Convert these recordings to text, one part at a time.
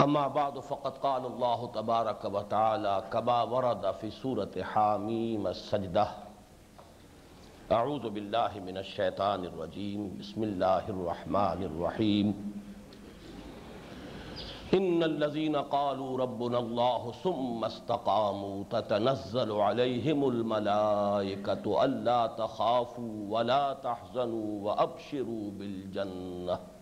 अम्माबाद फ़क़त क़ाल तबारक व ताली कबा वरद फ़ी सूरत हामीम सजदा अऊज़बिल्लिमिनशैतानरजीम बसमीम इन्नल्लज़ीन क़ालू रब्बुनल्लाहु सुम्मस्तक़ामू ततनज़्ज़लु अलैहिमुल मलाइकतु अल्ला तख़ाफ़ू वला तहज़नू व अबशिरू बिल जन्नह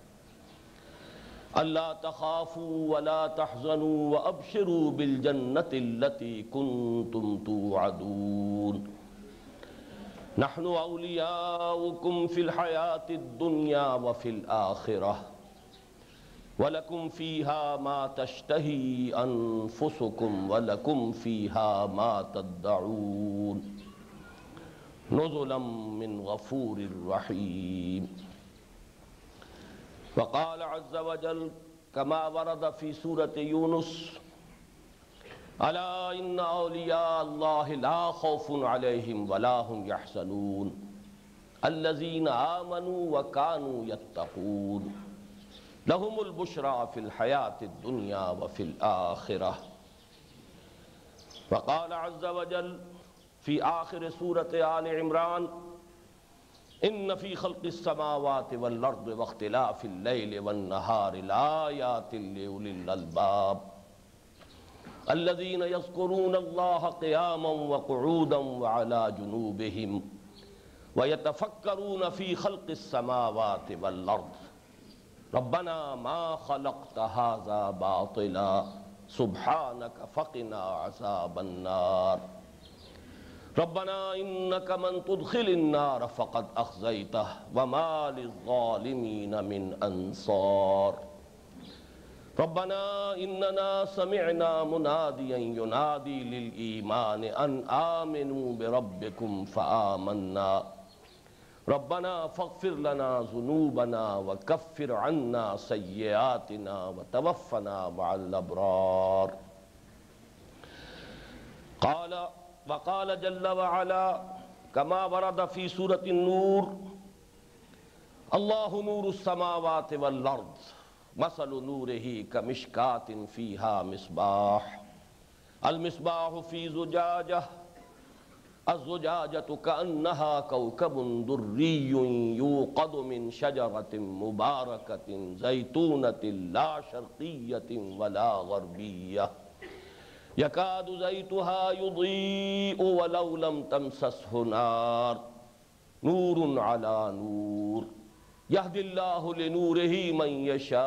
अल्लाह तखाफू वला तहजनू व अबशरू बिलजन्नतिल्लती कुंतुम तुअदून नहनु औलियाउकुम फिल हयाति दुनिया व फिल आखिरह वलकुम फीहा मा तश्तही अनफुसुकुम वलकुम फीहा मा तद्दऊन नुज़ुलम मिन गफूरिर रहीम वक़ाल अज़्ज़ कमा वरद फ़ी सूरत यूनुस अला इन्न औलिया अल्लाह ला खौफुन अलैहिम वला हुम यहज़नून अल्लज़ीन आमनू व कानू यत्तक़ून लहुमुल फ़िल हयातिद दुनिया व फ़िल आखिरह वक़ाल अज़्ज़ फ़ी आखिर सूरत आल इमरान इन नफ़ी खल्क़मावात वल्लर्द वख्तिलाफ़िल्लैल वन्नहार लायातिल्लिल्बाब अल्लज़ीन यज़्कुरून अल्लाह क़ियामन व क़ुऊदन व अला जुनूबिहिम व यतफ़क्करून फ़ी खल्क़िस्समावात वल्लर्द रब्बना मा खलक़्त हाज़ा बातिला सुब्हानक फ़क़िना अज़ाबन्नार रब्बना इन्नक मन तुदखिलन्नार फ़क़द अख़ज़ैतह वमा लिज़्ज़ालिमीन मिन अंसार रब्बना इन्नना समिअना मुनादियन युनादी लिल ईमान अन आमिनू बिरब्बिकुम फ़आमन्ना रब्बना फ़ग़फ़िर लना ज़ुनूबना व कफ़िर अन्ना सय्यिआतिना व तवफ़्फ़ना मअल अबरार क़ाल वक़ाल जल्ल वअला कमा वरद फ़ी सूरत नूर, अल्लाह नूर समावात वल्लर्द मसल नूरिही कमिशकातिन फ़ीहा मिसबाह। अल फ़ी ज़ुजाजह अज़ुजाजतु कअन्नहा कौकबुन दुर्रियुन मिन शजरतिन मुबारकतिन ज़ैतूनतिन ला शर्क़िय्यतिन वला ग़रबिय्यह यकादु ज़ैतुहा युदीउ वलौ लम तमससहु नार। अला नूर। यहदिल्लाहु लिनूरिही मन यशा।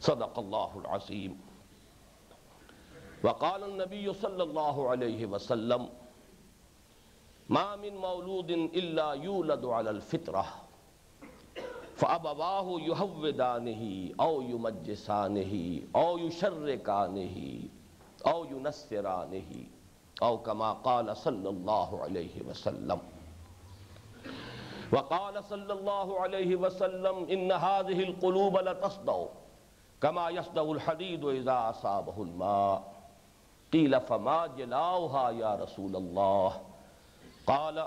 सदक़ल्लाहुल अज़ीम। वक़ाल नबी सल्लल्लाहु अलैहि वसल्लम मा मिन मौलूदिन इल्ला यूलदु अलल फित्रह फ़अबवाहु युहव्विदानिही औ युमज्जिसानिही औ युशर्रिकानिही औ औ कमा क़ाल सल्लल्लाहु वसल्लम वक़ाल सल्लल्लाहु वसल्लम इन्न हाज़िहिल क़ुलूब लतस्दउ कमा यसदउल हदीद इज़ा असाबहुल मा क़ील फ़मा जलाउहा या रसूल अल्लाह क़ाल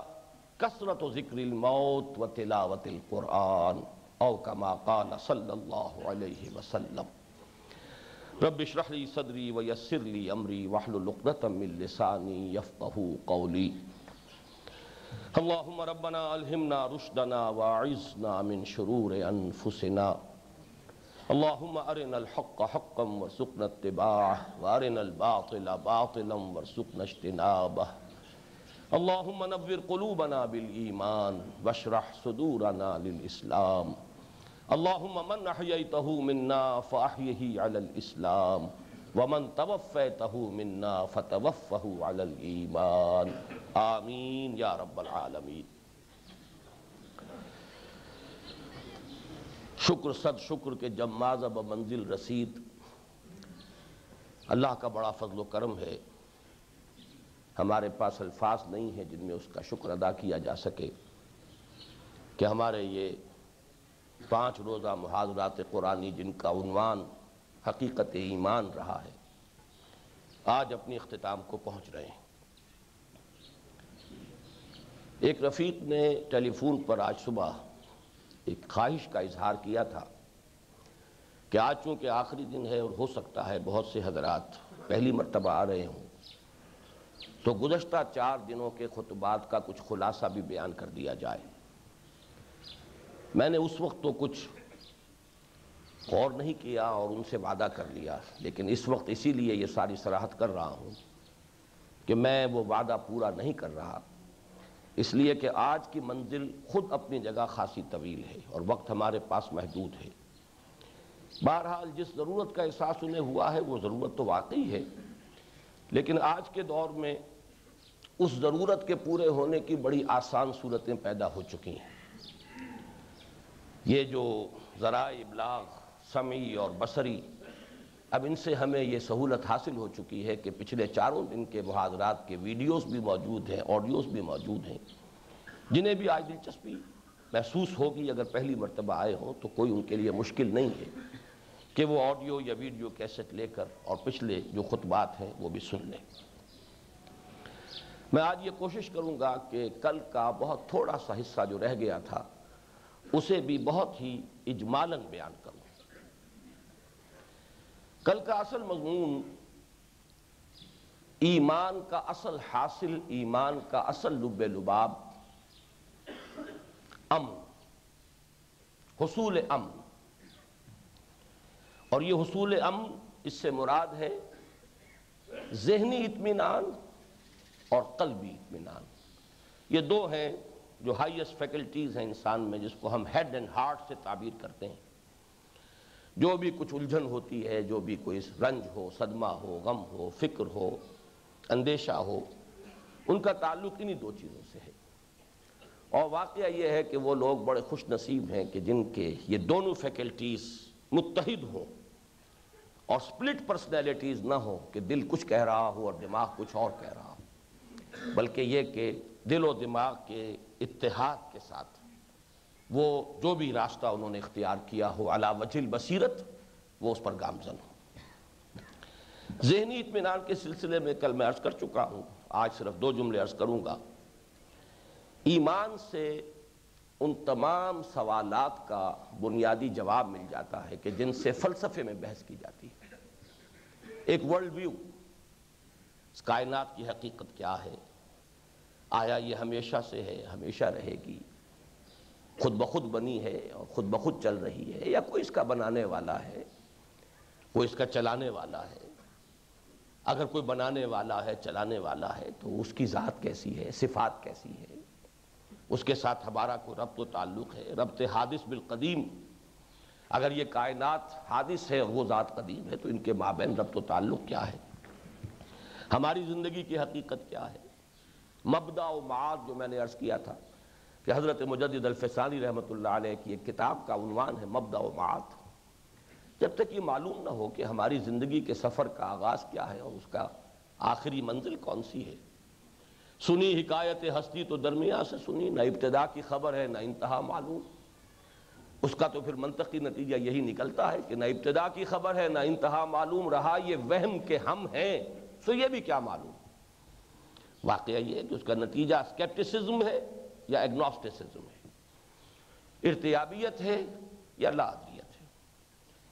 कसरत ज़िक्रिल मौत व तिलावतिल क़ुरआन औ कमा क़ाल सल्लल्लाहु अलैहि वसल्लम। रब इशरह ली सदरी व यस्सिर ली अमरी वहलुल उक़दतम मिन लिसानी यफ़क़हू क़ौली। अल्लाहुम्मा रब्बना अलहिमना रुश्दना व अइज़ना मिन शुरूर अनफुसिना। अल्लाहुम्मा अरिनल हक़्क़ हक़्क़न वरज़ुक़ना इत्तिबाअह व अरिनल बातिला बातिलन वरज़ुक़ना इज्तिनाबह अल्लाहुम्मा नव्विर क़ुलूबना बिल ईमान वशरह सुदूरना लिल इस्लाम। अल्लाहुम्मा मन अहयैतहु मिन्ना फ़अहयिही अलल इस्लाम, व मन तवफ़्फ़ैतहु मिन्ना फ़तवफ़्फ़हु अलल ईमान। आमीन, या रब्बल शुक्र सद शुक्र के जब माजब मंजिल रसीद, अल्लाह का बड़ा फजल करम है। हमारे पास अल्फाज नहीं है जिनमें उसका शुक्र अदा किया जा सके। कि हमारे ये पाँच रोज़ा मुहाजरात कुरानी जिनका उनवान हकीकत ईमान रहा है, आज अपनी अख्ताम को पहुँच रहे हैं। एक रफ़ीक ने टेलीफोन पर आज सुबह एक ख्वाहिश का इजहार किया था कि आज चूँकि आखिरी दिन है और हो सकता है बहुत से हजरात पहली मरतबा आ रहे हों तो गुजशत चार दिनों के खुतबात का कुछ खुलासा भी बयान कर दिया जाए। मैंने उस वक्त तो कुछ गौर नहीं किया और उनसे वादा कर लिया, लेकिन इस वक्त इसीलिए ये सारी सराहत कर रहा हूँ कि मैं वो वादा पूरा नहीं कर रहा। इसलिए कि आज की मंजिल खुद अपनी जगह खासी तवील है और वक्त हमारे पास महदूद है। बहरहाल, जिस ज़रूरत का एहसास उन्हें हुआ है, वो ज़रूरत तो वाकई है। लेकिन आज के दौर में उस ज़रूरत के पूरे होने की बड़ी आसान सूरतें पैदा हो चुकी हैं। ये जो ज़रा इबलाग समी और बसरी, अब इनसे हमें ये सहूलत हासिल हो चुकी है कि पिछले चारों दिन के मुहाजरात के वीडियोस भी मौजूद हैं, ऑडियोस भी मौजूद हैं, जिन्हें भी आज दिलचस्पी महसूस होगी अगर पहली मरतबा आए हों तो कोई उनके लिए मुश्किल नहीं है कि वो ऑडियो या वीडियो कैसेट लेकर और पिछले जो खुतबात हैं, वो भी सुन लें। मैं आज ये कोशिश करूँगा कि कल का बहुत थोड़ा सा हिस्सा जो रह गया था उसे भी बहुत ही इजमालन बयान करूँ कल का असल मजमून, ईमान का असल हासिल, ईमान का असल लुब लुबाब अमन हसूल अम। और ये हसूल अम, इससे मुराद है जहनी इतमान और कलबी इतमान ये दो हैं जो हाईएस्ट फैकल्टीज़ हैं इंसान में, जिसको हम हेड एंड हार्ट से ताबीर करते हैं। जो भी कुछ उलझन होती है, जो भी कोई रंज हो, सदमा हो, गम हो, फ़िक्र हो, अंदेशा हो, उनका ताल्लुक इन्हीं दो चीज़ों से है। और वाक़ यह है कि वो लोग बड़े खुश नसीब हैं कि जिनके ये दोनों फैकल्टीज़ मुतहद हों और स्प्लिट पर्सनैलिटीज़ ना हो कि दिल कुछ कह रहा हो और दिमाग कुछ और कह रहा हो। बल्कि ये कि दिल दिमाग के इतिहाद के साथ वो जो भी रास्ता उन्होंने इख्तियार किया हो, अला वजिल बसीरत, वो उस पर गामजन हो। जहनी इतमान के सिलसिले में कल मैं अर्ज़ कर चुका हूँ, आज सिर्फ़ दो जुमले अर्ज़ करूँगा। ईमान से उन तमाम सवालात का बुनियादी जवाब मिल जाता है कि जिनसे फ़लसफ़े में बहस की जाती है। एक वर्ल्ड व्यू कायनात की हकीकत क्या है? आया ये हमेशा से है, हमेशा रहेगी। खुद ब खुद बनी है और ख़ुद ब खुद चल रही है, या कोई इसका बनाने वाला है, कोई इसका चलाने वाला है। अगर कोई बनाने वाला है, चलाने वाला है तो उसकी ज़ात कैसी है, सिफात कैसी है? उसके साथ हमारा कोई रब्त ताल्लुक़ है, रब्त हादिस बिलकदीम अगर ये कायनात हादिस है वो ज़ात कदीम है तो इनके माबेन रब्त ताल्लुक़ क्या है? हमारी ज़िंदगी की हकीकत क्या है? मबदा माद जो मैंने अर्ज़ किया था कि हज़रत मुजद अल्फ़सानी रहमत की एक किताब का उनवान है मबदा माद। जब तक ये मालूम ना हो कि हमारी ज़िंदगी के सफ़र का आगाज़ क्या है और उसका आखिरी मंजिल कौन सी है। सुनी हिकायत हस्ती तो दरमिया से सुनी, ना इब्तदा की खबर है, ना इंतहा मालूम। उसका तो फिर मनतकी नतीजा यही निकलता है कि ना इब्तदा की खबर है, ना इंतहा मालूम, रहा ये वहम के हम हैं तो ये भी क्या मालूम? वाक़ ये कि उसका नतीजा स्केप्टिसिज्म है या एग्नोस्टिसिज्म है। इर्तियाबियत है या लादियत है।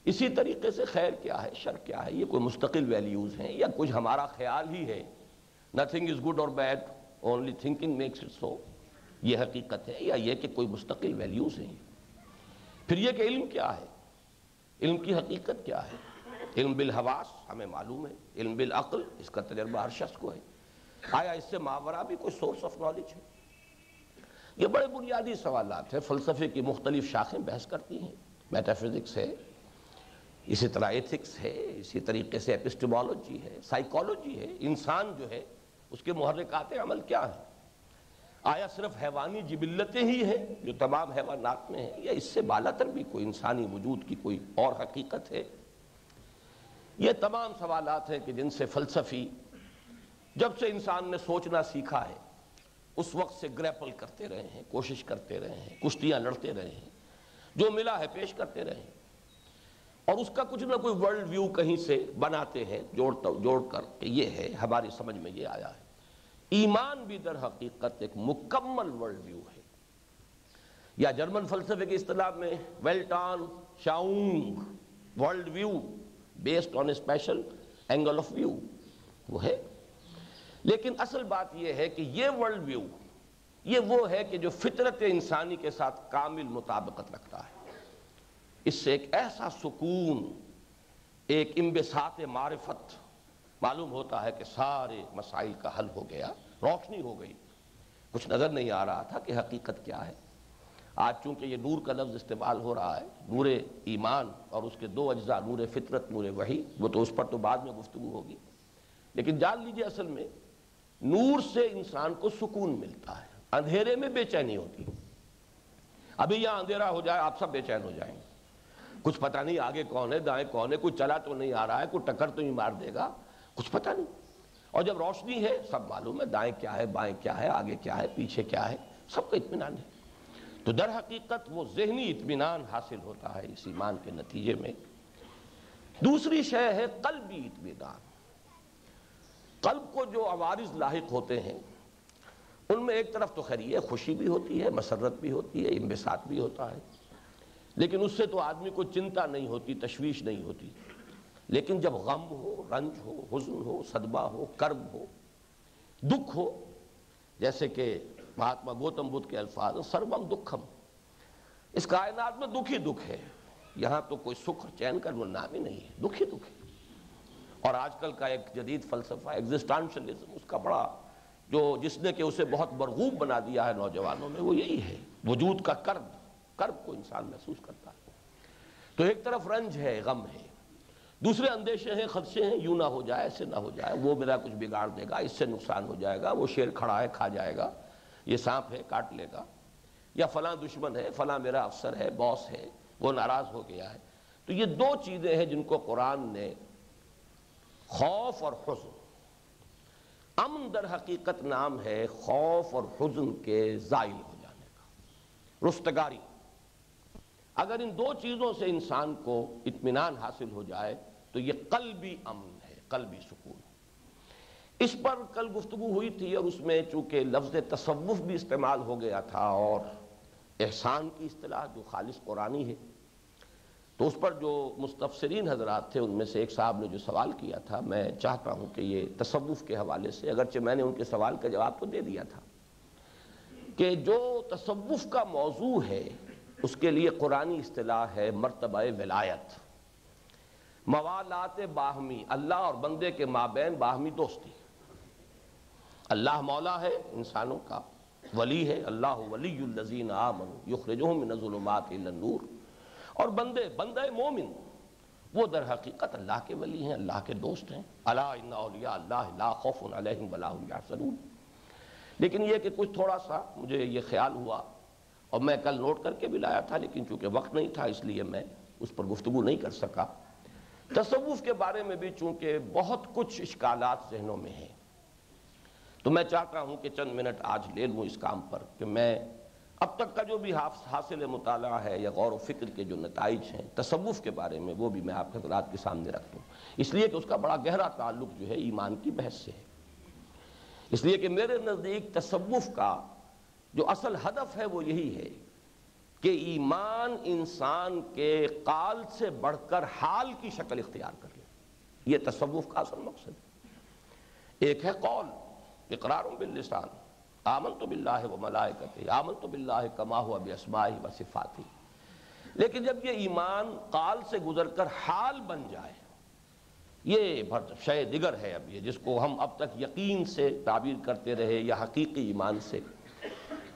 इसी तरीके से खैर क्या है, शर क्या है, ये कोई मुस्तकिल वैल्यूज़ हैं या कुछ हमारा ख्याल ही है। नथिंग इज़ गुड और bad only thinking makes it so ये हकीकत है या ये कि कोई मुस्तकिल वैल्यूज़ हैं। फिर ये कि इल्म क्या है? इल्म की हकीकत क्या है? इल्म बिल हवास हमें मालूम है। इल्म बिल अक्ल, इसका तजर्बा हर शख्स को है। आया इससे मावरा भी कोई सोर्स ऑफ़ नॉलेज है। ये बड़े बुनियादी सवाल हैं, फ़लसफ़े की मुख्तलिफ़ शाखें बहस करती हैं। मेटाफिज़िक्स है, इसी तरह एथिक्स है, इसी तरीके से एपिस्टमोलॉजी है साइकोलॉजी है। इंसान जो है, उसके महरक़ात अमल क्या है? आया सिर्फ़ हैवानी जिबिल्लतें ही हैं, जो तमाम हैवानात में हैं, या इससे बालातर भी कोई इंसानी वजूद की कोई और हकीकत है? ये तमाम सवाल हैं कि जिनसे फ़लसफ़ी जब से इंसान ने सोचना सीखा है, उस वक्त से ग्रैपल करते रहे हैं, कोशिश करते रहे हैं, कुश्तियाँ लड़ते रहे हैं, जो मिला है पेश करते रहे हैं। और उसका कुछ ना कोई वर्ल्ड व्यू कहीं से बनाते हैं, जोड़ जोड़ कर कि ये है, हमारी समझ में ये आया है। ईमान भी दर हकीकत एक मुकम्मल वर्ल्ड व्यू है। या जर्मन फलसफे की इस्तेलाह में Weltanschauung world view based on a special angle of view वो है। लेकिन असल बात यह है कि ये वर्ल्ड व्यू ये वो है कि जो फितरत इंसानी के साथ कामिल मुताबकत रखता है। इससे एक ऐसा सुकून, एक इम्बसात मारिफत मालूम होता है कि सारे मसाइल का हल हो गया, रोशनी हो गई। कुछ नज़र नहीं आ रहा था कि हकीकत क्या है। आज चूँकि ये नूर का लफ्ज़ इस्तेमाल हो रहा है, नूर ईमान और उसके दो अज्जा, नूर फितरत, नूर वही, वो तो उस पर तो बाद में गुफ्तु होगी। लेकिन जान लीजिए असल में नूर से इंसान को सुकून मिलता है। अंधेरे में बेचैनी होती अभी यहाँ अंधेरा हो जाए, आप सब बेचैन हो जाएँगे। कुछ पता नहीं आगे कौन है, दाएँ कौन है कोई चला तो नहीं आ रहा है कोई टक्कर तो नहीं मार देगा। कुछ पता नहीं। और जब रोशनी है, सब मालूम है दाएँ क्या है, बाएँ क्या है, आगे क्या है, पीछे क्या है, सबका इतमान है। तो दर हकीकत वो जहनी इतमान हासिल होता है इस ईमान के नतीजे में। दूसरी शय है कल्बी इतमान कल्ब को जो अवारिज लाक होते हैं, उनमें एक तरफ़ तो खैर ये खुशी भी होती है, मसरत भी होती है इम्बसात भी होता है। लेकिन उससे तो आदमी को चिंता नहीं होती, तशवीश नहीं होती। लेकिन जब गम हो, रंज हो हुजन हो, सदबा हो कर्ब हो, दुख हो, जैसे कि महात्मा गौतम बुद्ध के अल्फाज सर्वम दुखम। इस कायनात में दुख दुख है। यहाँ तो कोई सुख चैन का नाम ही नहीं है, दुख ही दुख है। और आजकल का एक जदीद फलसफा एग्जिस्टांशलिज्म उसका बड़ा जो जिसने कि उसे बहुत बरगूब बना दिया है नौजवानों में, वो यही है। वजूद का कर्ब कर्ब को इंसान महसूस करता है। तो एक तरफ़ रंज है, गम है। दूसरे अंदेशे हैं, खदशे हैं, यूँ ना हो जाए, ऐसे ना हो जाए। वो मेरा कुछ बिगाड़ देगा, इससे नुकसान हो जाएगा, वो शेर खड़ा है, खा जाएगा, ये सांप है, काट लेगा। या फला दुश्मन है, फला मेरा अफसर है, बॉस है, वो नाराज़ हो गया है। तो ये दो चीज़ें हैं जिनको कुरान ने खौफ और हुस्न अमन दर हकीकत नाम है खौफ और हुजन के जायल हो जाने का। रुस्तगारी। अगर इन दो चीज़ों से इंसान को इत्मीनान हासिल हो जाए तो ये भी अमन है कल भी सुकून। इस पर कल गुफ्तु हुई थी और उसमें चूँकि लफ्ज तसवुफ भी इस्तेमाल हो गया था और एहसान की असलाह जो खालिश कुरानी है तो उस पर जो मुस्तफसरीन हजरात थे, उनमें से एक साहब ने जो सवाल किया था, मैं चाहता हूँ कि ये तसवुफ़ के हवाले से, अगरचे मैंने उनके सवाल का जवाब तो दे दिया था, कि जो तसवुफ़ का मौजू है, उसके लिए कुरानी असलाह है मरतबा वलायत। मवालात बाहमी, अल्लाह और बंदे के माबेन बाहमी दोस्ती। अल्लाह मौला है इंसानों का, वली है, अल्लाह वलीजीन आमन युखरजुम नजुलमात नूर। और बंदे बंदे मोमिन। वो दर हकीकत अल्लाह के वली हैं, अल्लाह के दोस्त हैं। अल्लाह लेकिन ये कि कुछ थोड़ा सा मुझे ये ख्याल हुआ और मैं कल नोट करके भी लाया था, लेकिन चूँकि वक्त नहीं था, इसलिए मैं उस पर गुफ्तु नहीं कर सका। तसवुफ के बारे में भी चूँकि बहुत कुछ इश्कालात जहनों में हैं तो मैं चाहता हूँ कि चंद मिनट आज ले लूँ इस काम पर कि मैं अब तक का जो भी हासिल मुताल है या गौर फ़िक्र के जो नतज हैं तसवुफ़ के बारे में, वो भी मैं आपके हजरात के सामने रख दूँ। इसलिए कि उसका बड़ा गहरा ताल्लुक जो है, ईमान की बहस से है। इसलिए कि मेरे नज़दीक तसवुफ़ का जो असल हदफ है, वो यही है कि ईमान इंसान के काल से बढ़कर हाल की शक्ल इख्तियार कर ले। ये तसवुफ़ का असल मकसद एक है कौल इकरार बिल्लिसान आमन तो बिल्ला है वो मलाकत आमन तो बिल्ला है कमा हुआ बेसमाही व सिफाती लेकिन जब ये ईमान काल से गुजर कर हाल बन जाए, ये शय दिगर है अब ये, जिसको हम अब तक यकीन से ताबीर करते रहे, या हकीकी ईमान से।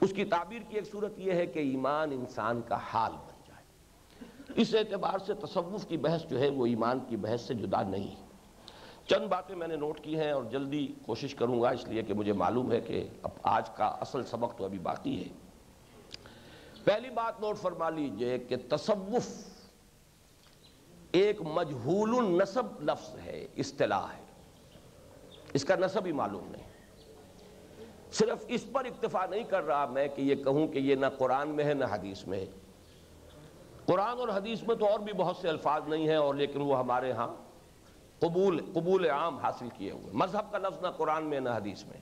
उसकी ताबीर की एक सूरत यह है कि ईमान इंसान का हाल बन जाए। इस एतबार से तसवुफ की बहस जो है, वो ईमान की बहस से जुदा नहीं है। चंद बातें मैंने नोट की हैं और जल्दी कोशिश करूँगा इसलिए कि मुझे मालूम है कि अब आज का असल सबक तो अभी बाकी है। पहली बात नोट फरमा लीजिए कि तसवुफ एक मजहूल नसब लफ्ज है, इस्तलाह है। इसका नसब ही मालूम नहीं। सिर्फ़ इस पर इक्तफा नहीं कर रहा मैं कि ये कहूँ कि ये ना कुरान में है, ना हदीस में है। कुरान और हदीस में तो और भी बहुत से अल्फाज नहीं है और लेकिन वो हमारे यहाँ कबूल कबूल आम हासिल किए हुए। मज़हब का लफ्ज़ ना कुरान में, ना हदीस में।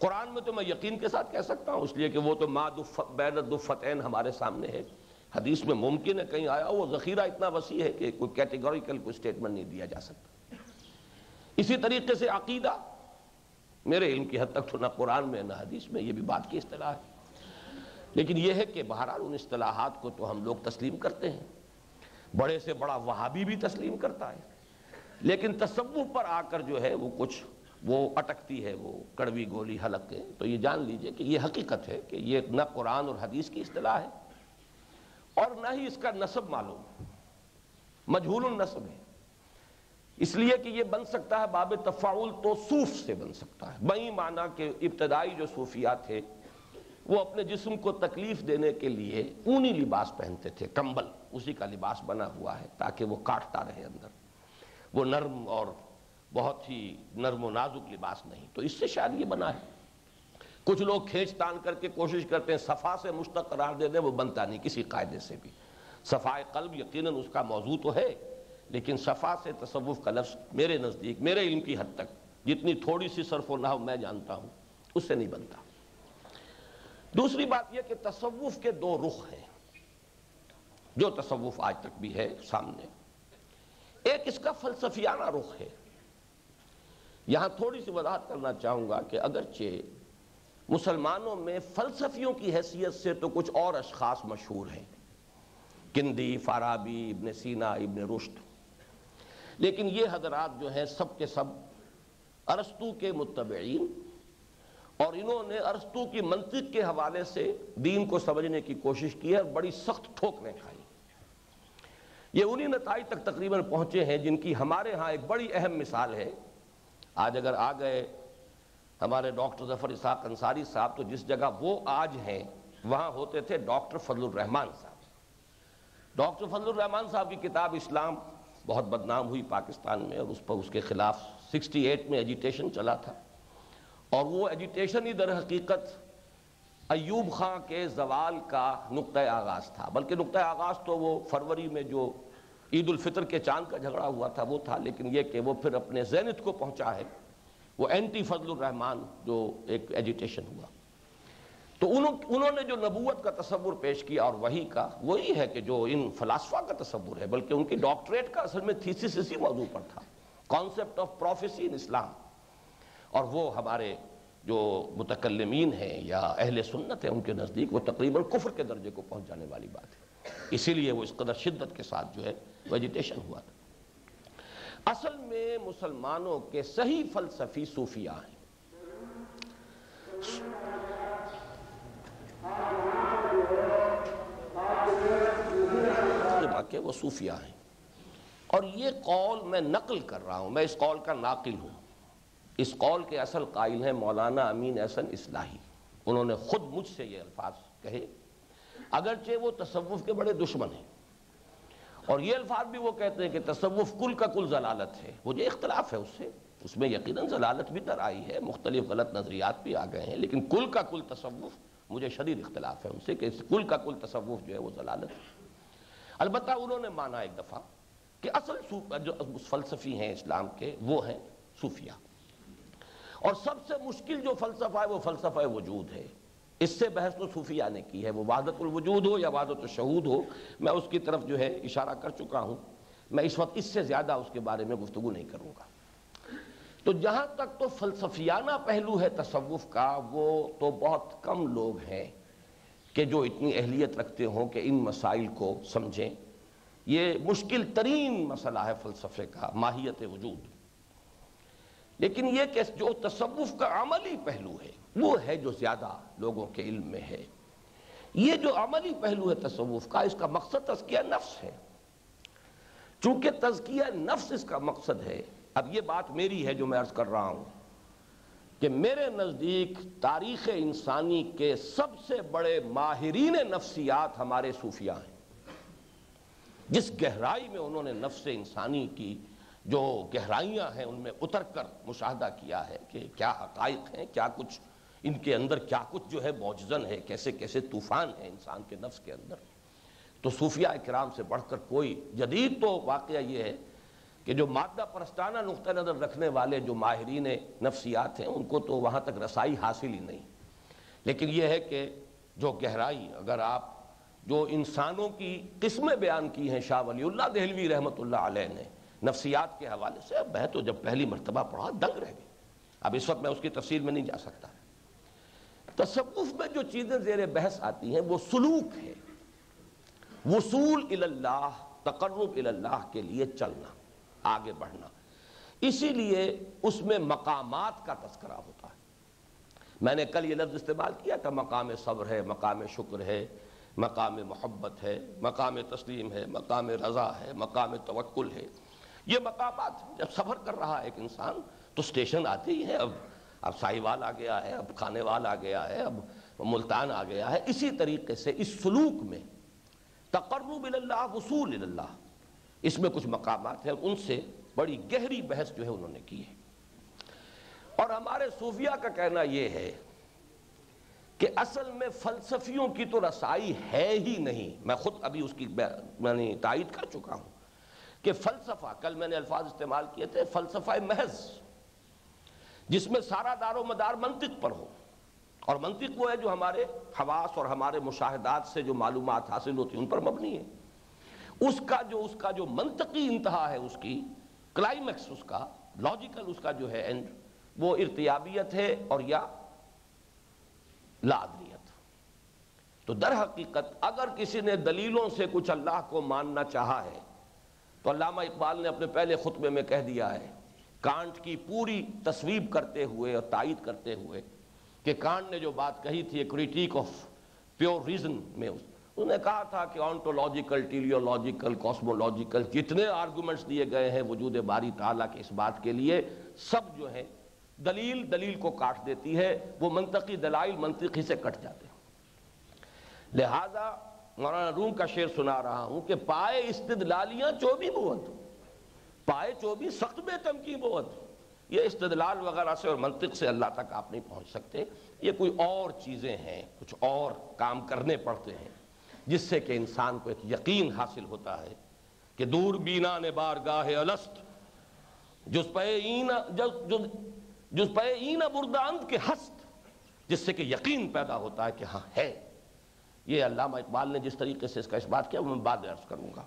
कुरान में तो मैं यकीन के साथ कह सकता हूँ, इसलिए कि वो तो मा बैन दुफ़तैन हमारे सामने है। हदीस में मुमकिन है कहीं आया वो जखीरा इतना वसी है कि कोई कैटेगोरिकल कोई स्टेटमेंट नहीं दिया जा सकता। इसी तरीके से अकीदा, मेरे इनकी हद तक तो ना कुरान में, ना हदीस में, ये भी बात की असलाह है। लेकिन यह है कि बहरहाल उन असलाहत को तो हम लोग तस्लीम करते हैं। बड़े से बड़ा वहाबी भी तस्लीम करता है। लेकिन तस्वुफ पर आकर जो है वो कुछ, वो अटकती है वो कड़वी गोली हलक के। तो ये जान लीजिए कि ये हकीकत है कि ये न कुरान और हदीस की असलाह है और न ही इसका नसब मालूम मजहूल नसब है। इसलिए कि ये बन सकता है बाब तफाउल तो सूफ से बन सकता है। बई माना के इब्तदाई जो सूफिया थे, वो अपने जिस्म को तकलीफ़ देने के लिए ऊनी लिबास पहनते थे, कंबल, उसी का लिबास बना हुआ है ताकि वो काटता रहे अंदर। वो नर्म और बहुत ही नर्म व नाजुक लिबास नहीं। तो इससे शायद ये बना है। कुछ लोग खींच तान करके कोशिश करते हैं, सफ़ा से मुश्तक करार दे दें, वो बनता नहीं किसी कायदे से भी। सफ़ाए कल्ब यकीन उसका मौजू तो है, लेकिन सफ़ा से तसवुफ़ का लफ्ज़ मेरे नज़दीक, मेरे इल्म की हद तक, जितनी थोड़ी सी सरफ नाव मैं जानता हूँ, उससे नहीं बनता। दूसरी बात यह कि तसवुफ़ के दो रुख हैं, जो तसवुफ़ आज तक भी है सामने। एक इसका फलसफियाना रुख है। यहाँ थोड़ी सी वजाहत करना चाहूँगा कि अगरचे मुसलमानों में फलसफियों की हैसियत से तो कुछ और अशखास मशहूर हैं। किंदी, फाराबी, इबन सीना, इबन रुश्त लेकिन ये हजरात जो हैं, सब के सब अरस्तु के मुतबीन और इन्होंने अरस्तु की मंतिक के हवाले से दीन को समझने की कोशिश की है बड़ी सख्त ठोकरें खाई। ये उन्हीं नतज तक तकरीबन पहुँचे हैं जिनकी हमारे यहाँ एक बड़ी अहम मिसाल है। आज अगर आ गए हमारे डॉक्टर ज़फ़र इसाक अंसारी साहब तो जिस जगह वो आज हैं, वहाँ होते थे डॉक्टर फजलरहमान साहब। डॉक्टर फजलरहमान साहब की किताब इस्लाम बहुत बदनाम हुई पाकिस्तान में और उस पर उसके खिलाफ 68 में एजिटेशन चला था। और वो एजिटेशन ही दर हकीकत अयूब खां के जवाल का नुक़ आगाज़ था। बल्कि नुक़ आगाज़ तो वो फरवरी में जो ईद उल फितर के चाँद का झगड़ा हुआ था, वो था, लेकिन ये कि वो फिर अपने जैनत को पहुँचा है। वो एंटी फजलरहमान जो एक एजिटेशन हुआ। तो उन्होंने जो नबूत का तस्वुर पेश किया और वही का, वही है कि जो इन फलासफा का तस्वुर है, बल्कि उनकी डॉक्टरेट का असल में थीसिस इसी मौजू पर था। Concept of prophecy in Islam और वो हमारे जो मुतकलमीन हैं या अहल सुन्नत है, उनके नज़दीक वो तकरीबन कुफर के दर्जे को पहुँच जाने वाली बात है। इसीलिए वो इस कदर शिद्दत के साथ जो है वेजिटेशन हुआ था। असल में मुसलमानों के सही फलसफी सूफिया हैं। के वो सूफिया हैं। और ये कौल मैं नकल कर रहा हूँ, मैं इस कौल का नाकिल हूँ। इस कौल के असल कायल हैं मौलाना अमीन एहसन इसलाही। उन्होंने खुद मुझसे ये अल्फाज कहे। अगरचे वो तसवुफ के बड़े दुश्मन हैं। और ये अल्फाज भी वो कहते हैं कि तसवुफ कुल का कुल जलालत है। मुझे इख्तलाफ है उससे। उसमें यकीन जलालत भी दर आई है, मुख्तलिफ़ गलत नजरियात भी आ गए हैं, लेकिन कुल का कुल तसवुफ मुझे शदीद इख्तलाफ है उनसे कि कुल का कुल तसवुफ जो है वो जलालत है। अलबत् उन्होंने माना एक दफ़ा कि असल जो फलसफी हैं इस्लाम के, वो हैं सूफिया। और सबसे मुश्किल जो फलसफा है, वो फलसफा वजूद है। इससे बहस तो सूफिया ने की है, वो वजूद हो या वादत शहूद हो, मैं उसकी तरफ़ जो है इशारा कर चुका हूँ। मैं इस वक्त इससे ज़्यादा उसके बारे में गुफ्तु नहीं करूँगा। तो जहाँ तक तो फलसफियाना पहलू है तसवुफ का, वो तो बहुत कम लोग हैं कि जो इतनी अहलियत रखते हों कि इन मसाइल को समझें। ये मुश्किल तरीन मसला है फ़लसफ़े का माहियत वजूद लेकिन ये जो तसवुफ का अमली पहलू है वो है जो ज़्यादा लोगों के इल्म में है। ये जो अमली पहलू है तसवुफ का, इसका मकसद तस्किया नफ्स है। चूँकि तजकिया नफ्स इसका मकसद है। अब ये बात मेरी है जो मैं अर्ज़ कर रहा हूँ कि मेरे नज़दीक तारीख़ इंसानी के सबसे बड़े माहरीन नफ्सियात हमारे सूफिया हैं। जिस गहराई में उन्होंने नफ्स इंसानी की, जो गहराइयाँ हैं, उनमें उतर कर मुशाह किया है कि क्या हकाइक हैं, क्या कुछ इनके अंदर क्या कुछ जो है मौजन है, कैसे कैसे तूफ़ान है इंसान के नफ्स के अंदर। तो सूफिया कराम से बढ़कर कोई जदीद तो वाक़ ये है कि जो मादा परस्ताना नुक़ नज़र रखने वाले जो माहरीन नफ्सियात हैं, उनको तो वहाँ तक रसाई हासिल ही नहीं। लेकिन यह है कि जो गहराई, अगर आप जो इंसानों की किस्में बयान की हैं, शाह वली दहलवी रहमत ने नफ्सियात के हवाले से, अब मैं तो जब पहली मरतबा पढ़ा, दंग रह गई। अब इस वक्त मैं उसकी तफसील में नहीं जा सकता। तसवुफ में जो चीज़ें जेर बहस आती हैं, वो सलूक है। वसूल इल्लाह तकर्रब इल्लाह के लिए चलना, आगे बढ़ना। इसीलिए उसमें मकामात का तस्करा होता है। मैंने कल ये लफ्ज़ इस्तेमाल किया था, मकाम सब्र है, मकाम शुक्र है, मकाम मोहब्बत है, मकाम तस्लीम है, मकाम रज़ा है, मकाम तवक्ल है। ये मकामात, जब सफ़र कर रहा है एक इंसान तो स्टेशन आते ही हैं, अब अब साहिवाल आ गया है, अब खानेवाल आ गया है, अब मुल्तान आ गया है। इसी तरीके से इस सलूक में तकर्रब वसूल इसमें कुछ मकाम हैं, उनसे बड़ी गहरी बहस जो है उन्होंने की है। और हमारे सूफिया का कहना यह है कि असल में फलसफियों की तो रसाई है ही नहीं। मैं खुद अभी उसकी मैंने तायद कर चुका हूँ कि फलसफा, कल मैंने अल्फाज इस्तेमाल किए थे, फलसफा महज। जिसमें सारा दारो मदार मंतिक पर हो। और मंतिक वो है जो हमारे हवास और हमारे मुशाहदात से जो मालूम हासिल होती है, उन पर मबनी है। उसका जो उसका जो मंतकी इंतहा है उसकी क्लाइमैक्स उसका लॉजिकल उसका जो है एंड वो इर्तियाबियत है और या लादरियत। तो दर हकीकत अगर किसी ने दलीलों से कुछ अल्लाह को मानना चाहा है तो अल्लामा इकबाल ने अपने पहले खुतबे में कह दिया है कांट की पूरी तस्वीब करते हुए और तायद करते हुए कि कांट ने जो बात कही थी क्रिटिक ऑफ़ प्योर रीजन में उस उसने कहा था कि ऑन्टोलॉजिकल टीलियोलॉजिकल कॉस्मोलॉजिकल जितने आर्गूमेंट्स दिए गए हैं वजूद बारी ताला के इस बात के लिए, सब जो है, दलील दलील को काट देती है, वो मनतकी दलाइल मनतकी से कट जाते हैं। लिहाजा मौलाना रूम का शेर सुना रहा हूँ कि पाए इस्तदलालियाँ चौबी बहुत पाए चौबी सख्त बेतम की बहुत ये इस्तदलाल वगैरह से और मंतिक से अल्लाह तक आप नहीं पहुँच सकते। ये कोई और चीज़ें हैं, कुछ और काम करने पड़ते हैं, जिससे कि इंसान को एक यकीन हासिल होता है कि दूर बीना ने बार गाहे अलस्त जुस पे ईना जुस पे ईना बुरदांत के हस्त, जिससे कि यकीन पैदा होता है कि हाँ है। ये अल्लाह इकबाल ने जिस तरीके से इसका इस बात किया, वो मैं बाद अर्ज़ करूँगा।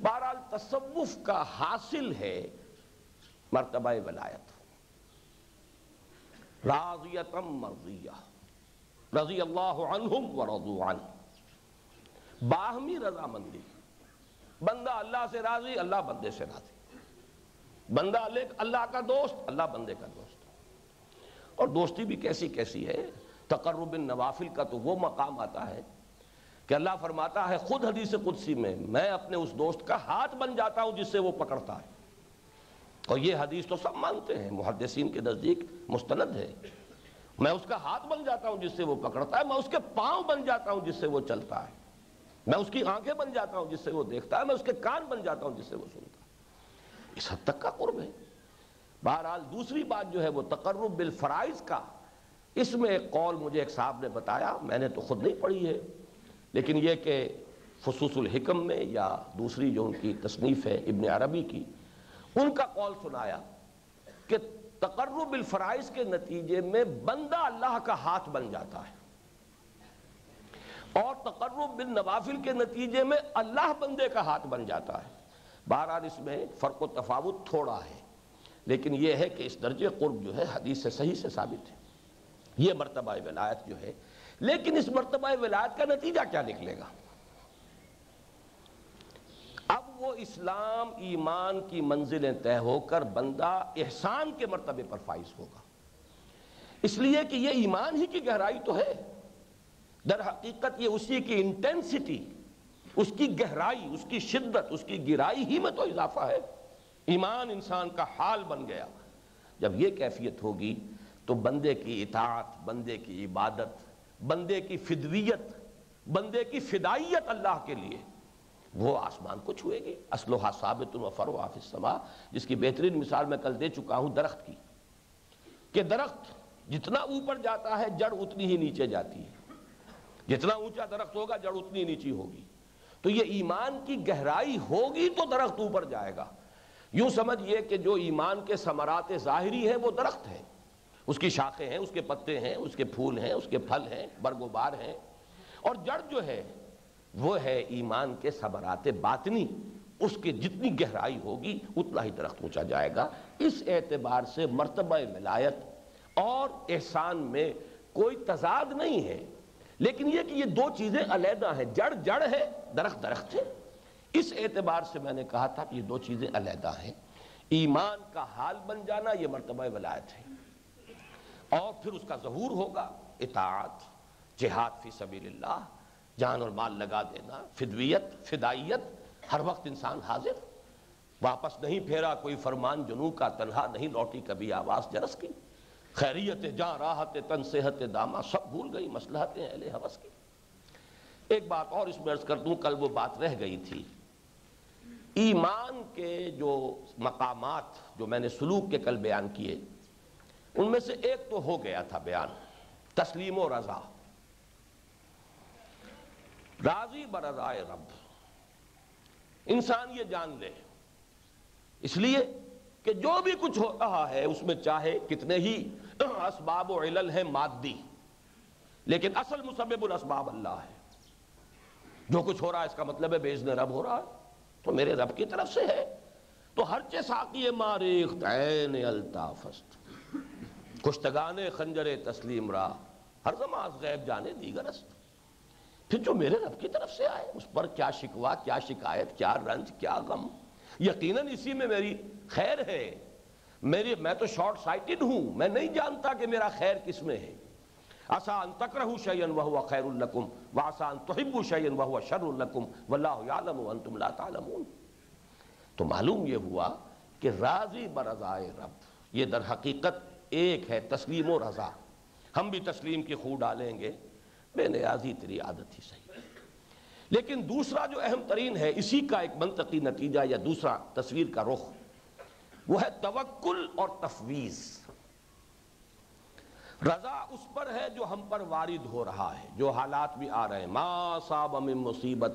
बहरहाल तसवुफ का हासिल है, मरतबा वलायत राजियतम मर्जिया रज़ी अल्लाह व बाहमी रजामंदी। बंदा अल्लाह से राज़ी, अल्लाह बंदे से राज़ी बंदा अल्लाह का दोस्त, अल्लाह बंदे का दोस्त। और दोस्ती भी कैसी कैसी है, तकर्रबिन नवाफिल का तो वो मकाम आता है कि अल्लाह फरमाता है, खुद हदीस कुदसी में, मैं अपने उस दोस्त का हाथ बन जाता हूँ जिससे वो पकड़ता है। और ये हदीस तो सब मानते हैं मुहदसिन के नज़दीक मुस्तनद है। मैं उसका हाथ बन जाता हूँ जिससे वो पकड़ता है, मैं उसके पाँव बन जाता हूँ जिससे वो चलता है। मैं उसकी आँखें बन जाता हूँ जिससे वो देखता है, मैं उसके कान बन जाता हूँ जिससे वो सुनता है। इस हद तक का कुर्ब है। बहरहाल दूसरी बात जो है वो तकर्रब बिल फ़राइज़ का। इसमें एक कौल मुझे एक साहब ने बताया, मैंने तो खुद नहीं पढ़ी है। लेकिन यह कि फसूसल हिकम में या दूसरी जो उनकी तसनीफ़ है इबन अरबी की, उनका कौल सुनाया कि तकर्रबिल फ़राइज़ के नतीजे में बंदा अल्लाह का हाथ बन जाता है। और तकर्रब बिन नवाफिल के नतीजे में अल्लाह बंदे का हाथ बन जाता है। बहरहाल इसमें फ़र्क तफावत थोड़ा है, लेकिन यह है कि इस दर्जे कुर्ब जो है, हदीस से सही से साबित है। यह मरतबा विलायत जो है लेकिन इस मरतबा विलायत का नतीजा क्या निकलेगा? अब वो इस्लाम ईमान की मंजिलें तय होकर बंदा एहसान के मरतबे पर फाइज होगा। इसलिए कि ये ईमान ही की गहराई तो है। दर हकीकत ये उसी की इंटेंसिटी, उसकी गहराई, उसकी शिद्दत, उसकी गिराई ही में तो इजाफा है। ईमान इंसान का हाल बन गया। जब ये कैफियत होगी तो बंदे की इतात बंदे की इबादत बंदे की फिदवियत, बंदे की फिदाइत अल्लाह के लिए, वो आसमान को छुएगी। असलोहा साबित समा। जिसकी बेहतरीन मिसाल मैं कल दे चुका हूँ दरख्त की, कि दरख्त जितना ऊपर जाता है, जड़ उतनी ही नीचे जाती है। जितना ऊँचा दरख्त होगा, जड़ उतनी नीची होगी। तो ये ईमान की गहराई होगी तो दरख्त ऊपर जाएगा। यूँ समझिए कि जो ईमान के समरात ज़ाहरी हैं, वो दरख्त हैं। उसकी शाखें हैं, उसके पत्ते हैं, उसके फूल हैं, उसके फल हैं, बरगोबार हैं। और जड़ जो है, वो है ईमान के सबरात बातनी। उसकी जितनी गहराई होगी, उतना ही दरख्त ऊँचा जाएगा। इस एतबार से मरतबा मिलायत और एहसान में कोई तजाद नहीं है। लेकिन यह कि ये दो चीज़ें अलहदा हैं। जड़ जड़ है, दरख्त दरख्त है। इस एतबार से मैंने कहा था कि ये दो चीज़ें अलहदा हैं। ईमान का हाल बन जाना यह मरतबा वलायत है। और फिर उसका जहूर होगा। इतात, जिहाद फ़ी सबील्ला जान और माल लगा देना, फिदवियत फिदाइत हर वक्त इंसान हाजिर। वापस नहीं फेरा, कोई फरमान जुनू का तनहा नहीं, लौटी कभी आवाज़ जरस की। खैरियत जा, राहत तन, सेहत दामा, सब भूल गई मसलहतें अहले हवस की। एक बात और इसमें अर्ज़ कर दूँ, कल वो बात रह गई थी। ईमान के जो मकामात, जो मैंने सलूक के कल बयान किए उनमें से एक तो हो गया था बयान, तस्लीम रजा। राज़ी बरजाए रब। इंसान ये जान ले। इसलिए कि जो भी कुछ हो रहा है, उसमें चाहे कितने ही असबाब इलल है मादी, लेकिन असल मुसबुल असबाब अल्लाह है। जो कुछ हो रहा है, इसका मतलब है बेजन रब हो रहा है तो मेरे रब की तरफ़ से है। तो हर चेसाकी मारिख तैन कुश्तगान खंजर तस्लीम रा हर जमात गैब जाने दीगरस्त फिर जो मेरे रब की तरफ़ से आए, उस पर क्या शिकवा, क्या शिकायत, क्या रंज, क्या गम? यकीनन इसी में मेरी खैर है। मेरी, मैं तो शॉर्ट साइटेड हूँ। मैं नहीं जानता कि मेरा खैर किसमें है। आसान तकरहू शयन वह खैरुल्लकुम व आसान तोहिबू शयन वह शरुल्लकुम वल्लाम तुम लामून तो मालूम यह हुआ कि राज़ी बरजाए रब। ये दर हकीकत एक है तस्लीम रजा। हम भी तस्लीम की खू डालेंगे। बेनियाजी, तेरी आदत ही सही। लेकिन दूसरा जो अहम तरीन है, इसी का एक मनतकी नतीजा या दूसरा तस्वीर का रुख, वो है तवक्ल और तफवीज़। रजा उस पर है जो हम पर वारिद हो रहा है, जो हालात भी आ रहे हैं। मा साब मुसीबत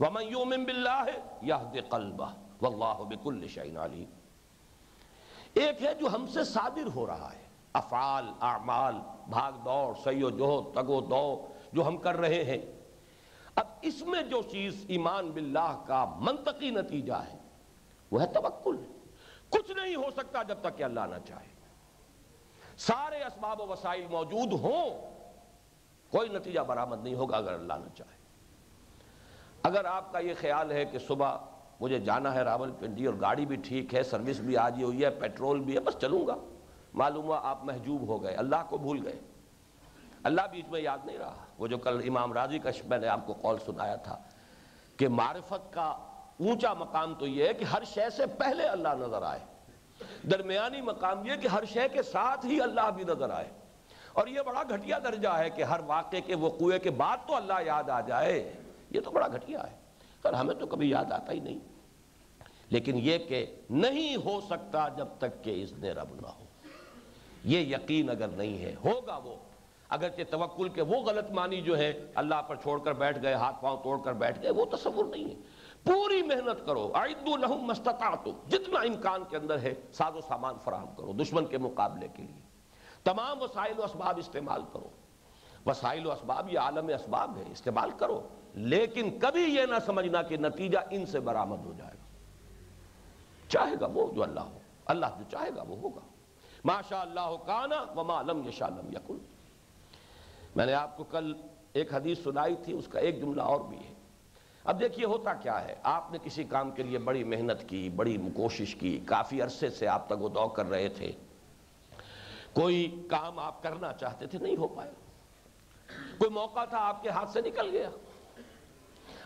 वमन बिल्ला है यह कल्बा। वल्लाह बिकुल शाइन एक है जो हमसे सादिर हो रहा है। अफ़ाल आमाल भाग दौड़ सयो जो तगो दो जो हम कर रहे हैं। अब इसमें जो चीज़ ईमान बिल्लाह का मंतकी नतीजा है, वह है तवक्ल कुछ नहीं हो सकता जब तक कि अल्लाह ना चाहे। सारे इसबाब वसाइल मौजूद हों, कोई नतीजा बरामद नहीं होगा अगर अल्लाह ना चाहे। अगर आपका यह ख्याल है कि सुबह मुझे जाना है रावलपिंडी और गाड़ी भी ठीक है सर्विस भी आज ही हुई है पेट्रोल भी है, बस चलूँगा। मालूम हुआ आप महजूब हो गए, अल्लाह को भूल गए। अल्लाह बीच में याद नहीं रहा। वो जो कल इमाम राज़ी का मैंने आपको कॉल सुनाया था कि मारिफत का ऊँचा मकाम तो यह है कि हर शय से पहले अल्लाह नज़र आए। दरमियानी मकाम ये कि हर शय के साथ ही अल्लाह भी नज़र आए। और यह बड़ा घटिया दर्जा है कि हर वाक़े के, वकूए के बाद तो अल्लाह याद आ जाए। ये तो बड़ा घटिया है। पर हमें तो कभी याद आता ही नहीं। लेकिन यह कि नहीं हो सकता जब तक कि इसने रब ना हो। ये यकीन अगर नहीं है, होगा वो। अगर के तवक्ल के वो गलत मानी जो है, अल्लाह पर छोड़कर बैठ गए, हाथ पाँव तोड़कर बैठ गए, वो तस्वुर नहीं है। पूरी मेहनत करो। आइदुलहम मस्तता जितना इम्कान के अंदर है, साजो सामान फराहम करो, दुश्मन के मुकाबले के लिए। तमाम वसाइल इसबाब इस्तेमाल करो। वसाइल इसबाब ये आलम इसबाब है, इस्तेमाल करो। लेकिन कभी यह ना समझना कि नतीजा इनसे बरामद हो जाएगा। चाहेगा वो जो अल्लाह हो। अल्लाह जो चाहेगा वो होगा। माशा अल्लाह काना व मालम यशालम यकुल। मैंने आपको कल एक हदीस सुनाई थी, उसका एक जुमला और भी है। अब देखिए, होता क्या है? आपने किसी काम के लिए बड़ी मेहनत की, बड़ी कोशिश की, काफ़ी अरसे से आप तक दौ कर रहे थे। कोई काम आप करना चाहते थे, नहीं हो पाया। कोई मौका था, आपके हाथ से निकल गया।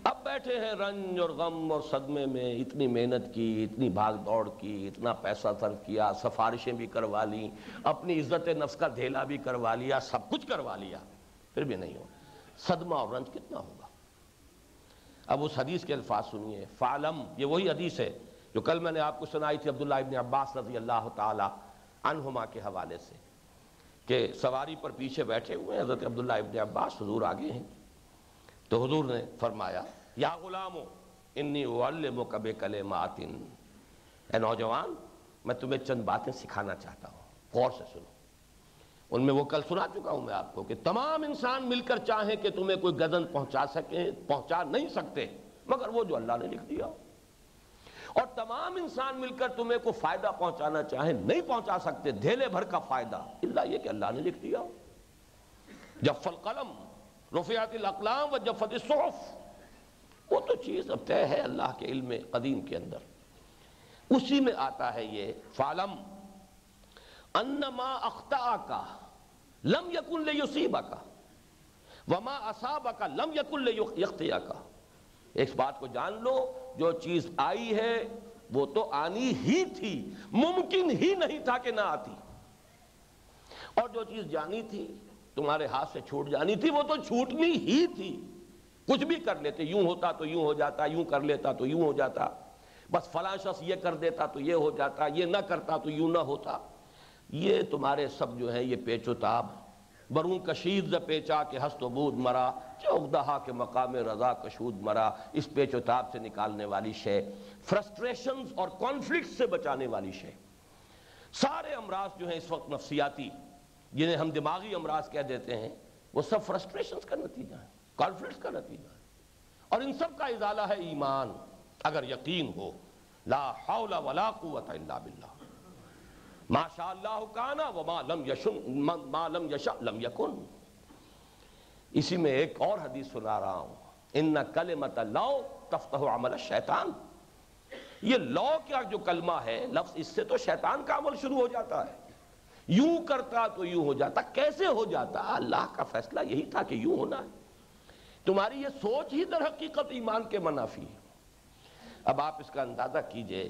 अब बैठे हैं रंज और गम और सदमे में, इतनी मेहनत की, इतनी भाग दौड़ की, इतना पैसा सर्व किया, सफारिशें भी करवा ली, अपनी इज़्ज़त नफ्स का धेला भी करवा लिया, सब कुछ करवा लिया, फिर भी नहीं हो सदमा और रंज कितना होगा? अब उस हदीस के अल्फाज सुनिए, फालम, ये वही हदीस है जो कल मैंने आपको सुनाई थी अब्दुल्ला इबन अब्बास रज़ी अल्लाह तनहुमा के हवाले से, कि सवारी पर पीछे बैठे हुए हज़रत अब्दुल्ला इबन अब्बास, हजूर आगे हैं। तो हजूर ने फरमाया, या गुलामो, इन्नी वाल कब कले मातिन ए नौजवान, मैं तुम्हें चंद बातें सिखाना चाहता हूँ, गौर से सुनो। उनमें वो कल सुना चुका हूँ मैं आपको कि तमाम इंसान मिलकर चाहें कि तुम्हें कोई गदन पहुँचा सके, पहुँचा नहीं सकते, मगर वो जो अल्लाह ने लिख दिया। और तमाम इंसान मिलकर तुम्हें को फ़ायदा पहुंचाना चाहे, नहीं पहुँचा सकते, धेले भर का फ़ायदा। इल्ला ये कि अल्लाह ने लिख दिया। जफल कलम व तो चीज़ अब तय है अल्लाह के इल्म कदीम के अंदर। उसी में आता है ये, फालम अख्ता का लम यकुल युसीबा का वमा असाबा का लम यकुल यख्तिया का इस बात को जान लो, जो चीज़ आई है, वो तो आनी ही थी, मुमकिन ही नहीं था कि ना आती। और जो चीज़ जानी थी तुम्हारे हाथ से छूट जानी थी, वो तो छूटनी ही थी। कुछ भी कर लेते, यूँ होता तो यूँ हो जाता, यूँ कर लेता तो यूँ हो जाता। बस फला शख्स ये कर देता तो ये हो जाता, ये ना करता तो यूँ ना होता। ये तुम्हारे सब जो है, ये पेचोताब। बरून कशीद पेचा के हस्तबूद मरा चौकदहा के मकाम रजा कशूद मरा। इस पेचोताब से निकालने वाली शे फ्रस्ट्रेशन और कॉन्फ्लिक्ट से बचाने वाली शे सारे अमराज जो है इस वक्त नफसियाती जिन्हें हम दिमागी अमराज कह देते हैं, वो सब फ्रस्ट्रेशन का नतीजा है कॉन्फ्लिक्ट का नतीजा है। और इन सब का इजाला है ईमान। अगर यकीन हो, ला हौला वला कुवत काना मालम यकुन। इसी में एक और हदीस सुना रहा हूँ। इन कल मत लाओ तफ्तह अमल शैतान। ये लौ क्या जो कलमा है, लफ्ज, इससे तो शैतान का अमल शुरू हो जाता है। यूँ करता तो यूँ हो जाता, कैसे हो जाता? अल्लाह का फैसला यही था कि यूँ होना है। तुम्हारी ये सोच ही दर हकीकत ईमान के मनाफी है। अब आप इसका अंदाज़ा कीजिए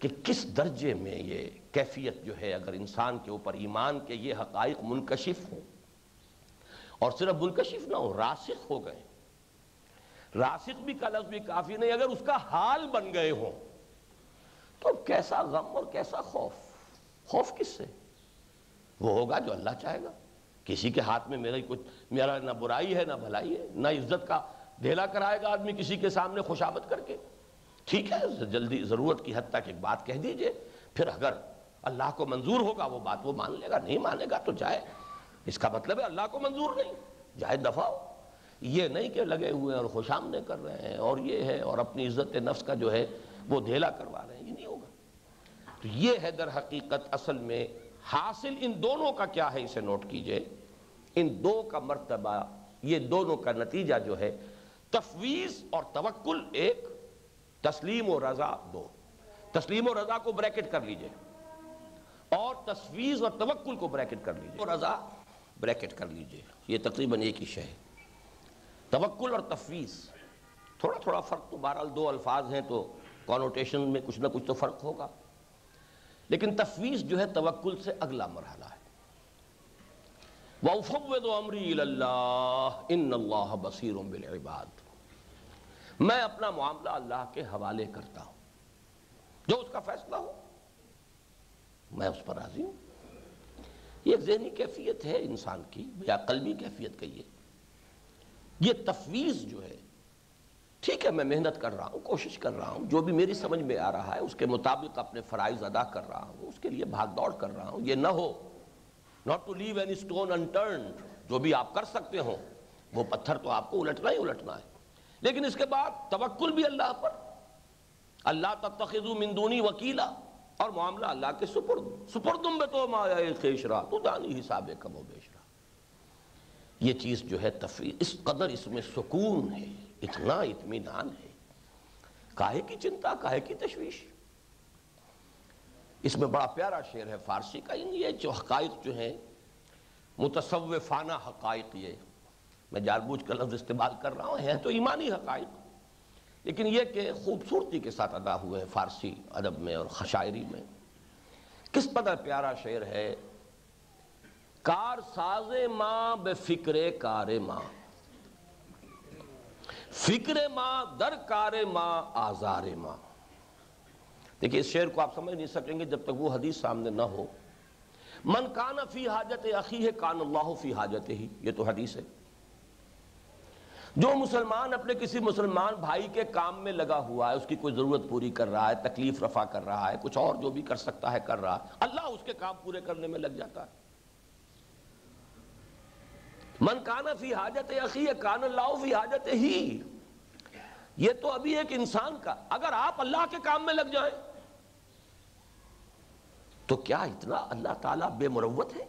कि किस दर्जे में ये कैफियत जो है, अगर इंसान के ऊपर ईमान के ये हकाइक मुनकशिफ हो, और सिर्फ़ मुनकशिफ ना हो रासिक हो गए। रासिक भी का लफ्ज भी काफ़ी नहीं, अगर उसका हाल बन गए हो तो कैसा गम और कैसा खौफ? खौफ किससे? वो होगा जो अल्लाह चाहेगा। किसी के हाथ में मेरा कुछ, मेरा ना बुराई है, ना भलाई है, ना इज़्ज़त का ढेला कराएगा आदमी किसी के सामने खुशाबत करके। ठीक है जल्दी ज़रूरत की हद तक एक बात कह दीजिए। फिर अगर अल्लाह को मंजूर होगा, वो बात वो मान लेगा, नहीं मानेगा तो जाए। इसका मतलब है अल्लाह को मंजूर नहीं, जाए दफाओ ये नहीं कि लगे हुए हैं और खुशामने कर रहे हैं और ये है और अपनी इज़्ज़त नफ्स का जो है वो धेला करवा रहे हैं, ये नहीं होगा। तो ये है दर हकीकत असल में हासिल इन दोनों का क्या है, इसे नोट कीजिए। इन दो का मर्तबा, ये दोनों का नतीजा जो है, तफवीज और तवक्ल एक, तस्लीम और रजा दो। तस्लीम और रजा को ब्रैकेट कर लीजिए और तस्वीज और तवक्ल को ब्रैकेट कर लीजिए। और रजा ब्रैकेट कर लीजिए। ये तकरीबन एक ही शे है। तवक्ल और तफवीज थोड़ा थोड़ा फ़र्क तो बहरहाल दो अल्फाज हैं तो कॉनोटेशन में कुछ ना कुछ तो फ़र्क होगा। लेकिन तफवीज जो है तवक्ल से अगला मरहला है। वफ़ अमरी इन बसीर बिलबाद मैं अपना मामला अल्लाह के हवाले करता हूँ। जो उसका फैसला हो, मैं उस पर राज़ी हूँ। ये एक जहनी कैफियत है इंसान की, या कलबी कैफियत कहिए। यह तफवीज जो है ठीक है, मैं मेहनत कर रहा हूँ, कोशिश कर रहा हूँ, जो भी मेरी समझ में आ रहा है, उसके मुताबिक अपने फ़राइज अदा कर रहा हूँ, उसके लिए भाग दौड़ कर रहा हूँ, ये ना हो। Not to leave any stone unturned जो भी आप कर सकते हो, वो पत्थर तो आपको उलटना ही उलटना है। लेकिन इसके बाद तवक्ल भी अल्लाह पर। अल्लाह तखजू मिंदूनी वकीला, और मामला अल्लाह के सुपुर्द, सुपुर्दुम में तो खेशरा तो दानी हिसाब कमो बेशरा। ये चीज़ जो है तफरी इस कदर इसमें सुकून है। इतना इतमान है। काहे की चिंता, काहे की तशवीश? इसमें बड़ा प्यारा शेर है फारसी का। इन ये जो हकाइक जो है मुतसवाना हकाइक ये। मैं जानबूझ कर लफ्ज इस्तेमाल कर रहा हूँ, है तो ईमानी हकाइक लेकिन यह कि खूबसूरती के साथ अदा हुए हैं फारसी अदब में और खशायरी में। किस कदर प्यारा शेर है? कार साजे माँ बेफिक्रे कारे माँ। फ़िक्र माँ दर कारे माँ, आजारे माँ। देखिए, इस शेर को आप समझ नहीं सकेंगे जब तक वो हदीस सामने ना हो। मन कान फ़ी हाजत अखी है, कान अल्लाह फ़ी हाजत ही। ये तो हदीस है। जो मुसलमान अपने किसी मुसलमान भाई के काम में लगा हुआ है, उसकी कोई ज़रूरत पूरी कर रहा है, तकलीफ़ रफा कर रहा है, कुछ और जो भी कर सकता है, कर रहा है, अल्लाह उसके काम पूरे करने में लग जाता है। मन काना फ़ी हाजत अखी कान लाओ फ़ी हाजत ही। ये तो अभी एक इंसान का, अगर आप अल्लाह के काम में लग जाए तो क्या इतना अल्लाह ताला बेमुरवत है?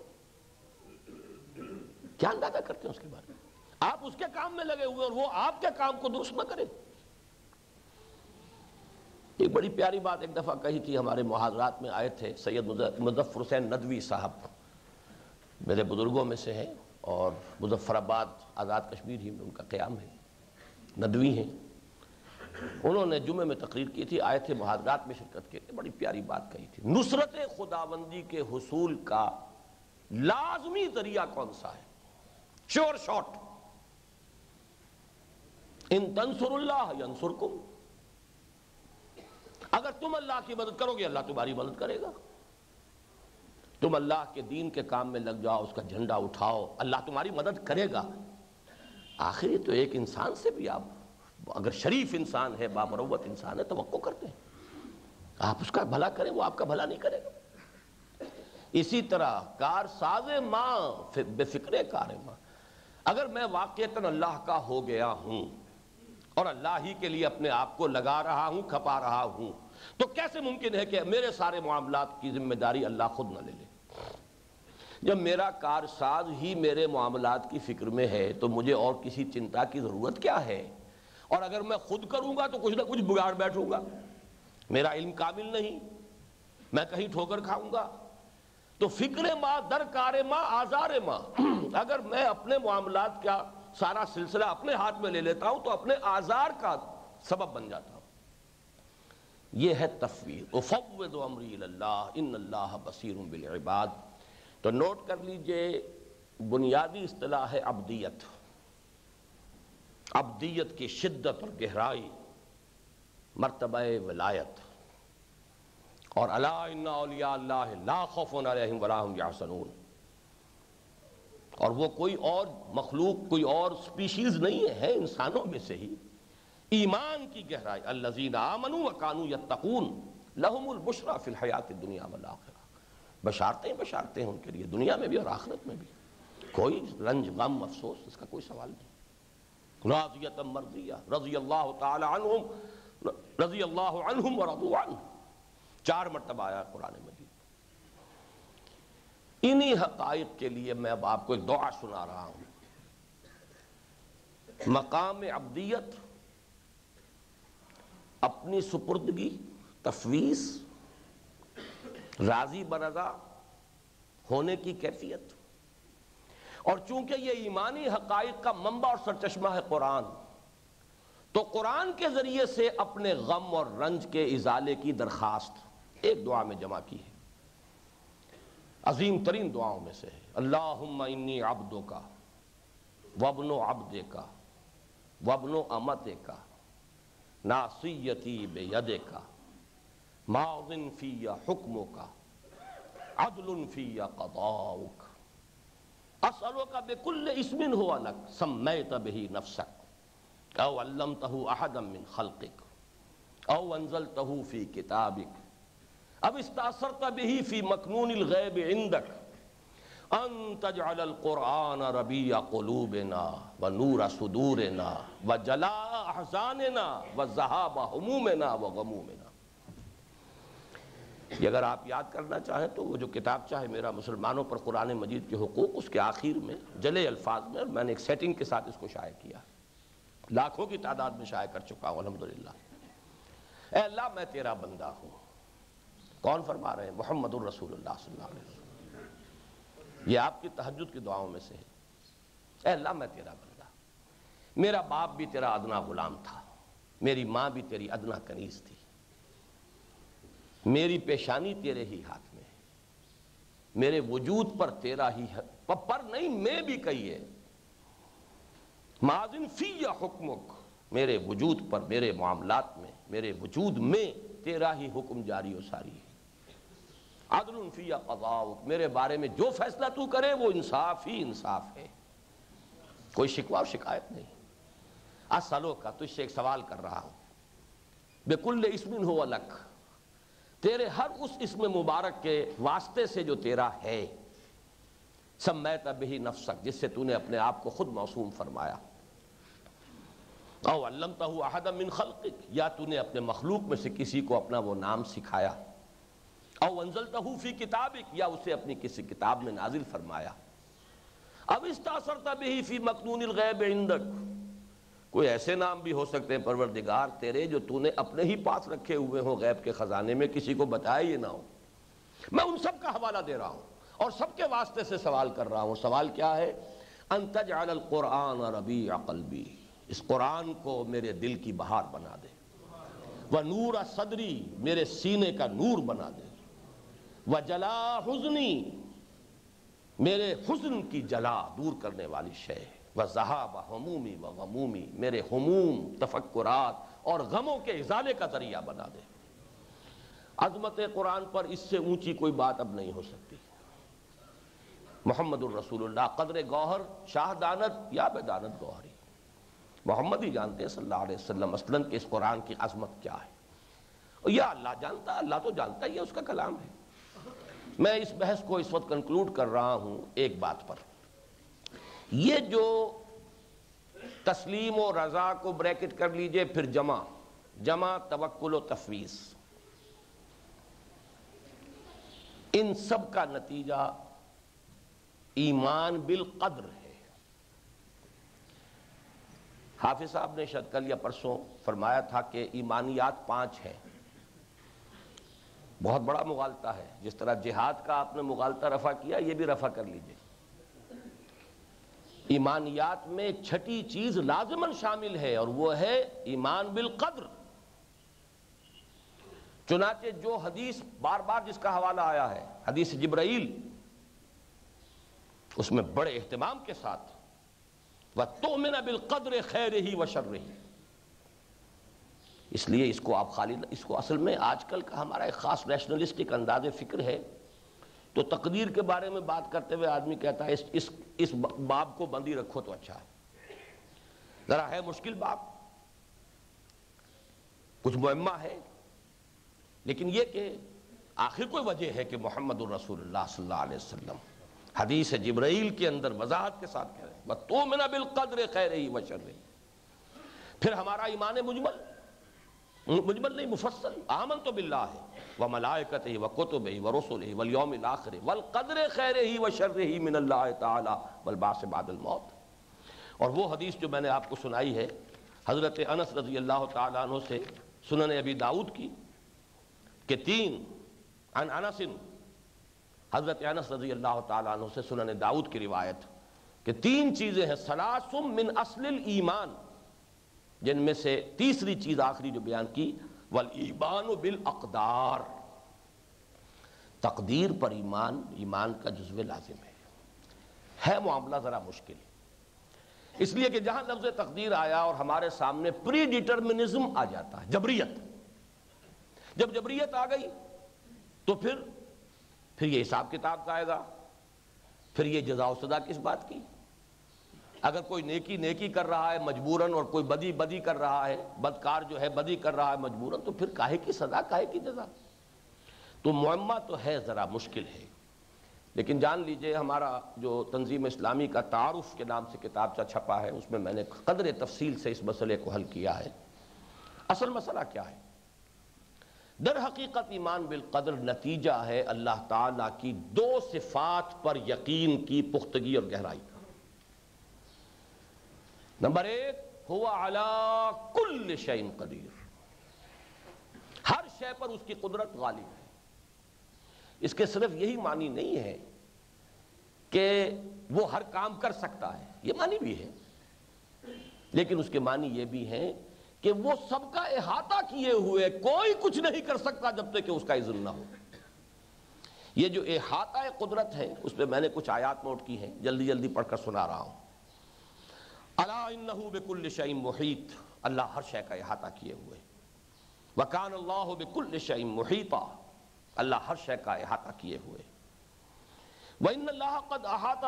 क्या अंदाज़ा करते हैं उसके बारे में? आप उसके काम में लगे हुए और वो आपके काम को दुरुस्त ना करे। एक बड़ी प्यारी बात एक दफ़ा कही थी, हमारे मुहाजरात में आए थे, सैयद मुजफ्फर हुसैन नदवी साहब। मेरे बुज़ुर्गों में से हैं। और मुजफ्फराबाद, आज़ाद कश्मीर ही में उनका क़्याम है। नदवी हैं। उन्होंने जुमे में तकरीर की थी, आए थे मुहाजरात में शिरकत के लिए बड़ी प्यारी बात कही थी। नुसरत खुदाबंदी के हसूल का लाजमी ज़रिया कौन सा है? श्योर शॉट इन तनसुरकुम अगर तुम अल्लाह की मदद करोगे, अल्लाह तुम्हारी मदद करेगा। तुम अल्लाह के दीन के काम में लग जाओ, उसका झंडा उठाओ, अल्लाह तुम्हारी मदद करेगा। आखिर तो एक इंसान से भी आप, अगर शरीफ इंसान है, बामरवत इंसान है तो करते हैं। आप उसका भला करें, वो आपका भला नहीं करेगा। इसी तरह कार साजे माँ बेफिक्रे कार माँ। अगर मैं वाकता अल्लाह का हो गया हूँ, और अल्लाह ही के लिए अपने आप को लगा रहा हूँ, खपा रहा हूँ तो कैसे मुमकिन है कि मेरे सारे मामला की ज़िम्मेदारी अल्लाह खुद ना ले ले? जब मेरा कारसाज ही मेरे मामला की फ़िक्र में है तो मुझे और किसी चिंता की ज़रूरत क्या है? और अगर मैं खुद करूँगा तो कुछ ना कुछ बिगाड़ बैठूँगा। मेरा इल्म काबिल नहीं, मैं कहीं ठोकर खाऊँगा। तो फ़िक्र माँ, दर कार माँ, आजार माँ। अगर मैं अपने मामला का सारा सिलसिला अपने हाथ में ले लेता हूँ तो अपने आजार का सबब बन जाता हूँ। यह है तफवीर। उफ़द अमरी इन अल्लाह बसीर तो नोट कर लीजिए बुनियादी असलाह है अबदियत। अबदियत की शिद्दत और गहराई मरतब वलायत। और यासनून और वो कोई और मखलूक कोई और स्पीशीज नहीं है, इंसानों में से ही। ईमान की गहराई अल्लजीन आमनु व कानू यत्तकून लहुमुल बुशरा फिल हयात दुनिया वल बशारते बशारते हैं उनके लिए, दुनिया में भी और आखिरत में भी। कोई रंज गम अफसोस, इसका कोई सवाल नहीं। राजियत मर्जिया रज़ी अल्लाह तहुम रज़ी अल्लाह चार मरतबा आया कुरान मजीद। इन्हीं हकाइक के लिए मैं अब आपको एक दुआ सुना रहा हूँ। मकाम अबदियत, अपनी सुपुर्दगी, तफवीस राज़ी बरजा होने की कैफियत। और चूँकि ये ईमानी हकाइक का मंबा और सरचश्मा है कुरान तो कुरान के ज़रिए से अपने गम और रंज के इजाले की दरखास्त एक दुआ में जमा की है। अजीम तरीन दुआओं में से है। अल्लाहन्नी अब्दो का वबनो अब्दे का वबनो अमत का नासीयती बेयदे का माजिन फ़िया हुक्मों का अदल फ़िया कदाउक असलों का बेकुल्ल इसमिन हो अलग समय तब ही नफसक औ अल्लम तहु अहदम मिन खल्किक औ अनजल तहु फ़ी किताबिक अब इस्तासरत भी फ़ी मकनून गैब इंदक अन तजअल कुरान रबिया क़ुलूबना व नूर सुदूरना व जला अहजानना व जहाब हमूमना व गमूमना ये अगर आप याद करना चाहें तो वो जो किताब चाहे मेरा मुसलमानों पर कुरान मजीद के हकूक़, उसके आखिर में, जले अल्फाज में मैंने एक सेटिंग के साथ इसको शाये किया। लाखों की तादाद में शाये कर चुका हूँ अलहमदिल्ला अल्लाह, मैं तेरा बंदा हूँ। कौन फरमा रहे हैं? मोहम्मद रसूलुल्लाह ये आपकी तहजद की दुआओं में से है। अल्लाह, मैं तेरा बंदा। मेरा बाप भी तेरा अदना गुलाम था। मेरी माँ भी तेरी अदना कनीज थी। मेरी पेशानी तेरे ही हाथ में है। मेरे वजूद पर तेरा ही है पर नहीं, मैं भी कही है। माजिन फ़ी या हुक्मुक, मेरे वजूद पर, मेरे मामलात में, मेरे वजूद में तेरा ही हुक्म जारी और सारी है। अदलफिया कदाउ मेरे बारे में जो फैसला तू करे, वो इंसाफ ही इंसाफ है। कोई शिकवा शिकायत नहीं। असलो का तुझसे एक सवाल कर रहा हूँ। बेकुल्ल इसमिन हो अलग तेरे हर उस इसमें मुबारक के वास्ते से जो तेरा है। तब ही नफसक, जिससे तूने अपने आप को खुद मौसूम फरमाया। अल्लम तहु अहदम खल्क या तूने अपने मखलूक में से किसी को अपना वो नाम सिखाया। और वंजल तहूफी किताबिक, या उसे अपनी किसी किताब में नाजिल फरमाया। अब इस तासरता भी फ़ी मकनून गैब इंदक कोई ऐसे नाम भी हो सकते हैं, परवरदिगार, तेरे जो तूने अपने ही पास रखे हुए हो गैब के खजाने में, किसी को बताया ही ना हो। मैं उन सब का हवाला दे रहा हूँ और सबके वास्ते से सवाल कर रहा हूँ। सवाल क्या है? अंतज कुरान रबी अकलबी इस कुरान को मेरे दिल की बहार बना दे। वह नूर सदरी, मेरे सीने का नूर बना दे। वह जला हुजनी, मेरे हुस्न की जला दूर करने वाली शय व जहाब हमूमी व गमूमी, मेरे हमूम तफक्रात और गमों के इजाले का ज़रिया बना दे। अजमत कुरान पर इससे ऊँची कोई बात अब नहीं हो सकती। मोहम्मद रसूलुल्लाह, कदर गौहर शाहदानत या बेदानत गौहरी। मोहम्मद ही जानते हैं, सल्लल्लाहु अलैहि वसल्लम, असलन के इस कुरान की अजमत क्या है। यह अल्लाह जानता अल्लाह तो जानता ही है, उसका कलाम है। मैं इस बहस को इस वक्त कंक्लूड कर रहा हूँ एक बात पर। ये जो तस्लीम और रजा को ब्रैकेट कर लीजिए, फिर जमा। जमा तवक्ल तफवीस। इन सब का नतीजा ईमान बिल कद्र है। हाफिज साहब ने शायद कल या परसों फरमाया था कि ईमानियात पाँच हैं। बहुत बड़ा मुगालता है। जिस तरह जिहाद का आपने मुगालता रफा किया, ये भी रफा कर लीजिए। ईमानियात में छठी चीज़ लाजमन शामिल है, और वो है ईमान बिल कद्र। चुनाचे जो हदीस बार बार जिसका हवाला आया है, हदीस जिब्राइल, उसमें बड़े एहतमाम के साथ वह तो मिना बिल कद्र खैर ही व शर्र ही इसलिए इसको आप खाली इसको असल में आजकल का हमारा एक ख़ास नेशनलिस्टिक अंदाज फ़िक्र है तो तकदीर के बारे में बात करते हुए आदमी कहता है, इस इस इस बाब को बंदी रखो तो अच्छा है। ज़रा है मुश्किल बाब कुछ मुम्मा है, लेकिन यह कि आखिर कोई वजह है कि मोहम्मद वसल्लम हदीस जब्राइल के अंदर वजाहत के साथ कह रहे हैं तो मिना बिल कद्र खैर ही वशर फिर हमारा ईमान मुजमल। मुजमल नहीं मुफसल आमन तो बिल्ला है। व मलाकत ही व कुतुब ही व रसुल ही वलयोम आखिर, वल कदर खैर ही व शर ही मिन तलबास बादल मौत। और वो हदीस जो मैंने आपको सुनाई है, हज़रत अनस रज़ी अल्लाह तु से सुनन अबी दाऊद की, कि तीन, अन अनसिन, हज़रत अनस रज़ी अल्लाह तु से सुनन दाऊद की रिवायत, कि तीन चीज़ें हैं, सलासुम मिन असल ईमान, जिनमें से तीसरी चीज़ आखिरी जो बयान की वल ईमान बिल अकदार। तकदीर पर ईमान ईमान का जुज्व लाजिम है। है मामला जरा मुश्किल। इसलिए कि जहाँ लफ्ज तकदीर आया और हमारे सामने प्री डिटर्मिनिज्म आ जाता है, जबरियत। जब जबरियत आ गई तो फिर फिर ये हिसाब किताब का आएगा, फिर ये जजा सदा किस बात की? अगर कोई नेकी नेकी कर रहा है, मजबूरन और कोई बदी बदी कर रहा है, बदकार जो है, बदी कर रहा है, मजबूरन तो फिर काहे की सजा, काहे की जजा? तो मुम्मा तो है ज़रा मुश्किल है। लेकिन जान लीजिए, हमारा जो तंजीम इस्लामी का तारुफ के नाम से किताब छपा है, उसमें मैंने कदर तफसील से इस मसले को हल किया है। असल मसला क्या है? दर हकीकत ईमान बिल कदर नतीजा है अल्लाह ताला की दो सिफात पर यकीन की पुख्तगी और गहराई। नंबर एक हुआ अला कुल शैन कदीर हर शय पर उसकी कुदरत गालिब है। इसके सिर्फ़ यही मानी नहीं है कि वो हर काम कर सकता है। ये मानी भी है। लेकिन उसके मानी ये भी है कि वो सबका अहाता किए हुए कोई कुछ नहीं कर सकता जब तक कि उसका इज्न ना हो। ये जो अहाता कुदरत है, उस पर मैंने कुछ आयात नोट की है जल्दी जल्दी पढ़कर सुना रहा हूँ। अलाकुल शईम मुहित। अल्लाह हर शय का अहाता किए हुए। वकान अल्लाह बिकुल शईम मुहिता। अल्लाह हर शय का अहाता किए हुए। वन अल्लाह कद अहाता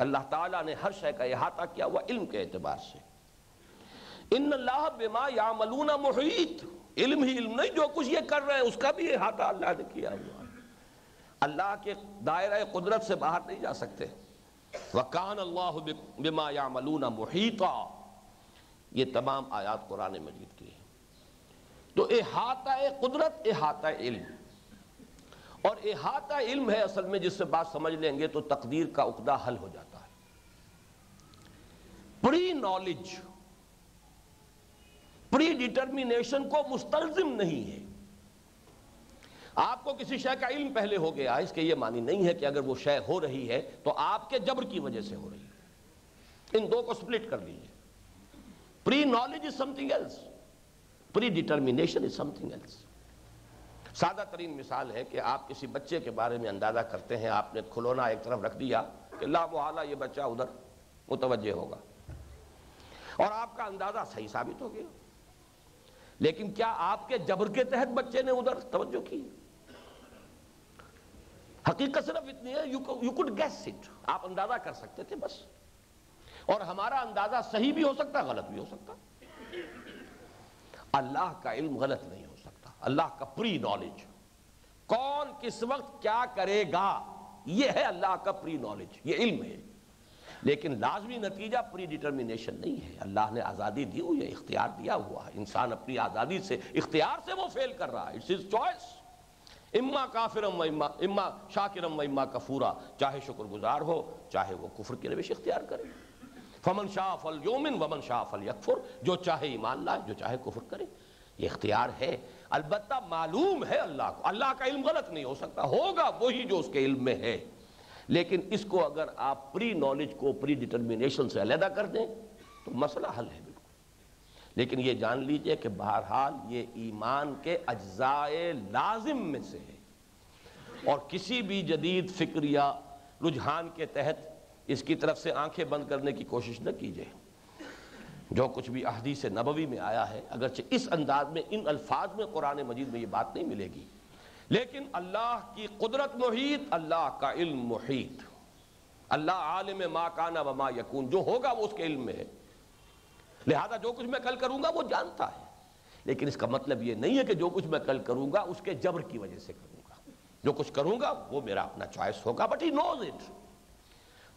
अल्लाह ताला ने हर शय का अहाता किया हुआ इल्म के एतबार से। इन अल्लाह बिमा यामलूना मुहित। इल्म ही इल्म नहीं, जो कुछ ये कर रहे हैं, उसका भी अहाता अल्लाह ने किया हुआ। अल्लाह के दायरा कुदरत से बाहर नहीं जा सकते। वकान अल्लाह बिमा यामलूना मुहिता। ये तमाम आयात कुरान मजीद की है। तो अहाता कुदरत अहाता इल्म। और अहाता इल्म है असल में जिससे बात समझ लेंगे तो तकदीर का उकदा हल हो जाता है। प्री नॉलेज प्री डिटर्मिनेशन को मुस्तलजिम नहीं है। आपको किसी शय का इल्म पहले हो गया, इसके ये मानी नहीं है कि अगर वो शय हो रही है तो आपके जबर की वजह से हो रही है। इन दो को स्प्लिट कर लीजिए। Pre knowledge is something else pre determination is something else सादा तरीन मिसाल है कि आप किसी बच्चे के बारे में अंदाज़ा करते हैं, आपने खुलोना एक तरफ़ रख दिया कि ला मुहाला, ये बच्चा उधर मुतवजह होगा। और आपका अंदाज़ा सही साबित हो गया। लेकिन क्या आपके जबर के तहत बच्चे ने उधर तवज्जो की? हकीकत सिर्फ़ इतनी है यू कुड गैस इट आप अंदाज़ा कर सकते थे, बस। और हमारा अंदाज़ा सही भी हो सकता, गलत भी हो सकता। अल्लाह का इल्म गलत नहीं हो सकता। अल्लाह का प्री नॉलेज कौन किस वक्त क्या करेगा यह है अल्लाह का प्री नॉलेज ये इल्म है। लेकिन लाजमी नतीजा प्री डिटर्मिनेशन नहीं है। अल्लाह ने आज़ादी दी हुई है, इख्तियार दिया हुआ है। इंसान अपनी आज़ादी से, इख्तियार से वो फेल कर रहा है। इट्स इज़ चॉइस इम्मा काफिरम व इम्मा इम्मा शाकिरम व इम्मा कफूरा। चाहे शुक्रगुजार हो, चाहे वो कुफर की रविश इख्तियार करे। फमन शाह फल योमिन, वमन शाह फल यकफुर। जो चाहे ईमान लाए, जो चाहे कुफर करे। ये इख्तियार है। अलबत् मालूम है अल्लाह को। अल्लाह का इल्म गलत नहीं हो सकता। होगा वही जो उसके इल्म में है। लेकिन इसको अगर आप प्री नॉलेज को प्री डिटर्मिनेशन से अलहदा कर दें तो मसला हल है। लेकिन ये जान लीजिए कि बहरहाल ये ईमान के अज्जाए लाजिम में से है। और किसी भी जदीद फ़िक्र या रुझान के तहत इसकी तरफ़ से आँखें बंद करने की कोशिश न कीजिए। जो कुछ भी अहदी से नबवी में आया है, अगरचे इस अंदाज में, इन अल्फाज में कुरान मजीद में ये बात नहीं मिलेगी। लेकिन अल्लाह की कुदरत मुहित, अल्लाह का इल्म मुहित। अल्लाह आलिम मा काना व मा यकून, जो होगा वो उसके इल्म में है। लिहाजा जो कुछ मैं कल करूँगा वो जानता है। लेकिन इसका मतलब ये नहीं है कि जो कुछ मैं कल करूँगा उसके जबर की वजह से करूँगा। जो कुछ करूँगा वो मेरा अपना चॉइस होगा बट ही नोज़ इट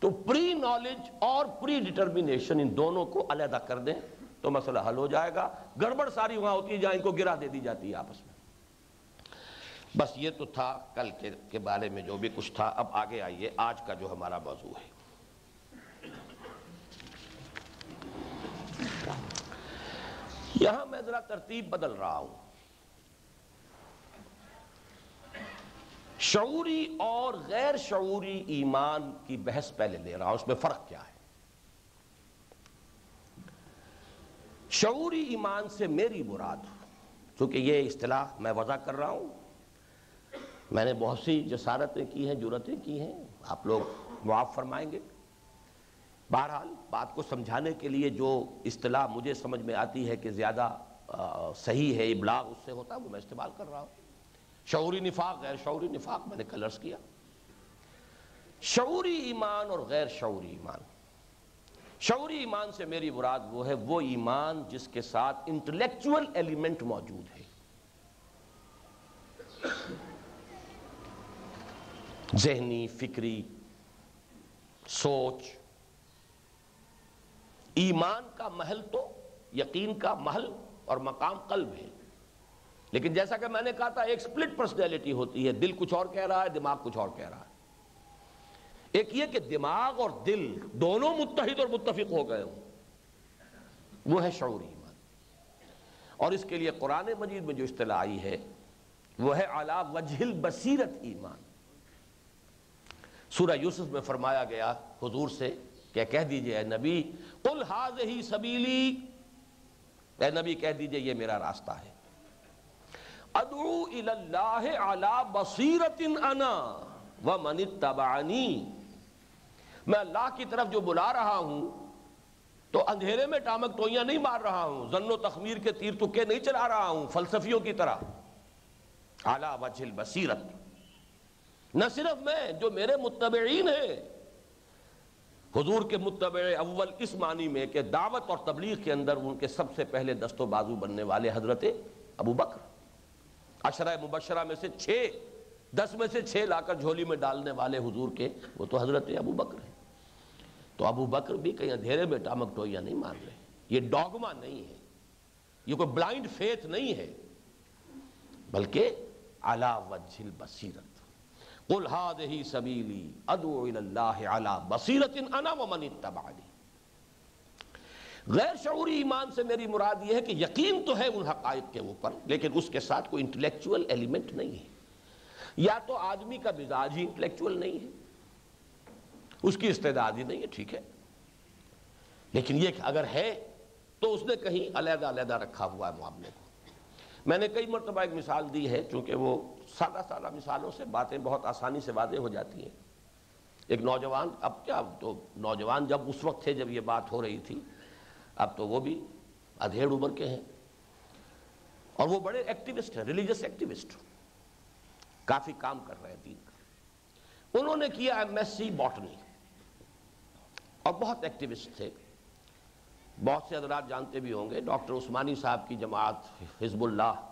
तो प्री नॉलेज और प्री डिटर्मिनेशन इन दोनों को अलहदा कर दें तो मसला हल हो जाएगा। गड़बड़ सारी वहाँ होती है जहाँ इनको गिरा दे दी जाती है आपस में। बस ये तो था कल के, के बारे में जो भी कुछ था। अब आगे आइए आज का जो हमारा मौजू है। यहाँ मैं जरा तरतीब बदल रहा हूँ। शऊरी और गैर शऊरी ईमान की बहस पहले ले रहा हूँ, उसमें फ़र्क क्या है? शऊरी ईमान से मेरी मुराद चूँकि ये इस्तलाह मैं वजह कर रहा हूँ। मैंने बहुत सी जसारतें की हैं, जरूरतें की हैं, आप लोग मुआफ़ फरमाएँगे। बहरहाल, बात को समझाने के लिए जो इस्तलाह मुझे समझ में आती है कि ज़्यादा सही है इबलाग उससे होता है, वो मैं इस्तेमाल कर रहा हूँ। शौरी निफाक, गैर शौरी निफाक, मैंने कलर्स किया। शौरी ईमान और गैर शौरी ईमान। शौरी ईमान से मेरी मुराद वो है, वो ईमान जिसके साथ इंटेलेक्चुअल एलिमेंट मौजूद है। जहनी, फिक्री, सोच ईमान का महल तो यकीन का महल और मकाम कल्ब है। लेकिन जैसा कि मैंने कहा था, एक स्प्लिट पर्सनैलिटी होती है। दिल कुछ और कह रहा है, दिमाग कुछ और कह रहा है। एक ये कि दिमाग और दिल दोनों मुतहिद और मुतफिक हो गए हो। वो है शौर ईमान। और इसके लिए कुरान मजीद में जो इतला आई है, वो है अला वजहिल बसीरत ईमान। सूरह यूसुफ में फरमाया गया, हुजूर से क्या कह दीजिए नबी कुल हाज ही सबीली नबी कह दीजिए, ये मेरा रास्ता है। अदू अला बसीरत अना व मन तबानी मैं अल्लाह की तरफ़ जो बुला रहा हूँ तो अंधेरे में टामक टोइयाँ नहीं मार रहा हूँ, जन्नो तखमीर के तीर तुक्के नहीं चला रहा हूँ, फलसफियों की तरह। आला वजल बसीरत। न सिर्फ़ मैं, जो मेरे मुतबीन है हुजूर के मुतब अव्वल इस मानी में कि दावत और तबलीग के अंदर उनके सबसे पहले दस्तो बाजू बनने वाले हज़रत अबू बकर। अशरा मुबशरा में से छः दस में से छः लाकर झोली में डालने वाले हुजूर के, वो तो हज़रत अबू बकर हैं। तो अबू बकर भी कहीं अंधेरे में टामक टोइया नहीं मान रहे। ये डॉगमा नहीं है। ये कोई ब्लाइंड फेथ नहीं है। बल्कि अला वजिल बसीरत। कुल हाद ही सबीली अला बसीरत अना वमन तबाली गैर शूरी ईमान से मेरी मुराद यह है कि यकीन तो है उन हकायक के ऊपर लेकिन उसके साथ कोई इंटेलेक्चुअल एलिमेंट नहीं है या तो आदमी का मिजाज ही इंटेलेक्चुअल नहीं है उसकी इस्तेदाद ही नहीं है ठीक है लेकिन ये अगर है तो उसने कहीं अलहदा अलहदा रखा हुआ है मामले को मैंने कई मरतबा एक मिसाल दी है चूँकि वो सादा सादा मिसालों से बातें बहुत आसानी से वादे हो जाती हैं। एक नौजवान, अब क्या तो नौजवान जब उस वक्त थे जब ये बात हो रही थी, अब तो वो भी अधेड़ उम्र के हैं। और वो बड़े एक्टिविस्ट हैं, रिलीजियस एक्टिविस्ट। काफ़ी काम कर रहे हैं दीन का। उन्होंने किया एम एस सी बॉटनी और बहुत एक्टिविस्ट थे। बहुत से हजरात जानते भी होंगे, डॉक्टर उस्मानी साहब की जमात, हिजबुल्लाह।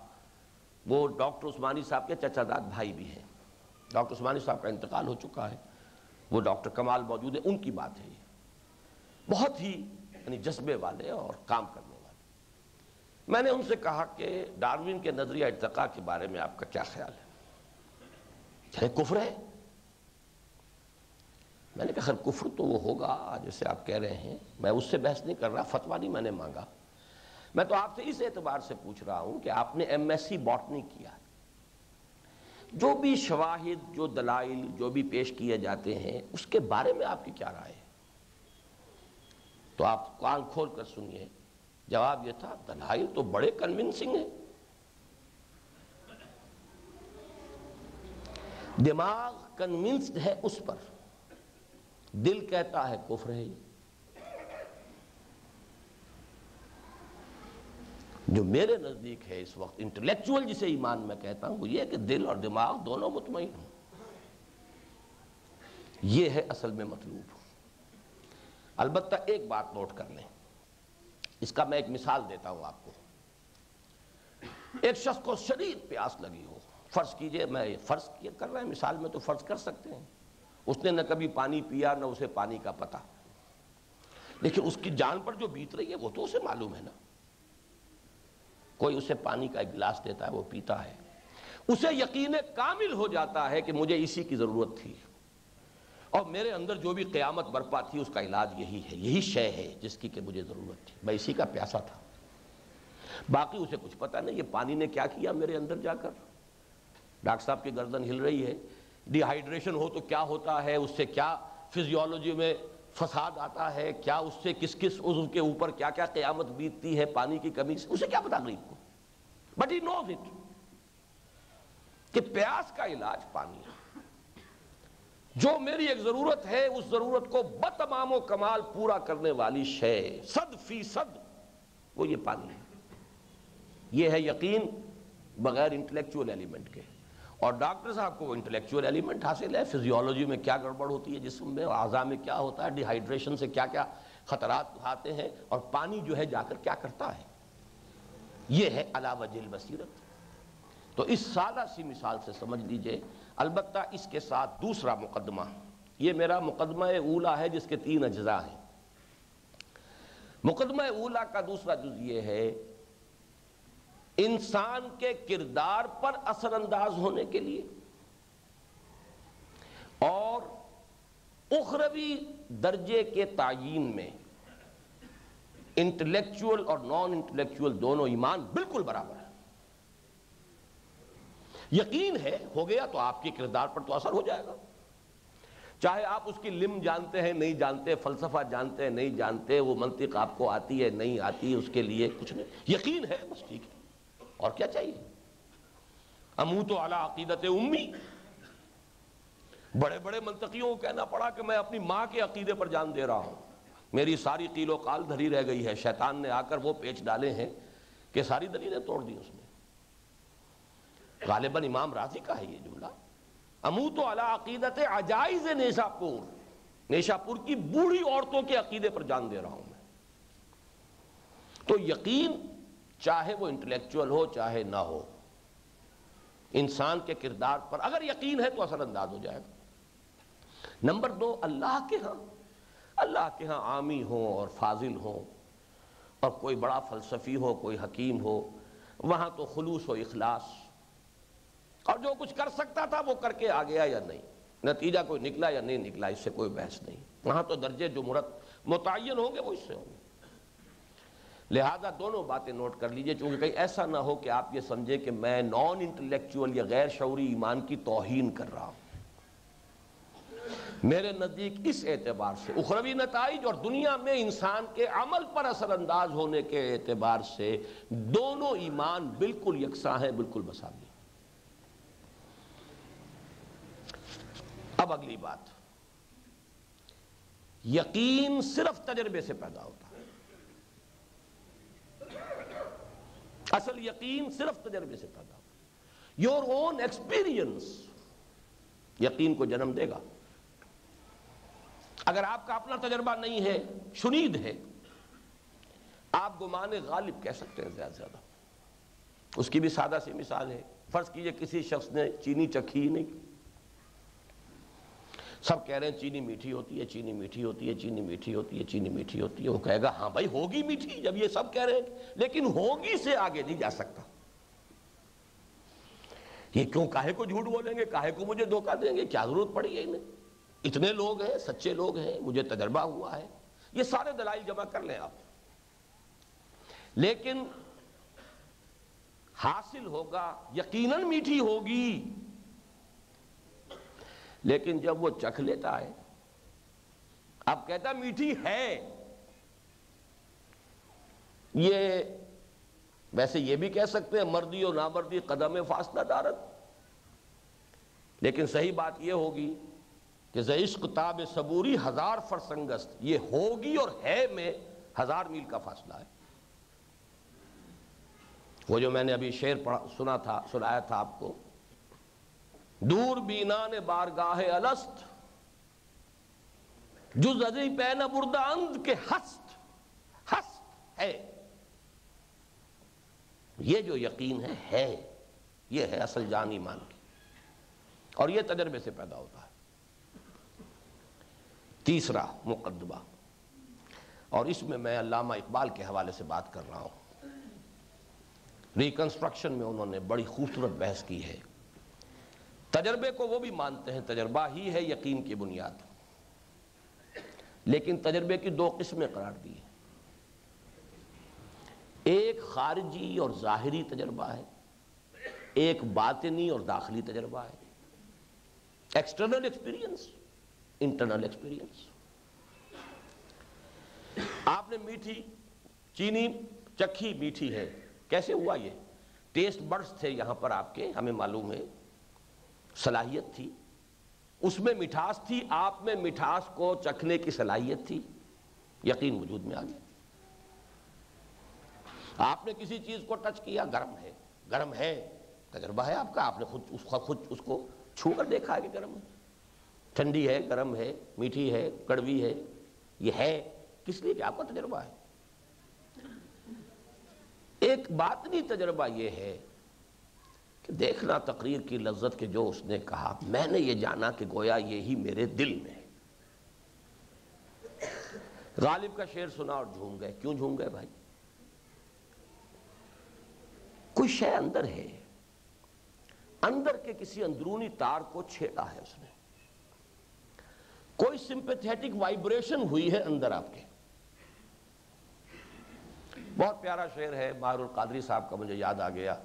वो डॉक्टर उस्मानी साहब के चचादाद भाई भी हैं। डॉक्टर उस्मानी साहब का इंतकाल हो चुका है। वो डॉक्टर कमाल मौजूद है, उनकी बात है ये। बहुत ही, यानी जज्बे वाले और काम करने वाले। मैंने उनसे कहा कि डार्विन के नज़रिया इतका के बारे में आपका क्या ख्याल है? चाहे कुफर है। मैंने कहा, खैर, कुफर तो वो होगा, जैसे आप कह रहे हैं। मैं उससे बहस नहीं कर रहा, फतवा नहीं मैंने मांगा। मैं तो आपसे इस एतबार से पूछ रहा हूँ कि आपने एम एस सी बॉटनी किया। जो भी शवाहिद, जो दलाइल, जो भी पेश किए जाते हैं, उसके बारे में आपकी क्या राय है? तो आप कान खोल कर सुनिए। जवाब यह था, दलाइल तो बड़े कन्विंसिंग है। दिमाग कन्विंस्ड है उस पर। दिल कहता है, कुफर है जो मेरे नज़दीक है इस वक्त इंटेलेक्चुअल जिसे ईमान में कहता हूँ, वो ये कि दिल और दिमाग दोनों मुतमिन हो। ये है असल में मतलूब। अलबत्ता एक बात नोट कर लें। इसका मैं एक मिसाल देता हूँ आपको। एक शख्स को शरीर प्यास लगी हो। फ़र्ज़ कीजिए, मैं फ़र्ज़ कर रहे हैं, मिसाल में तो फ़र्ज़ कर सकते हैं। उसने न कभी पानी पिया, न उसे पानी का पता। लेकिन उसकी जान पर जो बीत रही है, वो तो उसे मालूम है ना। कोई उसे पानी का एक गिलास देता है, वो पीता है। उसे यकीन कामिल हो जाता है कि मुझे इसी की ज़रूरत थी। और मेरे अंदर जो भी क्यामत बरपा थी, उसका इलाज यही है, यही शय है जिसकी कि मुझे ज़रूरत थी। मैं इसी का प्यासा था। बाकी उसे कुछ पता नहीं, ये पानी ने क्या किया मेरे अंदर जाकर? डॉक्टर साहब की गर्दन हिल रही है। डिहाइड्रेशन हो तो क्या होता है? उससे क्या फिजियोलॉजी में फसाद आता है, क्या उससे किस किस उसके ऊपर क्या क्या क्यामत बीतती है, पानी की कमी से, उसे क्या पता गरीब को? बट ही नोज़ इट कि प्यास का इलाज पानी है। जो मेरी एक ज़रूरत है, उस ज़रूरत को बतमाम कमाल पूरा करने वाली शय, सद फ़ी सद, वो ये पानी है। ये है यकीन बगैर इंटेलेक्चुअल एलिमेंट के। और डॉक्टर साहब को इंटेलेक्चुअल एलिमेंट हासिल है। फिजियोलॉजी में क्या गड़बड़ होती है, जिसम में आज़ा में क्या होता है डिहाइड्रेशन से क्या क्या खतरात आते हैं और पानी जो है जाकर क्या करता है। ये है अलावजिल बसीरत। तो इस सादा सी मिसाल से समझ लीजिए। अलबत् इसके साथ दूसरा मुकदमा। ये मेरा मुकदमा ऊला है, जिसके तीन अज्जा हैं। मुकदमा ऊला का दूसरा जुज ये है इंसान के किरदार पर असरअंदाज होने के लिए। और उखरवी दर्जे के तयन में इंटेलेक्चुअल और नॉन इंटेलेक्चुअल दोनों ईमान बिल्कुल बराबर है। यकीन है, हो गया तो आपके किरदार पर तो असर हो जाएगा। चाहे आप उसकी लिम जानते हैं, नहीं जानते, फलसफा जानते हैं, नहीं जानते, वो मंतिक आपको आती है, नहीं आती, उसके लिए कुछ नहीं। यकीन है, बस ठीक है। और क्या चाहिए? अमू तो अला अकीदत उम्मी। बड़े बड़े मंतकियों को कहना पड़ा कि मैं अपनी माँ के अकीदे पर जान दे रहा हूँ। मेरी सारी कीलो काल धरी रह गई है। शैतान ने आकर वो पेच डाले हैं कि सारी दलीलें तोड़ दी उसने। गालिबन इमाम राज़ी का है ये जुमला। अमू तो अला अकीदत अजाइज नेशापुर। नेशापुर की बूढ़ी औरतों के अकीदे पर जान दे रहा हूँ मैं। तो यकीन चाहे वो इंटेलेक्चुअल हो, चाहे ना हो, इंसान के किरदार पर अगर यकीन है तो असरअंदाज हो जाएगा। नंबर दो, अल्लाह के यहाँ, अल्लाह के यहाँ आमी हो और फाजिल हो और कोई बड़ा फलसफी हो, कोई हकीम हो, वहाँ तो खलूस हो इखलास। और जो कुछ कर सकता था वो करके आ गया या नहीं? नतीजा कोई निकला या नहीं निकला, इससे कोई बहस नहीं। वहाँ तो दर्जे जो मुरत मुतन होंगे वो इससे होंगे। लिहाजा दोनों बातें नोट कर लीजिए क्योंकि कहीं ऐसा ना हो कि आप ये समझे कि मैं नॉन इंटेलेक्चुअल या गैर शौरी ईमान की तोहन कर रहा हूँ। मेरे नज़दीक इस एतबार से, उखरवी नतज और दुनिया में इंसान के अमल पर असरअंदाज होने के एतबार से, दोनों ईमान बिल्कुल यकसा है, बिल्कुल मसावी अब अगली बात। यकीन सिर्फ़ तजर्बे से पैदा होता है असल यकीन सिर्फ़ तजर्बे से पैदा योर ओन एक्सपीरियंस यकीन को जन्म देगा। अगर आपका अपना तजर्बा नहीं है, शुनीद है, आप गुमान गालिब कह सकते हैं ज़्यादा से ज़्यादा। उसकी भी सादा सी मिसाल है, फ़र्ज़ कीजिए किसी शख्स ने चीनी चखी ही नहीं। सब कह रहे हैं, चीनी मीठी होती है, चीनी मीठी होती है, चीनी मीठी होती है, चीनी मीठी होती है। वो कहेगा हाँ भाई, होगी मीठी जब ये सब कह रहे हैं, लेकिन होगी से आगे नहीं जा सकता। ये क्यों, काहे को झूठ बोलेंगे, काहे को मुझे धोखा देंगे? क्या ज़रूरत पड़ी है इन्हें इतने लोग हैं, सच्चे लोग हैं, मुझे तजर्बा हुआ है। ये सारे दलाइल जमा कर लें आप। लेकिन हासिल होगा, यकीनन मीठी होगी। लेकिन जब वो चख लेता है, अब कहता मीठी है। ये, वैसे ये भी कह सकते हैं, मर्दी और नामर्दी कदम फासला दारत लेकिन सही बात यह होगी कि इश्क ताब सबूरी हज़ार फरसंगस्त, ये होगी और है में हज़ार मील का फासला है। वो जो मैंने अभी शेर पढ़ा, सुना था, सुनाया था आपको दूर बीना ने बारगाह अलस्त। जुज अजी पैन बुरदांद के हस्त। हस्त है। ये जो यकीन है है। ये है असल जान ईमान की। और ये तजर्बे से पैदा होता है। तीसरा मुकदमा और इसमें मैं अल्लामा इकबाल के हवाले से बात कर रहा हूँ। रिकंस्ट्रक्शन में उन्होंने बड़ी खूबसूरत बहस की है। तजर्बे को वो भी मानते हैं, तजर्बा ही है, यकीन की बुनियाद। लेकिन तजर्बे की दो किस्में करार दी एक खारजी और ज़ाहरी तजर्बा है, एक बातनी और दाखिली तजर्बा है। एक्सटर्नल एक्सपीरियंस इंटरनल एक्सपीरियंस आपने मीठी, चीनी चखी मीठी है, कैसे हुआ ये? टेस्ट बर्ड्स थे यहाँ पर आपके, हमें मालूम है। सलाहियत थी। उसमें मिठास थी, आप में मिठास को चखने की सलाहियत थी। यकीन वजूद में आ गया। आपने किसी चीज़ को टच किया, गर्म है गर्म है, तजर्बा है आपका। आपने खुद, उसका खुद, उसको छू कर देखा है कि गर्म है। ठंडी है, गर्म है, मीठी है, कड़वी है, ये है, किस लिए आपका तजर्बा है? एक बात नहीं, तजर्बा ये है कि देखना तकरीर की लज्जत के जो उसने कहा, मैंने ये जाना कि गोया ये ही मेरे दिल में गालिब का शेर सुना और झूम गए। क्यों झूम गए भाई? कोई शय अंदर है। अंदर के किसी अंदरूनी तार को छेड़ा है उसने। कोई सिंपैथेटिक वाइब्रेशन हुई है अंदर आपके। बहुत प्यारा शेर है बाहरुल कादरी साहब का मुझे याद आ गया।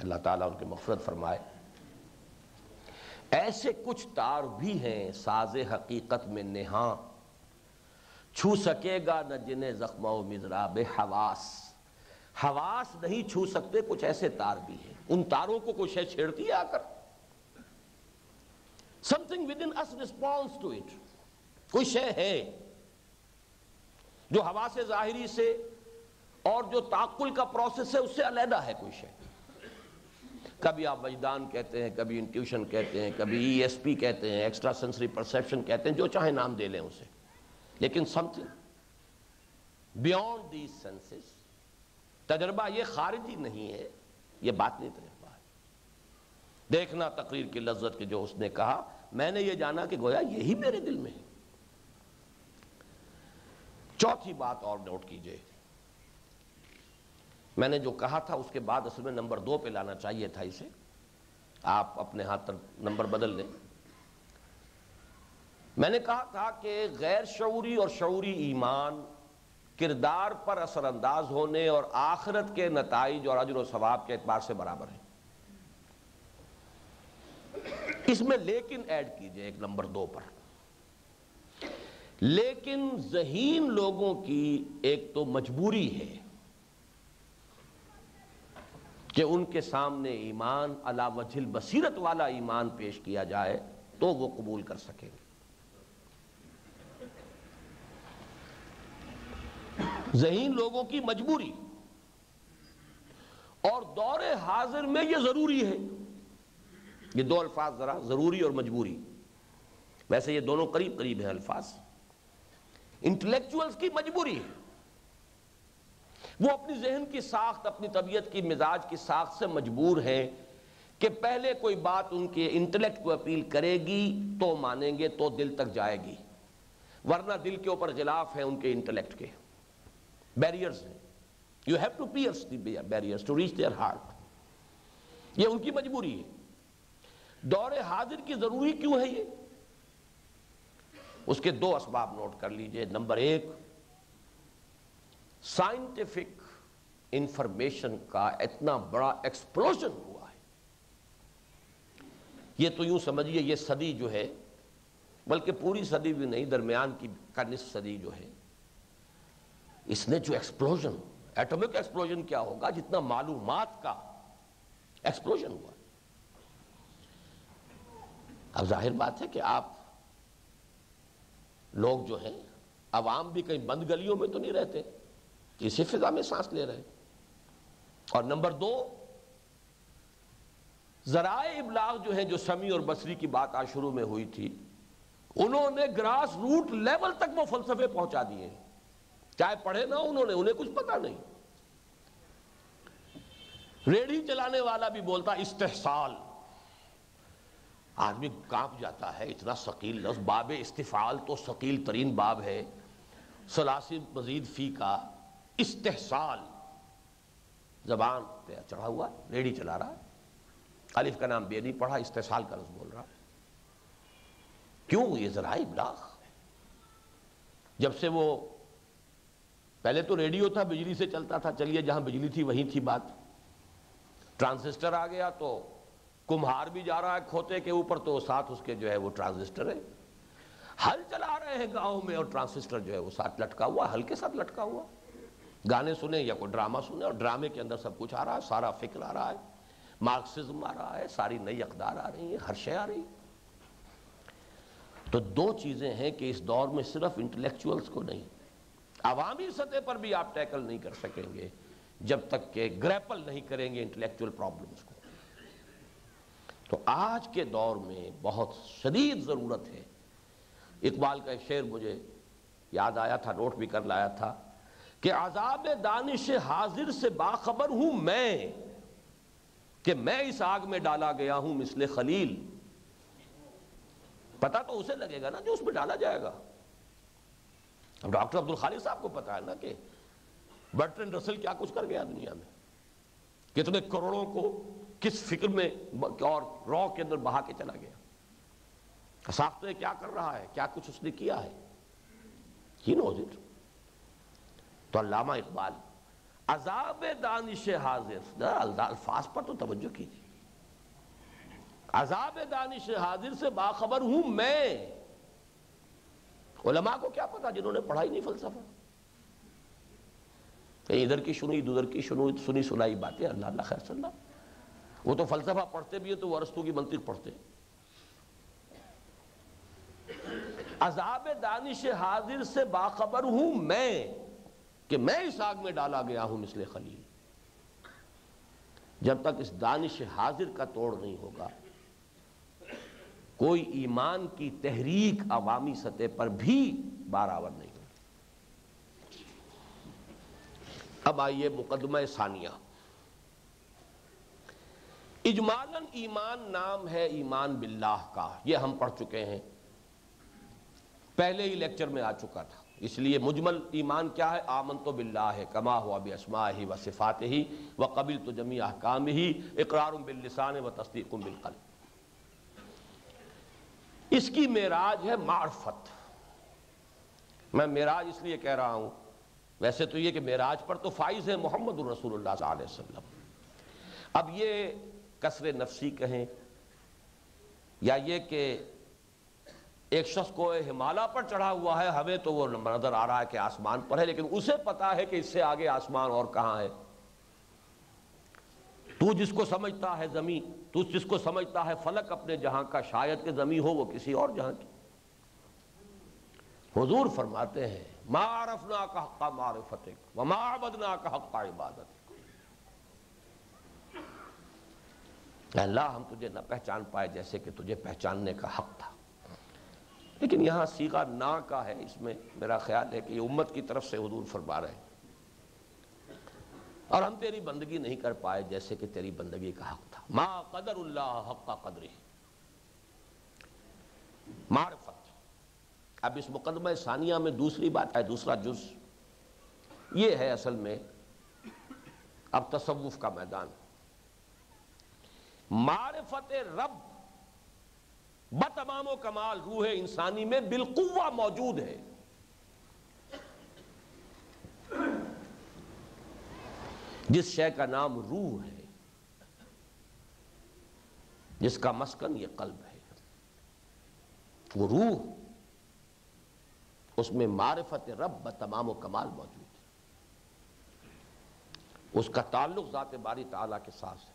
अल्लाह ताला उनकी मफरत फरमाए। ऐसे कुछ तार भी हैं साज हकीकत में नेहा। छू सकेगा न जिन्हें जख्मा मिजराब हवास। हवास नहीं छू सकते, कुछ ऐसे तार भी हैं। उन तारों को कुछ है छेड़ती है आकर? Something within us response to it कोई शय है जो हवा से जाहिरी से और जो ताकुल का प्रोसेस है, उससे अलहदा है कोई शय। कभी आप वजदान कहते हैं, कभी इंट्यूशन कहते हैं, कभी ईएसपी कहते हैं एक्स्ट्रा सेंसरी परसेप्शन कहते हैं, जो चाहे नाम दे लें उसे। लेकिन समथिंग बियॉन्ड दीज सेंसेस तजर्बा ये खारिजी नहीं है, ये बात नहीं तजर्बा है। देखना तकरीर की लज्जत के जो उसने कहा, मैंने ये जाना कि गोया यही मेरे दिल में है। चौथी बात और नोट कीजिए। मैंने जो कहा था, उसके बाद असल में नंबर दो पे लाना चाहिए था इसे। आप अपने हाथ तक नंबर बदल लें। मैंने कहा था कि गैर शौरी और शौरी ईमान किरदार पर असरअंदाज होने और आखिरत के नतज और अजर सवाब के एतबार से बराबर है। इसमें लेकिन ऐड कीजिए एक नंबर दो पर। लेकिन जहीन लोगों की एक तो मजबूरी है कि उनके सामने ईमान अला वजिल बसीरत वाला ईमान पेश किया जाए तो वो कबूल कर सकेंगे। जहीन लोगों की मजबूरी। और दौरे हाजिर में यह ज़रूरी है। ये दो अल्फाज जरा ज़रूरी और मजबूरी। वैसे ये दोनों करीब करीब हैं अल्फाज। इंटेलेक्चुअल्स की मजबूरी है। वो अपनी जहन की साख्त, अपनी तबीयत की मिजाज की साख्त से मजबूर है कि पहले कोई बात उनके इंटेलेक्ट को अपील करेगी तो मानेंगे तो दिल तक जाएगी। वरना दिल के ऊपर खिलाफ है उनके इंटेलेक्ट के। बैरियर्स हैं। You have to pierce barriers to reach their heart ये उनकी मजबूरी है। दौरे हाजिर की ज़रूरी क्यों है ये? उसके दो असबाब नोट कर लीजिए। नंबर एक साइंटिफिक इंफॉर्मेशन का इतना बड़ा एक्सप्लोजन हुआ है। ये तो यूँ समझिए, ये सदी जो है, बल्कि पूरी सदी भी नहीं, दरमियान की का निस सदी जो है, इसने जो एक्सप्लोजन एटॉमिक एक्सप्लोजन क्या होगा, जितना मालूम का एक्सप्लोजन हुआ। अब ज़ाहिर बात है कि आप लोग जो हैं अवाम भी कहीं बंद गलियों में तो नहीं रहते। इसी फिजा में सांस ले रहे और नंबर दो, जराए इबलाग जो है, जो समी और बसरी की बात आज शुरू में हुई थी, उन्होंने ग्रास रूट लेवल तक वो फलसफे पहुँचा दिए। चाहे पढ़े ना उन्होंने, उन्हें कुछ पता नहीं। रेडी चलाने वाला भी बोलता इस्तेसाल आदमी काँप जाता है, इतना शकील लफ्ज, बाब इस्तीफाल तो शकील तरीन बाब है। सलासी मजीद फ़ी का इस्तेसाल जबान पे चढ़ा हुआ, रेडी चला रहा। है अलिफ का नाम बे नहीं पढ़ा इस्तेसाल का बोल रहा। क्यों ये जरा इबलाग? जब से वो, पहले तो रेडियो था, बिजली से चलता था, चलिए जहाँ बिजली थी, वहीं थी बात। ट्रांसिस्टर आ गया तो कुम्हार भी जा रहा है खोते के ऊपर तो साथ उसके जो है वो ट्रांजिस्टर है। हल चला रहे हैं गाँव में और ट्रांसिस्टर जो है वो साथ लटका हुआ, हल के साथ लटका हुआ। गाने सुने या कोई ड्रामा सुने और ड्रामे के अंदर सब कुछ आ रहा है, सारा फ़िक्र आ रहा है, मार्क्सिज्म आ रहा है, सारी नई अकदार आ रही है हर शय आ रही तो दो चीज़ें हैं कि इस दौर में सिर्फ़ इंटेलेक्चुअल्स को नहीं, अवामी सतह पर भी आप टैकल नहीं कर सकेंगे, जब तक के ग्रैपल नहीं करेंगे इंटेलेक्चुअल प्रॉब्लम्स को। तो आज के दौर में बहुत शदीद ज़रूरत है। इकबाल का एक शेर मुझे याद आया था, नोट भी कर लाया था। कि आजाब दानिश हाजिर से बाखबर हूँ मैं, कि मैं इस आग में डाला गया हूँ मिसले खलील। पता तो उसे लगेगा ना जो उसमें डाला जाएगा। अब डॉक्टर अब्दुल खालिद साहब को पता है ना कि बर्टन रसल क्या कुछ कर गया दुनिया में? कितने करोड़ों को किस फ़िक्र में और रॉ के अंदर बहा के चला गया। साख्त क्या कर रहा है? क्या कुछ उसने किया है? ही नोज़ इट तो अल्लामा इकबाल, अजाब दानिश हाजिर। अल्फाज पर तो तवज्जो कीजिए। अजाब दानिश हाजिर से बाखबर हूँ मैं। उलमा को क्या पता, जिन्होंने पढ़ाई नहीं फलसफा। इधर की सुनी उधर की सुनी सुनी, सुनाई बातें, अल्लाह अल्लाह, खैर सल्ला वो तो फलसफा पढ़ते भी है तो वो की मंतिक पढ़ते अजाब दानिश हाजिर से बाखबर हूँ मैं। कि मैं इस आग में डाला गया हूँ मिसले खलील। जब तक इस दानिश हाजिर का तोड़ नहीं होगा, कोई ईमान की तहरीक अवामी सतह पर भी बारावर नहीं होगी। अब आइए मुकदमा सानिया। इजमालन ईमान नाम है ईमान बिल्लाह का यह हम पढ़ चुके हैं। पहले ही लेक्चर में आ चुका था। इसलिए मुजमल ईमान क्या है? आमन तो बिल्ला है कमा हुआ असमा ही व सिफ़ात ही व कबिल तो जमी अहकाम ही इकरार बिल्लिसान व तस्दीक बिलकल इसकी मेराज है मार्फत। मैं मेराज इसलिए कह रहा हूँ, वैसे तो ये कि मेराज पर तो फाइज है मोहम्मद रसूलुल्लाह अब ये कसर नफसी कहें, या ये कि एक शख्स को हिमालय पर चढ़ा हुआ है, हमें तो वो नज़र आ रहा है कि आसमान पर है, लेकिन उसे पता है कि इससे आगे आसमान और कहाँ है। तू जिसको समझता है ज़मीन, तू जिसको समझता है फलक अपने जहाँ का शायद के जमी हो, वो किसी और जहाँ की। हुजूर फरमाते हैं मारफना का हक्का मारफत व माबदना का हक्का इबादत। अल्लाह हम तुझे न पहचान पाए जैसे कि तुझे पहचानने का हक था। लेकिन यहाँ सीखा ना का है, इसमें मेरा ख्याल है कि उम्मत की तरफ़ से हजूर फरमा रहे और हम तेरी बंदगी नहीं कर पाए जैसे कि तेरी बंदगी का हक था। मा कदर हक का कदर। मारफत। अब इस मुकदमा सानिया में दूसरी बात है, दूसरा जुज। ये है असल में अब तसवुफ का मैदान। मारफत रब बतमाम कमाल रूह इंसानी में, बिलकुवा मौजूद है। जिस शय का नाम रूह है, जिसका मस्कन ये कल्ब है, वो रूह, उसमें मारफत रब तमाम कमाल मौजूद है। उसका ताल्लुक ज़ात बारी ताला के साथ है।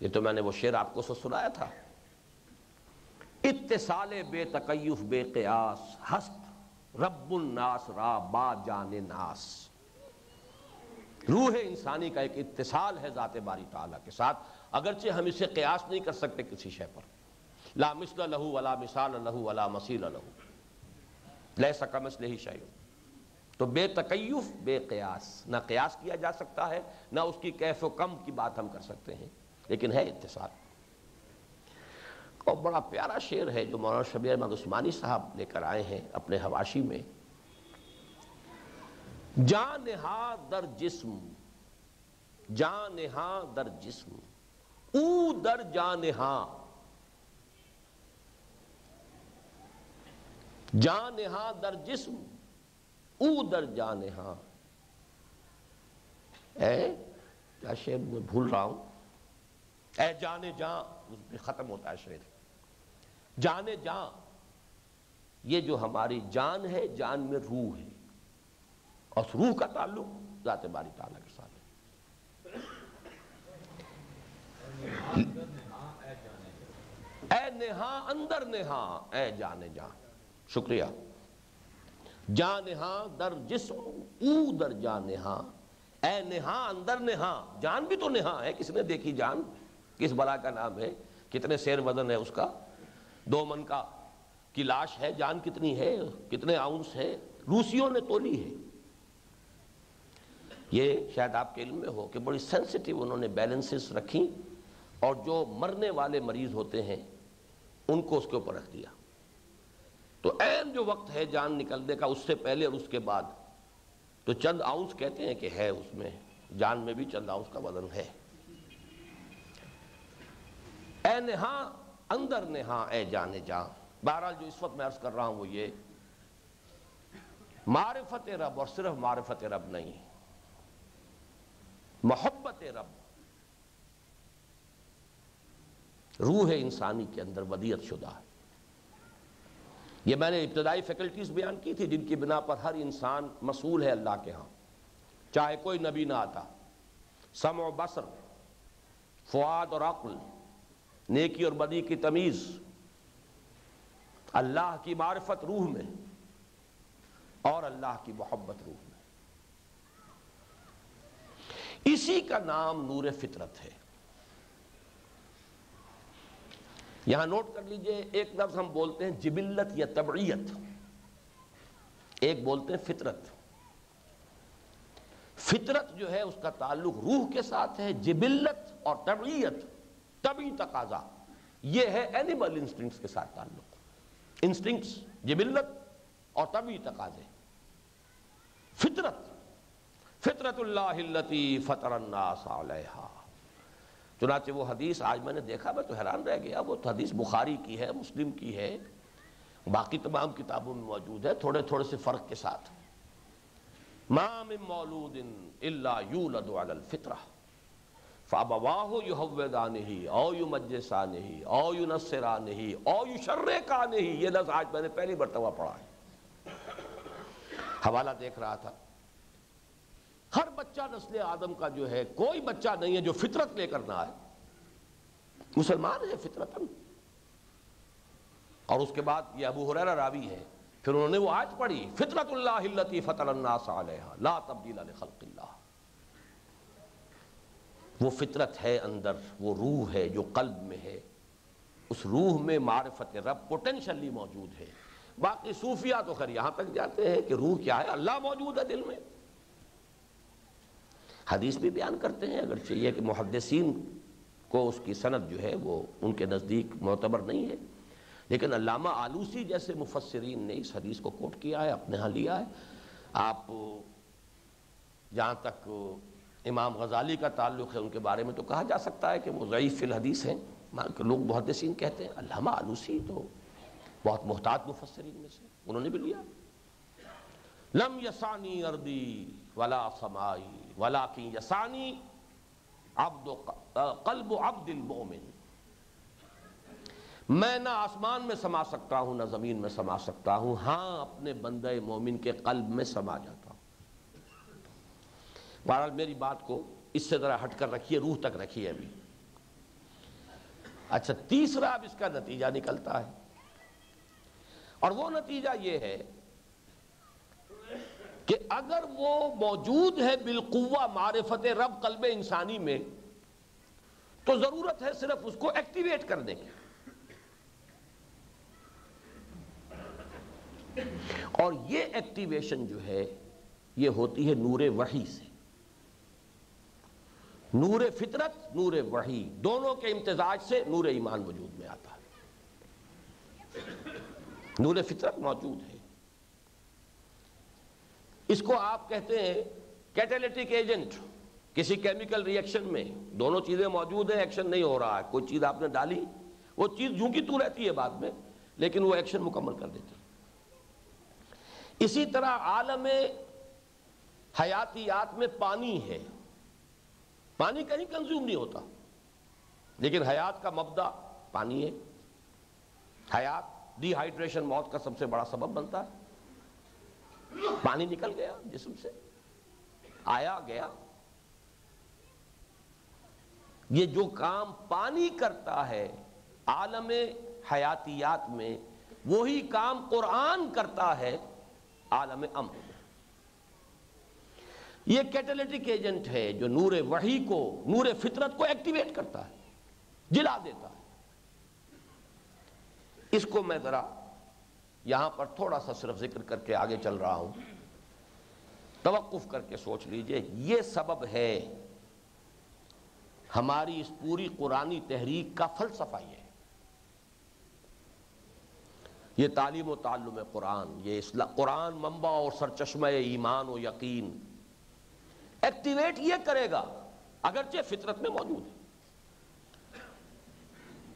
ये तो मैंने वो शेर आपको सुनाया था। इत्तेसाल बेतकयुफ बेकयास, हस्त रबुलनास रा बा जान नास। रूह इंसानी का एक इत्तेसाल है ज़ात बारी ताला के साथ। अगरचे हम इसे कयास नहीं कर सकते किसी शय पर। ला मिसल लहू वला मिसाल लहू वला मसील लहू। ले सकमस ही शय। तो बेतकयुफ बेकयास। ना कयास किया जा सकता है, ना उसकी कैफ कम की बात हम कर सकते हैं। लेकिन है इत्तेसाल। और बड़ा प्यारा शेर है जो मौलाना शबीर अहमद उस्मानी साहब लेकर आए हैं अपने हवाशी में। जान दर जिस्म जान दर जिस्म, ऊ दर जान जान दर जिस्म, ऊ दर जान क्या शेर मैं भूल रहा हूँ? ए जाने जा उसमें खत्म होता है शेर। जाने जा। ये जो हमारी जान है, जान में रूह है। और रूह का ताल्लुक जात बारी ताला के साथ है ए नेहा, अंदर नेहा, ए जाने जा। शुक्रिया। जा नेहा, दर जिस्म, ऊ दर जा नेहा। ए नेहा, अंदर नेहा। जान भी तो नेहा है, किसने देखी जान? किस बला का नाम है? कितने शेर वज़न है उसका? दो मन का, की लाश है, जान कितनी है, कितने आउंस है, रूसियों ने तोली है। ये शायद आपके इल्म में हो कि बड़ी सेंसिटिव उन्होंने बैलेंसेस रखी और जो मरने वाले मरीज़ होते हैं, उनको उसके ऊपर रख दिया। तो एन जो वक्त है जान निकलने का, उससे पहले और उसके बाद तो चंद आउंस कहते हैं कि है उसमें, जान में भी चंद आउंस का वज़न है। ए अंदर नेहा ए जाने जा। बहरहाल जो इस वक्त मैं अर्ज़ कर रहा हूँ वो ये, मारफत रब और सिर्फ़ मारफत रब नहीं, मोहब्बत रब, रूह है इंसानी के अंदर वदियत शुदा है। ये मैंने इब्तदाई फैकल्टीज बयान की थी जिनकी बिना पर हर इंसान मसूल है अल्लाह के यहाँ। चाहे कोई नबी ना आता, सम और बसर, फुआद और अक्ल नेकी और बदी की तमीज़, अल्लाह की मार्फत रूह में और अल्लाह की मोहब्बत रूह में। इसी का नाम नूर फितरत है। यहाँ नोट कर लीजिए, एक लफ्ज हम बोलते हैं जिबिल्लत या तबड़ियत एक बोलते हैं फितरत। फितरत जो है, उसका ताल्लुक रूह के साथ है, जिबिल्लत और तबीयत तभी तकाजा ये है एनिमल इंस्टिंक्ट्स के साथ ताल्लुक। इंस्टिंक्ट्स जिबिल्लत और तभी तकाजे फितरत। फितरतुल्लाती फतरन्नास चुनाचे वो हदीस आज मैंने देखा, मैं तो हैरान रह गया। वो तो हदीस बुखारी की है, मुस्लिम की है। बाकी तमाम किताबों में मौजूद है थोड़े थोड़े से फ़र्क के साथ। माम मौलूदिन फितरा। फ़ाबवाह युहदान ही ओ यु मजसान ही ओ यु नसरान ही ओ यु शर्रे का नहीं ये लफ्ज़ आज मैंने पहली मरतबा पढ़ा है। हवाला देख रहा था। हर बच्चा नस्ल आदम का जो है, कोई बच्चा नहीं है जो फितरत लेकर ना आए। मुसलमान है फितरतन। और उसके बाद ये अबू हुरैरा रावी है। फिर उन्होंने वो आज पढ़ी फितरतुल्लाती फतरन्नास ला तब्दील खल्क़िल्लाह वो फितरत है अंदर, वो रूह है जो कल्ब में है। उस रूह में मारफत रब पोटेंशली मौजूद है। बाकी सूफिया तो खैर यहाँ तक जाते हैं कि रूह क्या है? अल्लाह मौजूद है दिल में। हदीस भी बयान करते हैं अगर चाहिए कि मुहदसिन को उसकी सनद जो है वो उनके नज़दीक मोतबर नहीं है। लेकिन अल्लामा आलूसी जैसे मुफसरीन ने इस हदीस को कोट किया है, अपने यहाँ लिया है। आप जहाँ तक इमाम गजाली का ताल्लुक़ है, उनके बारे में तो कहा जा सकता है कि वो ज़यीफ़िल हदीस हैं। लोग मुहदसिन कहते हैं, अल्लामा आलूसी तो बहुत मोहतात मुफसरीन में से, उन्होंने भी लिया। लम यसानी अर्दी वला समाई वला की यसानी अब्द कल्ब अब्दिल मोमिन। मैं ना आसमान में समा सकता हूँ, ना ज़मीन में समा सकता हूँ। हाँ, अपने बंदे मोमिन के कल्ब में समा जाता बहरहाल मेरी बात को इससे जरा हटकर रखिए, रूह तक रखिए अभी। अच्छा तीसरा अब इसका नतीजा निकलता है। और वो नतीजा ये है कि अगर वो मौजूद है बिलकुवा मारिफत रब कल्ब इंसानी में तो ज़रूरत है सिर्फ़ उसको एक्टिवेट करने की। और ये एक्टिवेशन जो है, ये होती है नूर वही से। नूर फितरत, नूर वही। दोनों के इम्तजाज से नूर ईमान वजूद में आता है। नूर फितरत मौजूद है। इसको आप कहते हैं कैटेलिटिक एजेंट। किसी केमिकल रिएक्शन में दोनों चीज़ें मौजूद है, एक्शन नहीं हो रहा है। कोई चीज़ आपने डाली, वो चीज़ जू की तू रहती है बाद में, लेकिन वो एक्शन मुकम्मल कर देती इसी तरह आलम हयातियात में पानी है। पानी कहीं कंज्यूम नहीं होता। लेकिन हयात का मबदा पानी है। हयात डिहाइड्रेशन मौत का सबसे बड़ा सबब बनता है। पानी निकल गया जिसम से, आया, गया। ये जो काम पानी करता है, आलम हयातियात में, वही काम कुरान करता है, आलम अम ये कैटेलिटिक एजेंट है जो नूर वही को, नूर फितरत को एक्टिवेट करता है, जिला देता है। इसको मैं जरा यहाँ पर थोड़ा सा सिर्फ़ ज़िक्र करके आगे चल रहा हूँ। तवक्फ करके सोच लीजिए, ये सबब है हमारी इस पूरी कुरानी तहरीक का फलसफा ये। ये तालीम ताल्लुम कुरान, ये कुरान मम्बा और सरचश्म ईमान और यकीन एक्टिवेट ये करेगा, अगरचे फितरत में मौजूद है।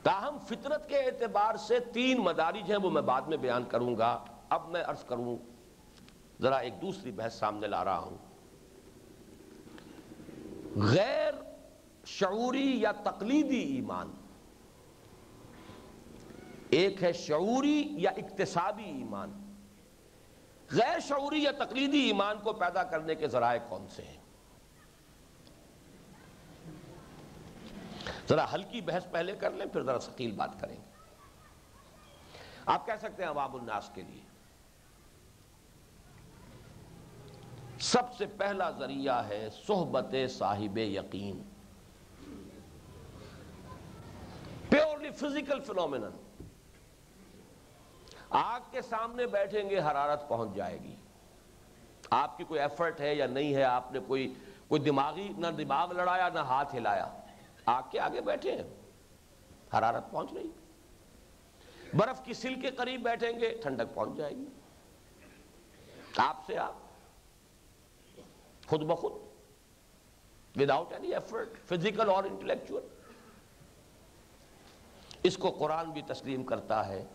ताहम फितरत के एतबार से तीन मदारिज हैं, वो मैं बाद में बयान करूँगा। अब मैं अर्ज़ करूँ, जरा एक दूसरी बहस सामने ला रहा हूँ। गैर शूरी या तकलीदी ईमान। एक है शूरी या इकतसाबी ईमान। गैर शूरी या तकलीदी ईमान को पैदा करने के जराए कौन से हैं? जरा हल्की बहस पहले कर लें, फिर जरा शकील बात करेंगे। आप कह सकते हैं अवाबुलनास के लिए। सबसे पहला ज़रिया है सोहबत साहिब यकीन। प्योरली फ़िज़िकल फिनोमिन आग के सामने बैठेंगे, हरारत पहुँच जाएगी। आपकी कोई एफर्ट है या नहीं है, आपने कोई कोई दिमागी, ना दिमाग लड़ाया, ना हाथ हिलाया। आग के आगे बैठे हैं। हरारत पहुँच रही। बर्फ़ की सिल के करीब बैठेंगे, ठंडक पहुँच जाएगी। आपसे आप, खुद ब खुद विदाउट एनी एफर्ट फ़िज़िकल और इंटेलेक्चुअल इसको कुरान भी तस्लीम करता है।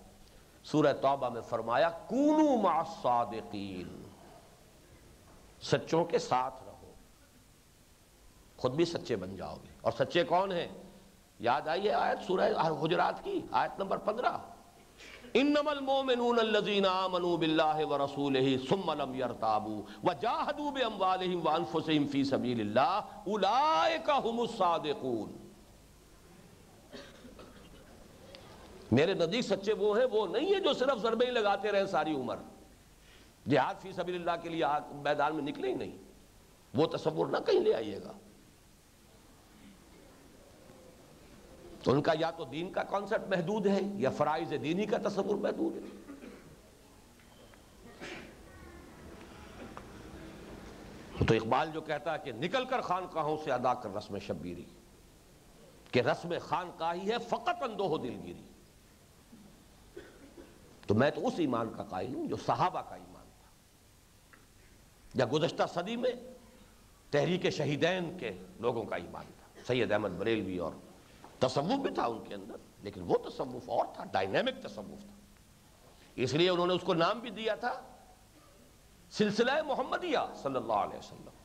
सूरह तौबा में फरमाया, कूनू मासादीन सच्चों के साथ रहो। खुद भी सच्चे बन जाओगे। और सच्चे कौन हैं? याद आई है आयत सूरह गुजरात की, आयत नंबर पंद्रह। इन्नमल मोमिनून अल्लज़ीना आमनू बिल्लाहि व रसूलिहि सुम्मा लम यरताबू व जाहदू बि अमवालिहिम व अनफुसिहिम फ़ी सबीलिल्लाह उलाइका हुमुस सादिकून। मेरे नज़दीक सच्चे वो हैं, वो नहीं है जो सिर्फ़ जरबे ही लगाते रहे सारी उम्र। जिहाद फ़ी सबीलिल्लाह के लिए मैदान में निकले ही नहीं। वो तस्वुर ना कहीं ले आइएगा। तो उनका या तो दीन का कॉन्सेप्ट महदूद है, या फराइज दीनी का तस्वुर महदूद है। तो इकबाल जो कहता है कि निकल कर खानकाहों से अदा कर रस्म शब्बीरी, कि रस्म ही है, फकत अंदोह दिलगिरी। तो मैं तो उस ईमान का कायल हूँ, जो सहाबा का ईमान था। या गुजश्ता सदी में तहरीक शहीदैन के लोगों का ईमान था, सैयद अहमद बरेलवी और तसवुफ भी था उनके अंदर, लेकिन वो तसवुफ और था डायनेमिक तसवुफ था। इसलिए उन्होंने उसको नाम भी दिया था सिलसिला मोहम्मदिया सल्लल्लाहु अलैहि वसल्लम।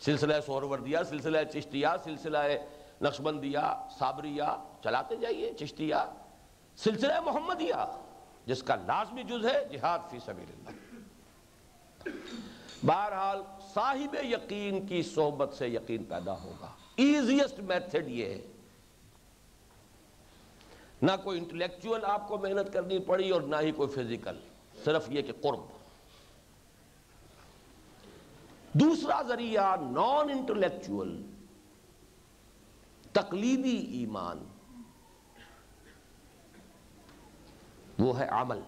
सिलसिला सोहरवर्दिया सिलसिला चिश्तिया सिलसिला नक्शबंदिया, साबरिया, चलाते जाइए चिश्तिया। सिलसिला मोहम्मदिया, जिसका लाजमी जुज है, जिहाद फ़ी सबील बहरहाल, साहिब यकीन की सोहबत से यकीन पैदा होगा। इजिएस्ट मेथड ये है। ना कोई इंटेलेक्चुअल आपको मेहनत करनी पड़ी और ना ही कोई फ़िज़िकल सिर्फ़ ये कि कुर्ब। दूसरा ज़रिया नॉन इंटेलेक्चुअल तकलीदी ईमान। वो है अमल।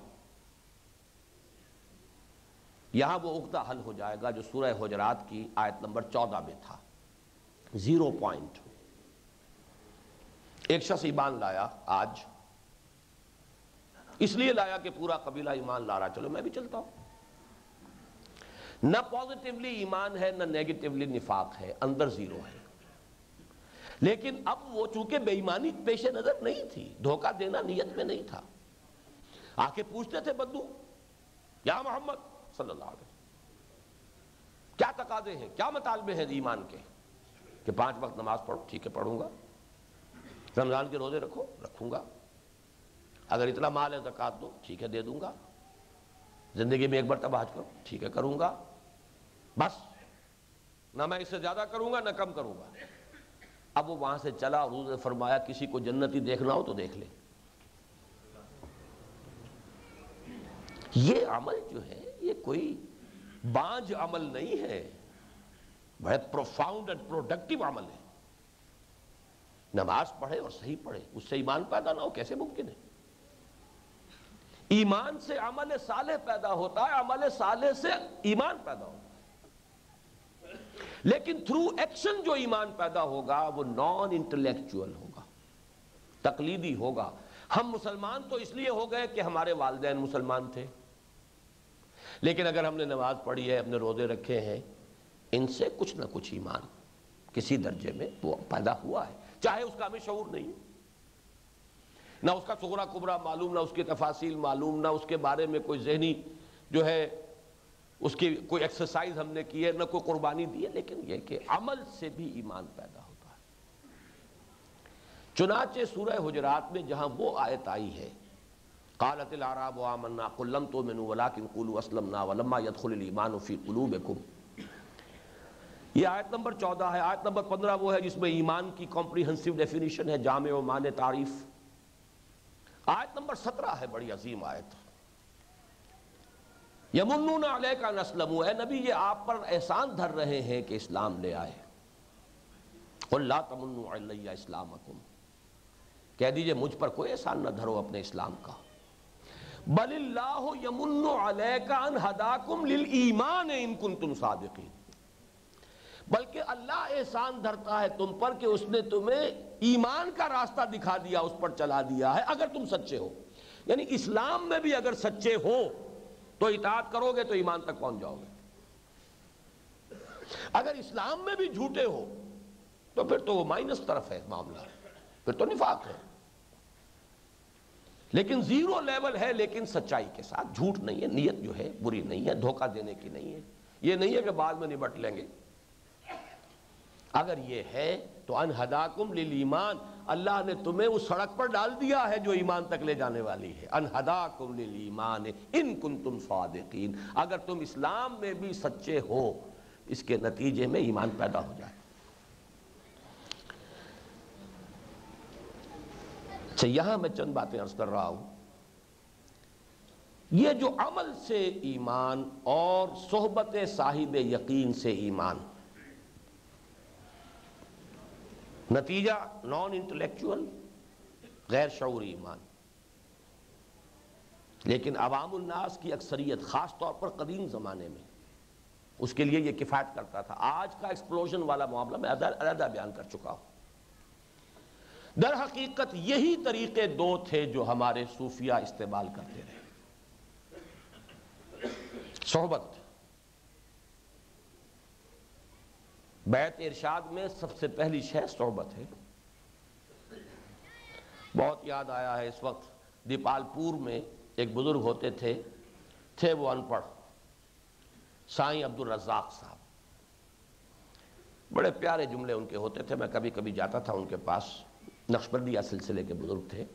यहाँ वो उगता हल हो जाएगा जो सूरह हजरात की आयत नंबर चौदह में था। Zero point. एक शख्स ईमान लाया आज। इसलिए लाया कि पूरा कबीला ईमान ला रहा, चलो मैं भी चलता हूँ। न पॉजिटिवली ईमान है, न नेगेटिवली निफाक है, अंदर ज़ीरो है। लेकिन अब वो चूँकि बेईमानी, पेश नज़र नहीं थी, धोखा देना नियत में नहीं था। आके पूछते थे बद्दू या मोहम्मद, सल्लल्लाहु अलैहि क्या तकाजे हैं, क्या मतालबे हैं ईमान के? कि पाँच वक्त नमाज़ पढ़ो, ठीक है, पढ़ूँगा। रमज़ान के रोज़े रखो, रखूँगा। अगर इतना माल है, जक़ात दो, ठीक है, दे दूँगा। ज़िंदगी में एक बार तबाज करो, ठीक है, करूँगा। बस। ना मैं इससे ज़्यादा करूँगा, ना कम करूँगा। अब वो वहाँ से चला और उसने फरमाया, किसी को जन्नती देखना हो तो देख ले। ये अमल जो है, ये कोई बांझ अमल नहीं है। बहुत प्रोफाउंड एंड प्रोडक्टिव अमल है। नमाज़ पढ़े और सही पढ़े। उससे ईमान पैदा ना हो, कैसे मुमकिन है? ईमान से अमल साले पैदा होता है, अमल साले से ईमान पैदा होता है। लेकिन थ्रू एक्शन जो ईमान पैदा होगा, वो नॉन इंटेलेक्चुअल होगा, तकलीदी होगा। हम मुसलमान तो इसलिए हो गए कि हमारे वालदेन मुसलमान थे। लेकिन अगर हमने नमाज़ पढ़ी है, अपने रोज़े रखे हैं, इनसे कुछ ना कुछ ईमान किसी दर्जे में वो पैदा हुआ है। चाहे उसका हमें शूर नहीं ना उसका सुगरा कुबरा मालूम, ना उसकी तफासिल मालूम, ना उसके बारे में कोई जहनी जो है, उसकी कोई एक्सरसाइज हमने की है, ना कोई कुर्बानी दी है, लेकिन यह कि अमल से भी ईमान पैदा होता है। चुनाचे सूरह हुजरात में जहाँ वो आयत आई है कालतिल आराब आमन्ना कुल्लम तो मिनू वलाकिन कुलू असलम ना वलम्मा यदखुल ईमान फ़ी कुलूबिकुम। ये आयत नंबर चौदह है, आयत नंबर पंद्रह वो है जिसमें ईमान की कॉम्प्रीहेंसिव डेफिनेशन है, जाम मान तारीफ़। आयत नंबर सत्रह है, बड़ी अजीम आयत। यमुन का नस्लम है नबी, ये आप पर एहसान धर रहे हैं कि इस्लाम ले आए। अल्लाह तमन्नु इस्लाम कह दीजिए, मुझ पर कोई एहसान न धरो अपने इस्लाम का। ईमान इनकुन तुम सादिकी बल्कि अल्लाह एहसान धरता है तुम पर कि उसने तुम्हें ईमान का रास्ता दिखा दिया, उस पर चला दिया है, अगर तुम सच्चे हो। यानी इस्लाम में भी अगर सच्चे हो तो इतात करोगे तो ईमान तक पहुँच जाओगे। अगर इस्लाम में भी झूठे हो तो फिर तो वो माइनस तरफ़ है मामला। फिर तो निफाक है। लेकिन ज़ीरो लेवल है, लेकिन सच्चाई के साथ झूठ नहीं है, नीयत जो है बुरी नहीं है, धोखा देने की नहीं है। ये नहीं है कि बाद में निबट लेंगे। अगर ये है तो अनहदाकुम ईमान। अल्लाह ने तुम्हें उस सड़क पर डाल दिया है जो ईमान तक ले जाने वाली है। अनहदाकुम ईमान, इन कुन तुम स्वादिकीन अगर तुम इस्लाम में भी सच्चे हो, इसके नतीजे में ईमान पैदा हो जाए। अच्छा यहाँ मैं चंद बातें अर्ज़ कर रहा हूँ। यह जो अमल से ईमान और सोहबत साहिब यकीन से ईमान नतीजा नॉन इंटेलेक्चुअल गैर शौरी ईमान। लेकिन अवामनास की अक्सरियत ख़ास तौर पर कदीम ज़माने में, उसके लिए यह किफ़ायत करता था। आज का एक्सप्लोजन वाला मामला मैं अलहदा बयान कर चुका हूँ। दर हकीकत यही तरीके दो थे जो हमारे सूफिया इस्तेमाल करते रहे। सोहबत बैत इरशाद में सबसे पहली शह सोहबत है। बहुत याद आया है इस वक्त, दीपालपुर में एक बुज़ुर्ग होते थे थे वो अनपढ़, साईं अब्दुल रजाक साहब। बड़े प्यारे जुमले उनके होते थे, मैं कभी कभी जाता था उनके पास, नक्शबंदिया सिलसिले के बुज़ुर्ग थे।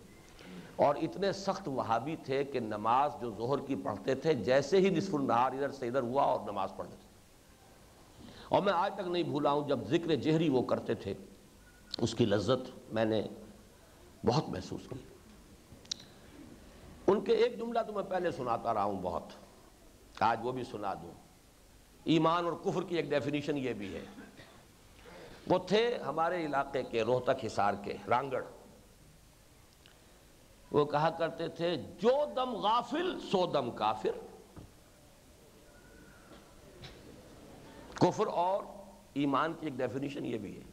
और इतने सख्त वहाबी थे कि नमाज़ जो जोहर की पढ़ते थे, जैसे ही नहार इधर से इधर हुआ और नमाज़ पढ़ लेते और मैं आज तक नहीं भूला हूँ, जब ज़िक्र जहरी वो करते थे, उसकी लज्जत मैंने बहुत महसूस की। उनके एक जुमला तो मैं पहले सुनाता रहा हूँ बहुत, आज वो भी सुना दूँ। ईमान और कुफर की एक डेफिनेशन ये भी है। वो थे हमारे इलाके के रोहतक हिसार के रांगड़। वो कहा करते थे, जो दम गाफिल, सो दम काफिर। कुफर और ईमान की एक डेफिनेशन ये भी है।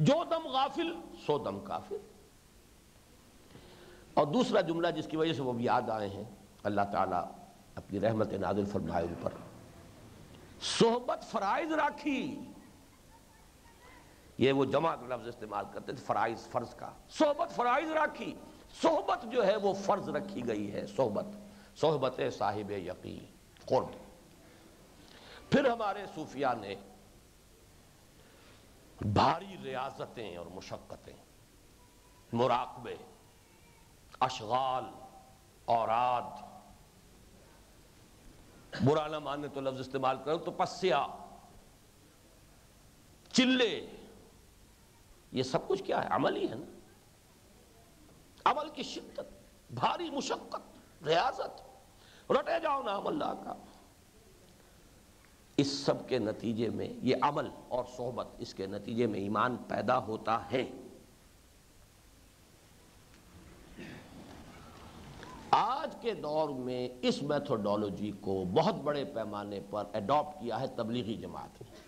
जो दम गाफिल, सो दम काफिर और दूसरा जुमला जिसकी वजह से वो भी याद आए हैं, अल्लाह ताला अपनी रहमत नादिल फरमाए उन पर सोहबत फराइज राखी। ये वो जमा का लफ्ज इस्तेमाल करते थे, फराइज, फ़र्ज़ का। सोहबत फराइज राखी। सोहबत जो है वो फ़र्ज़ रखी गई है, सोहबत। सोहबत साहिब यकीन, कुर्ब। फिर हमारे सूफिया ने भारी रियाजतें और मुशक्क़तें, मुराकबे, अशगाल और बुरा ना माने तो लफ्ज इस्तेमाल करो तो पस्या, चिल्ले, ये सब कुछ क्या है? अमल ही है ना। अमल की शिद्दत, भारी मुशक्कत, रियाजत, रटे जाओ ना अमल्ला का इस सब के नतीजे में ये अमल और सोहबत इसके नतीजे में ईमान पैदा होता है। आज के दौर में इस मेथोडोलॉजी को बहुत बड़े पैमाने पर अडॉप्ट किया है तबलीगी जमात ने।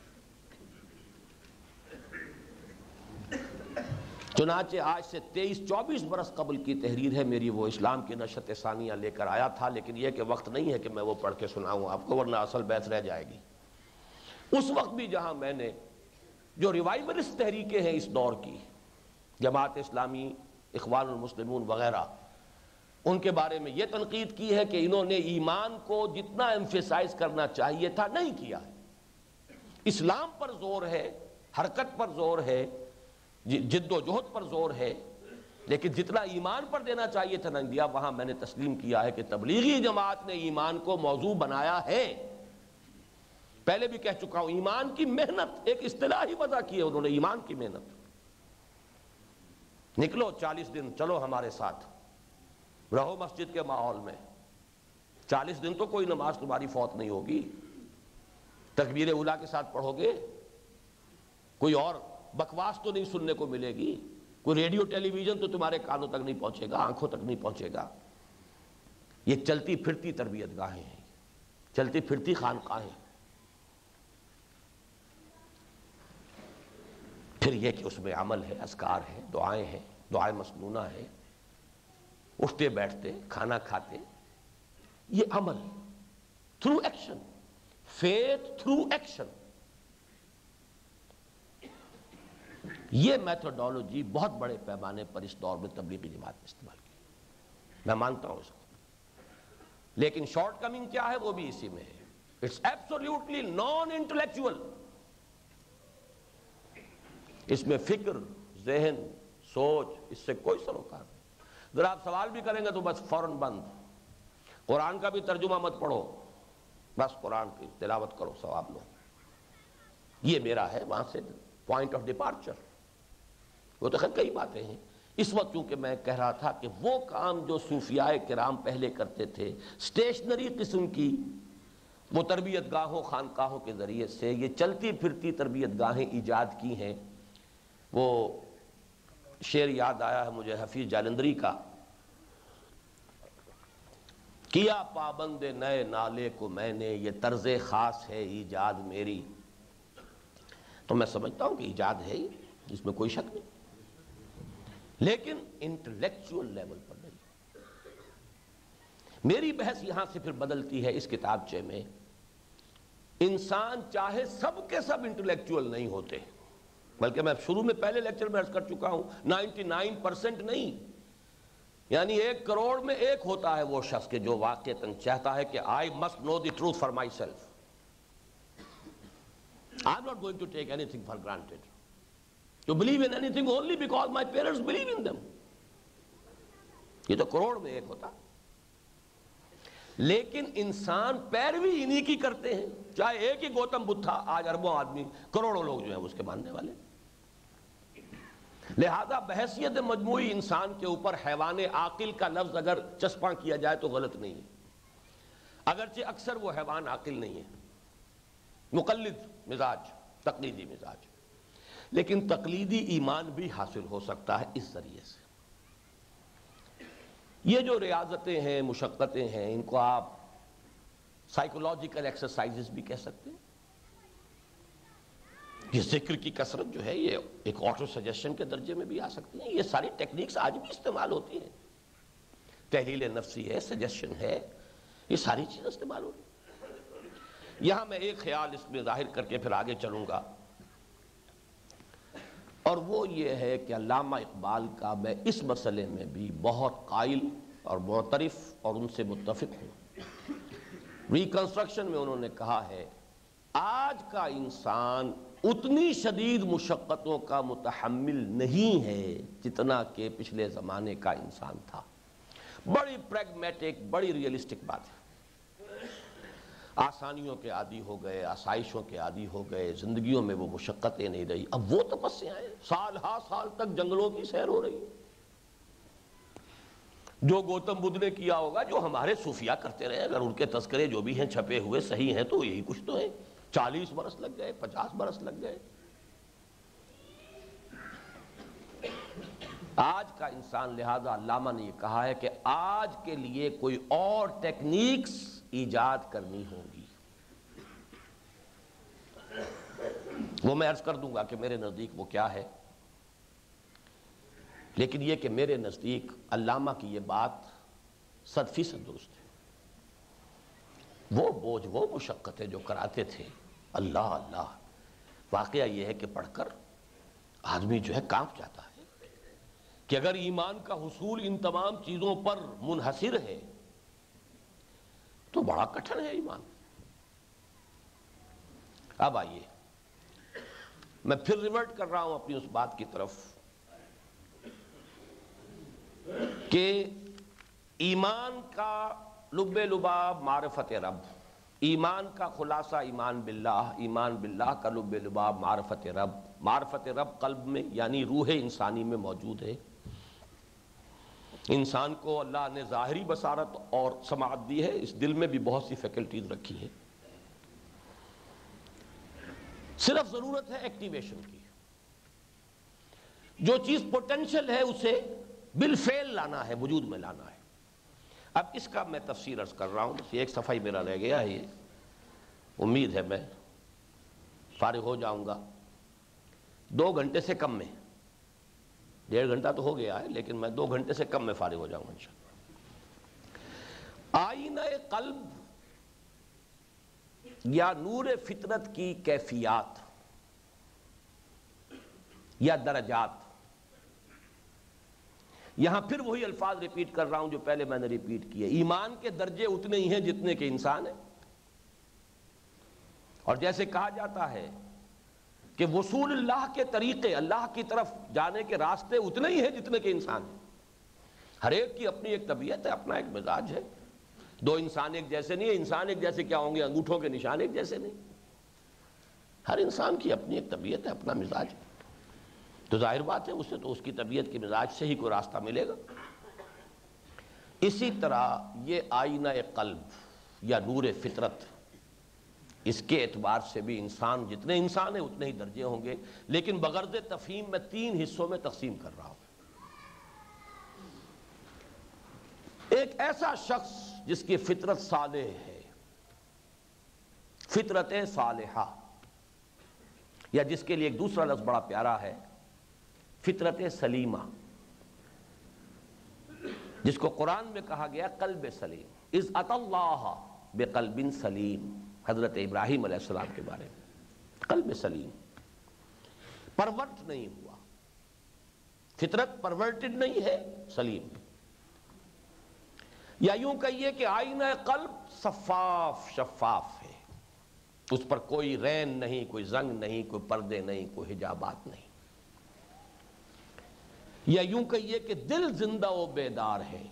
चुनाचे आज से तेईस, चौबीस बरस कबल की तहरीर है। मेरी वो इस्लाम की नशत सानियाँ लेकर आया था, लेकिन यह कि वक्त नहीं है कि मैं वो पढ़ के सुनाऊँ आपको, वरना असल बहस रह जाएगी। उस वक्त भी जहाँ मैंने जो रिवाइवलिस्ट तहरीकें हैं इस दौर की, जमात इस्लामी इखवानमसलिमून वगैरह, उनके बारे में यह तनकीद की है कि इन्होंने ईमान को जितना एम्फेसाइज करना चाहिए था, नहीं किया इस्लाम पर ज़ोर है, हरकत पर ज़ोर है जिद्दोजहद पर ज़ोर है, लेकिन जितना ईमान पर देना चाहिए था नहीं दिया वहाँ मैंने तस्लीम किया है कि तबलीगी जमात ने ईमान को मौजू बनाया है। पहले भी कह चुका हूँ, ईमान की मेहनत, एक इस्तेलाह वजह की है उन्होंने, ईमान की मेहनत। निकलो चालीस दिन, चलो हमारे साथ। रहो मस्जिद के माहौल में। चालीस दिन तो कोई नमाज़ तुम्हारी फौत नहीं होगी। तकबीर उला के साथ पढ़ोगे। कोई और बकवास तो नहीं सुनने को मिलेगी। कोई रेडियो, टेलीविज़न तो तुम्हारे कानों तक नहीं पहुंचेगा, आँखों तक नहीं पहुंचेगा। ये चलती फिरती तरबियत गाहें हैं। चलती फिरती खानकाहें। फिर यह कि उसमें अमल है, असकार है, दुआएँ हैं, दुआएँ मसनूना है। उठते, बैठते, खाना खाते, ये अमल through action faith through action ये मेथोडोलॉजी बहुत बड़े पैमाने पर इस दौर में तबलीगी जमात में इस्तेमाल की। मैं मानता हूँ इसको। लेकिन शॉर्ट कमिंग क्या है, वो भी इसी में है। इट्स एब्सोल्यूटली नॉन इंटेलेक्चुअल इसमें फ़िक्र, जहन, सोच, इससे कोई सरोकार नहीं। अगर आप सवाल भी करेंगे तो बस फ़ौरन बंद। कुरान का भी तर्जुमा मत पढ़ो। बस कुरान की तिलावत करो सवाब लो। ये मेरा है वहाँ से पॉइंट ऑफ़ डिपार्चर वो तो खैर कई बातें हैं। इस वक्त चूँकि मैं कह रहा था कि वो काम जो सूफियाए किराम पहले करते थे स्टेशनरी किस्म की वो तरबियत गाहों, खानकाहों के ज़रिए से ये चलती फिरती तरबियत गाहें ईजाद की हैं। वो शेर याद आया है मुझे, हफीज जालंदरी का। किया पाबंद नए नाले को मैंने, ये तर्ज ख़ास है ईजाद मेरी। तो मैं समझता हूँ कि ईजाद है ही, इसमें कोई शक नहीं। लेकिन इंटेलेक्चुअल लेवल पर नहीं। मेरी बहस यहाँ से फिर बदलती है इस किताबचे में। इंसान चाहे सब सब इंटेलेक्चुअल नहीं होते। बल्कि मैं शुरू में पहले लेक्चर में अर्ज़ कर चुका हूँ 99 परसेंट नहीं। यानी एक करोड़ में एक होता है वो शख्स के जो वाक्य चाहता है कि I must know the truth for myself I am not going to take anything for granted to believe in anything only because my parents believe in them ये तो करोड़ में एक होता। लेकिन इंसान पैरवी इन्हीं की करते हैं। चाहे एक ही गौतम बुद्धा आज अरबों आदमी, करोड़ों लोग जो है उसके मानने वाले। लिहाजा बहसियत मजमू इंसान के ऊपर हैवान आकिल का लफ्ज अगर चस्पा किया जाए तो गलत नहीं है। अगरचे अक्सर वो हैवान आकिल नहीं है। मुकलद मिजाज, तकलीदी मिजाज। लेकिन तकलीदी ईमान भी हासिल हो सकता है इस ज़रिए से। ये जो रियाजतें हैं, मुशक्क़तें हैं, इनको आप साइकोलॉजिकल एक्सरसाइजेस भी कह सकते हैं। ये ज़िक्र की कसरत जो है, ये एक ऑटो सजेशन के दर्जे में भी आ सकती है। ये सारी टेक्निक्स आज भी इस्तेमाल होती हैं। तहलील नफसी है सजेशन है, ये सारी चीज़ें इस्तेमाल होती यहाँ मैं एक ख्याल इसमें ज़ाहिर करके फिर आगे चलूँगा। और वो ये है कि अल्लामा इकबाल का मैं इस मसले में भी बहुत कायल और मोतरफ और उनसे मुतफिक हूँ। रिकन्स्ट्रक्शन में उन्होंने कहा है, आज का इंसान उतनी शदीद मुशक्क़तों का मुतहमल नहीं है जितना कि पिछले ज़माने का इंसान था। बड़ी प्रैग्मेटिक बड़ी रियलिस्टिक बात है। आसानियों के आदि हो गए, आसाइशों के आदि हो गए, जिंदगियों में वो मुशक्क़तें नहीं रही। अब वो तपस्याएँ साल हा साल तक जंगलों की सैर हो रही। जो गौतम बुद्ध ने किया होगा, जो हमारे सूफिया करते रहे, अगर उनके तस्करे जो भी हैं, छपे हुए, सही हैं तो यही कुछ तो है। चालीस बरस लग गए, पचास बरस लग गए। आज का इंसान लिहाजा अल्लामा ने यह कहा है कि आज के लिए कोई और टेक्निक्स ईजाद करनी होगी। वो मैं अर्ज़ कर दूँगा कि मेरे नज़दीक वो क्या है। लेकिन यह कि मेरे नज़दीक अल्लामा की ये बात सद फ़ीसद दुरुस्त वो बोझ, वो मुशक्क़तें जो कराते थे, अल्लाह अल्लाह। वाक़ यह है कि पढ़कर आदमी जो है काँप जाता है। कि अगर ईमान का हसूल इन तमाम चीज़ों पर मुनहसर है तो बड़ा कठिन है ईमान। अब आइए। मैं फिर रिवर्ट कर रहा हूँ अपनी उस बात की तरफ़ कि ईमान का लुबे लुबाब मारफत रब। ईमान का खुलासा ईमान बिल्लाह ईमान बिल्लाह का लुबे लुबाब मारफत रब। मारफत रब कल्ब में, यानी रूह इंसानी में मौजूद है। इंसान को अल्लाह ने ज़ाहरी बसारत और समात दी है, इस दिल में भी बहुत सी फैकल्टीज रखी है। सिर्फ़ ज़रूरत है एक्टिवेशन की। जो चीज़ पोटेंशियल है, उसे बिलफेल लाना है, वजूद में लाना है। अब इसका मैं तफसीर अर्ज़ कर रहा हूँ बस एक सफ़ाई मेरा रह गया है ये उम्मीद है मैं फारिग हो जाऊँगा। दो घंटे से कम में, डेढ़ घंटा तो हो गया है, लेकिन मैं दो घंटे से कम में फारिग हो जाऊँगा इंशा आईना कल्ब या नूर फितरत की कैफियात या दर्जात यहाँ फिर वही अल्फाज रिपीट कर रहा हूँ जो पहले मैंने रिपीट किए। ईमान के दर्जे उतने ही हैं जितने के इंसान है। और जैसे कहा जाता है कि वसूल अल्लाह के तरीके अल्लाह की तरफ़ जाने के रास्ते उतने ही हैं जितने के इंसान हैं। हर एक की अपनी एक तबीयत है, अपना एक मिजाज है। दो इंसान एक जैसे नहीं है, इंसान एक जैसे क्या होंगे? अंगूठों के निशान एक जैसे नहीं। हर इंसान की अपनी एक तबीयत है, अपना मिजाज है। तो ज़ाहिर बात है उससे तो उसकी तबीयत के मिजाज से ही कोई रास्ता मिलेगा। इसी तरह ये आईना कल्ब या नूर फितरत, इसके एतबार से भी इंसान, जितने इंसान है, उतने ही दर्जे होंगे। लेकिन बगरज तफहीम में तीन हिस्सों में तकसीम कर रहा हूँ। एक ऐसा शख्स जिसकी फितरत साले है, फितरत सालेहा, या जिसके लिए एक दूसरा लफ्ज बड़ा प्यारा है फितरत सलीमा, जिसको कुरान में कहा गया कल्ब सलीम इस अतल्लाह बेकल्बिन सलीम, हज़रत इब्राहिम के बारे में। कल्ब सलीम, परवर्ट नहीं हुआ। फितरत परवर्टेड नहीं है सलीम। या यूँ कहिए कि आईना कल्ब सफाफ शफाफ है। उस पर कोई रैन नहीं, कोई जंग नहीं, कोई पर्दे नहीं, कोई हिजाबात नहीं। या यूँ कहिए कि दिल ज़िंदा व बेदार है।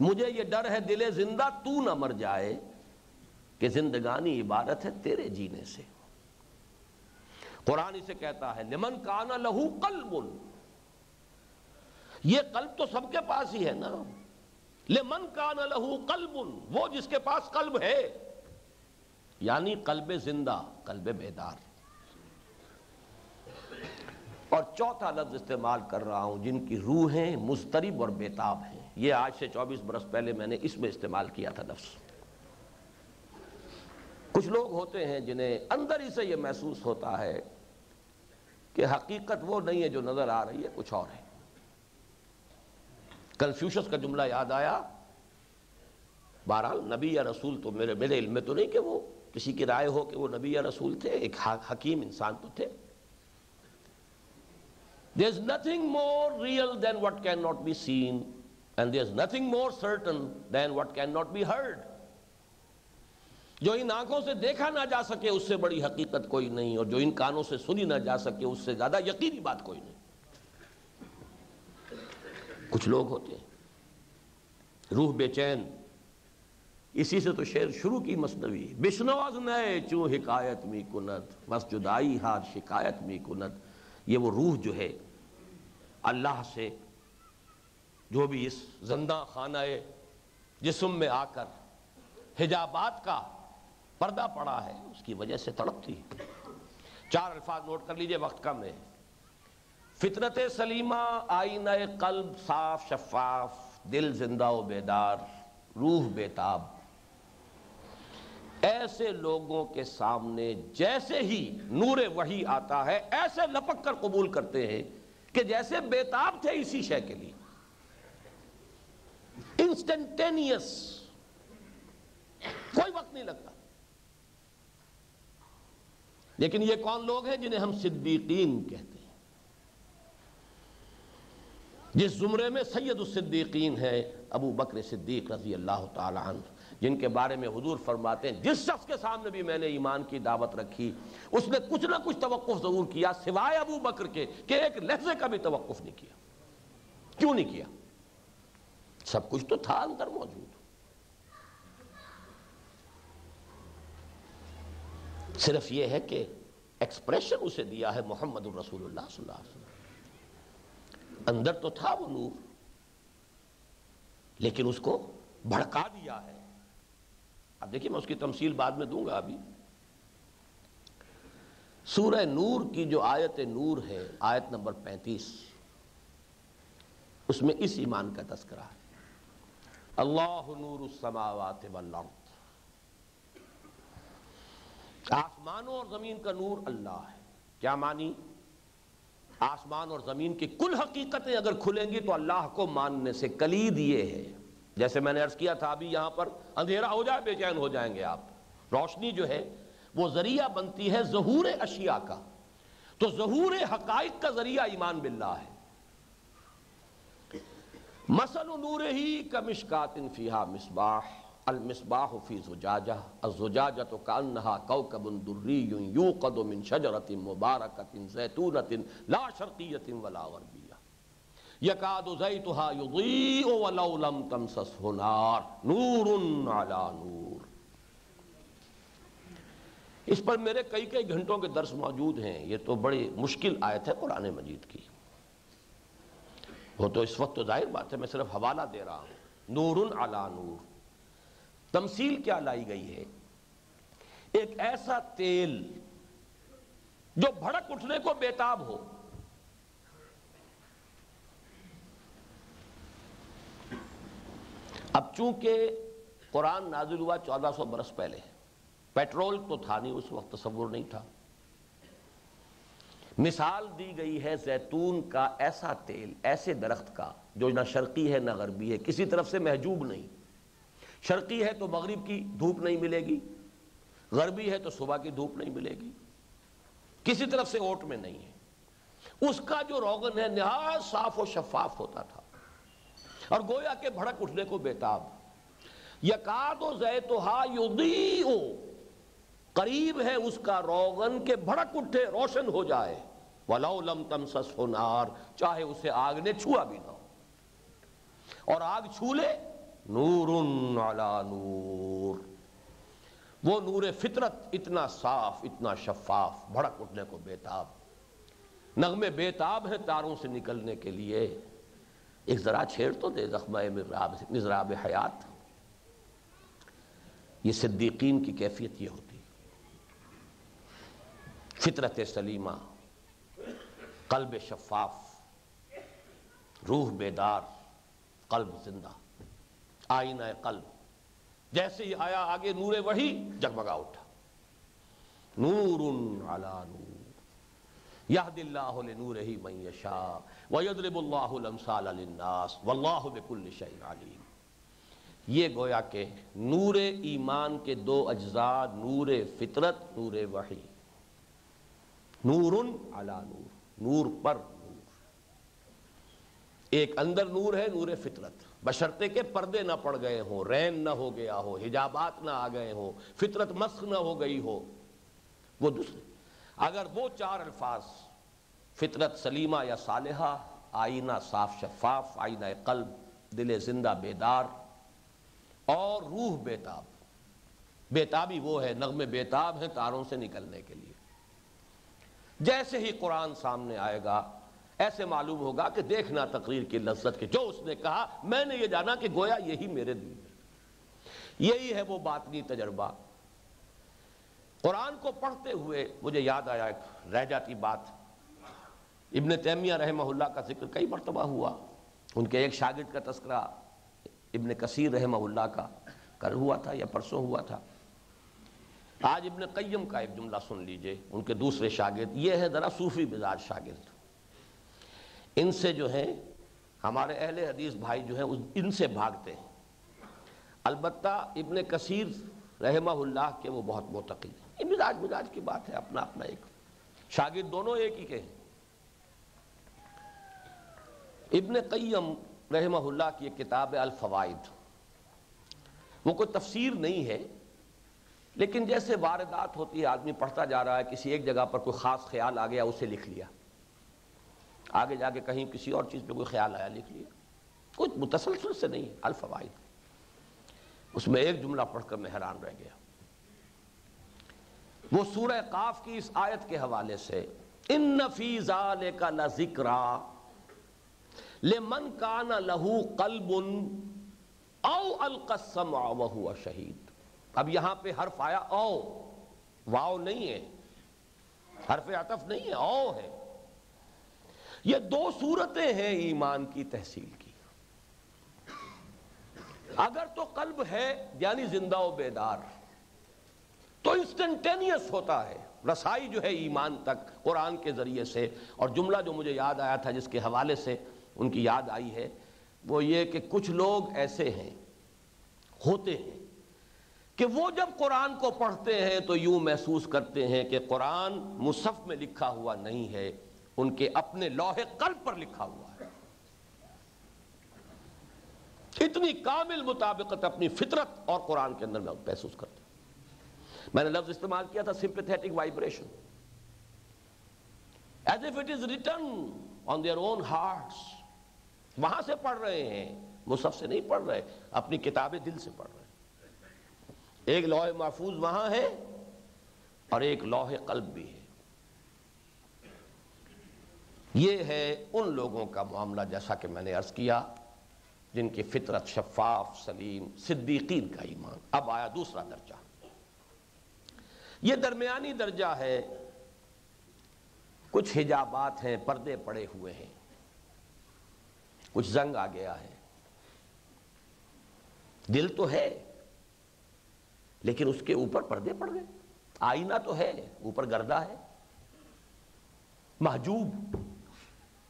मुझे ये डर है, दिले ज़िंदा, तू ना मर जाए कि जिंदगानी इबारत है तेरे जीने से। कुरान इसे कहता है, लिमन काना लहू कल्बुन। ये कल्ब तो सबके पास ही है ना। लिमन काना लहू कल्बुन, वो जिसके पास कल्ब है। यानी कल्ब ज़िंदा, कल्ब बेदार। और चौथा लफ्ज इस्तेमाल कर रहा हूँ, जिनकी रूहें मुस्तरब और बेताब हैं। ये आज से 24 बरस पहले मैंने इसमें इस्तेमाल किया था लफ्ज़। कुछ लोग होते हैं जिन्हें अंदर ही से यह महसूस होता है कि हकीकत वो नहीं है जो नज़र आ रही है, कुछ और है। कन्फ्यूशस का जुमला याद आया, बहरहाल नबी या रसूल तो मेरे मेरे इल्म में तो नहीं कि वो किसी की राय हो कि वो नबी या रसूल थे, एक हकीम इंसान तो थे। Real than what can not be seen and there is nothing more certain than what can not be heard जो इन आँखों से देखा ना जा सके, उससे बड़ी हकीकत कोई नहीं, और जो इन कानों से सुनी ना जा सके, उससे ज़्यादा यकीनी बात कोई नहीं। कुछ लोग होते हैं। रूह बेचैन। इसी से तो शेर शुरू की मसनवी। बिश्नवाज नए, चू हिकायत मी कुनत। बस जुदाई हाथ शिकायत मी कुनत। ये वो रूह जो है अल्लाह से जो भी इस ज़िंदा खाना जिसम में आकर हिजाबात का पर्दा पड़ा है, उसकी वजह से तड़पती है। चार अल्फाज नोट कर लीजिए वक्त कम है। फितरत सलीमा आईना कल्ब साफ़ शफाफ, दिल ज़िंदा बेदार, रूह बेताब। ऐसे लोगों के सामने जैसे ही नूर वही आता है, ऐसे लपक कर कबूल करते हैं कि जैसे बेताब थे इसी शय के लिए। इंस्टेंटेनियस कोई वक्त नहीं लगता। लेकिन ये कौन लोग हैं जिन्हें हम सिद्दीकीन कहते हैं? जिस जुमरे में सैयद सिद्दीकीन है, अबू बकर सिद्दीक रज़ी अल्लाह तन जिनके बारे में हुजूर फरमाते हैं। जिस शख्स के सामने भी मैंने ईमान की दावत रखी, उसने कुछ ना कुछ तवक्फ ज़रूर किया, सिवाय अबू बकर के, कि एक लहजे का भी तवक्फ नहीं किया। क्यों नहीं किया? सब कुछ तो था अंदर मौजूद। सिर्फ़ यह है कि एक्सप्रेशन उसे दिया है मोहम्मद रसूलुल्लाह अंदर तो था वो नूर, लेकिन उसको भड़का दिया है। अब देखिए, मैं उसकी तमसील बाद में दूँगा अभी। सूरह नूर की जो आयत नूर है, आयत नंबर पैंतीस, उसमें इस ईमान का तस्करा है। अल्लाह नूर समावात आसमानों और ज़मीन का नूर अल्लाह है। क्या मानी? आसमान और ज़मीन की कुल हकीकतें अगर खुलेंगी तो अल्लाह को मानने से कलीद ये है जैसे मैंने अर्ज़ किया था, अभी यहाँ पर अंधेरा हो जाए, बेचैन हो जाएँगे आप। रोशनी जो है, वो ज़रिया बनती है जहूर अशिया का। तो जहूर हकाइक का ज़रिया ईमान बिल्ला है। मसल नूर ही कमिशकातिन फ़िहा मिसबाह अलमिसबाह फ़ी यकाद ज़ैतुहा युज़ीउ वलौ लम तमससहु नार। इस पर मेरे कई कई घंटों के दर्श मौजूद हैं। ये तो बड़ी मुश्किल आयत है कुरान मजीद की। वो तो इस वक्त तो ज़ाहिर बात है, मैं सिर्फ़ हवाला दे रहा हूँ। नूर अला नूर। तमसील क्या लाई गई है? एक ऐसा तेल जो भड़क उठने को बेताब हो। अब चूँकि कुरान नाजिल हुआ चौदह सौ बरस पहले, पेट्रोल तो था नहीं, उस वक्त तस्वुर नहीं था। मिसाल दी गई है जैतून का ऐसा तेल, ऐसे दरख्त का, जो ना शर्की है, ना गरबी है, किसी तरफ़ से महजूब नहीं। शर्की है तो मगरिब की धूप नहीं मिलेगी, गरबी है तो सुबह की धूप नहीं मिलेगी। किसी तरफ़ से ओट में नहीं है। उसका जो रोगन है नहायत साफ़ और शफाफ होता था। और गोया के भड़क उठने को बेताब। यकादो जैतुहा युदी करीब है उसका रोगन के भड़क उठे, रोशन हो जाए। वलम तम ससनार चाहे उसे आग ने छुआ भी ना हो। और आग छू ले नूर नूर। वो नूर फितरत, इतना साफ़, इतना शफाफ, भड़क उठने को बेताब। नगमे बेताब है तारों से निकलने के लिए। एक जरा छेड़ तो दे जख्म मिजराब हयात। ये सिद्दीकीन की कैफियत ये होती फितरत सलीमा, कल्ब शफाफ, रूह बेदार, कल्ब ज़िंदा, आईना कल्ब। जैसे ही आया, आगे नूरे वही जगमगा उठा। नूर अला नूर यहदिल्लाह नूर ही मैशा वयदरबुल्लासास वल्लाह बिकुल ये गोया के नूर ईमान के दो अज्जा नूर फितरत, नूर वही। नूर अला नूर नूर पर नूर। एक अंदर नूर है, नूर फितरत। बशर्ते के पर्दे ना पड़ गए हो, रैन ना हो गया हो, हिजाबात ना आ गए हो, फितरत मस्क ना हो गई हो। वो दूसरे। अगर वो चार अल्फाज फितरत सलीमा या सालेहा, आईना साफ़ शफाफ, आईना कल्ब, दिल ज़िंदा बेदार और रूह बेताब। बेताबी वो है, नगमे बेताब है तारों से निकलने के लिए। जैसे ही कुरान सामने आएगा, ऐसे मालूम होगा कि देखना तकरीर की लज्जत के, जो उसने कहा, मैंने ये जाना कि गोया यही मेरे दिल में यही है वो बातनी तजर्बा। कुरान को पढ़ते हुए मुझे याद आया एक रह जाती बात इब्न तैमिया रहमहुल्ला का ज़िक्र कई मरतबा हुआ। उनके एक शागिद का तस्करा इब्न कसीर रहमहुल्ला का कर हुआ था या परसों हुआ था। आज इब्न कय्यम का एक जुमला सुन लीजिए, उनके दूसरे शागिर्द। ये है ज़रा सूफी मिजाज शागिर्द। इनसे जो है, हमारे अहले हदीस भाई जो है इनसे भागते हैं। अलबत्ता इब्न कसीर रहमाउल्लाह के वो बहुत मोतकी ये मिजाज मिजाज की बात है अपना अपना एक। शागिर्द दोनों एक ही के हैं। इब्न कय्यम रहमाउल्लाह की एक किताब है अलफवाइद। वो कोई तफसीर नहीं है, लेकिन जैसे वारदात होती है, आदमी पढ़ता जा रहा है, किसी एक जगह पर कोई ख़ास ख्याल आ गया, उसे लिख लिया। आगे जाके कहीं किसी और चीज़ पे कोई ख्याल आया, लिख लिया। कुछ मुतसलसल से नहीं, अल्फवाइद। उसमें एक जुमला पढ़कर मैं हैरान रह गया। वो सूरह काफ की इस आयत के हवाले से इन नफीजा का जिक्रा। ले का न लहू कलबुन, औ अलकसम हुआ शहीद अब यहाँ पे हर्फ आया औ। वाव नहीं है। हरफ अतफ नहीं है, औ है। ये दो सूरतें हैं ईमान की तहसील की। अगर तो कल्ब है, यानी ज़िंदा बेदार तो इंस्टेंटेनियस होता है। रसाई जो है ईमान तक, कुरान के ज़रिए से, और जुमला जो मुझे याद आया था जिसके हवाले से उनकी याद आई है, वो ये कि कुछ लोग ऐसे हैं, होते हैं, कि वो जब कुरान को पढ़ते हैं तो यूँ महसूस करते हैं कि कुरान मुसफ़ में लिखा हुआ नहीं है, उनके अपने लोहे कल्ब पर लिखा हुआ है। इतनी कामिल मुताबिकत अपनी फितरत और कुरान के अंदर महसूस करते मैंने लफ्ज इस्तेमाल किया था sympathetic vibration as if it is return on their own hearts वहाँ से पढ़ रहे हैं मुसफ से नहीं पढ़ रहे, अपनी किताबें दिल से पढ़ रहे एक लोहे महफूज वहाँ है और एक लोहे कल्ब भी है। ये है उन लोगों का मामला जैसा कि मैंने अर्ज़ किया, जिनकी फितरत शफाफ, सलीम, सिद्दीकीन का ईमान। अब आया दूसरा दर्जा। ये दरमियानी दर्जा है, कुछ हिजाबात हैं, पर्दे पड़े हुए हैं। कुछ जंग आ गया है। दिल तो है, लेकिन उसके ऊपर पर्दे पड़ गए। आईना तो है, ऊपर गर्दा है। महजूब,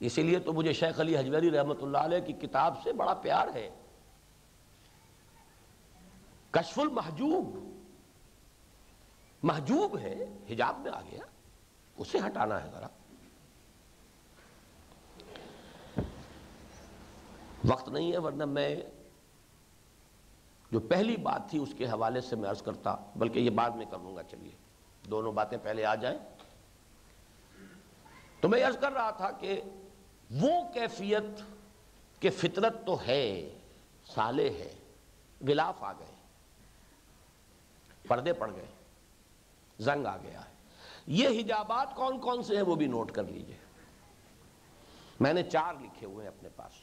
इसीलिए तो मुझे शेख अली हजवरी रहमत की किताब से बड़ा प्यार है। कशफुल महजूब महजूब है, हिजाब में आ गया। उसे हटाना है जरा। वक्त नहीं है, वरना मैं जो पहली बात थी उसके हवाले से मैं अर्ज़ करता, बल्कि ये बाद में कर लूँगा, चलिए। दोनों बातें पहले आ जाएँ। तो मैं अर्ज़ कर रहा था कि वो कैफियत के फितरत तो है, साले है, गिलाफ आ गए, पर्दे पड़ गए, जंग आ गया है। ये हिजाबात कौन कौन से हैं वो भी नोट कर लीजिए। मैंने चार लिखे हुए हैं अपने पास।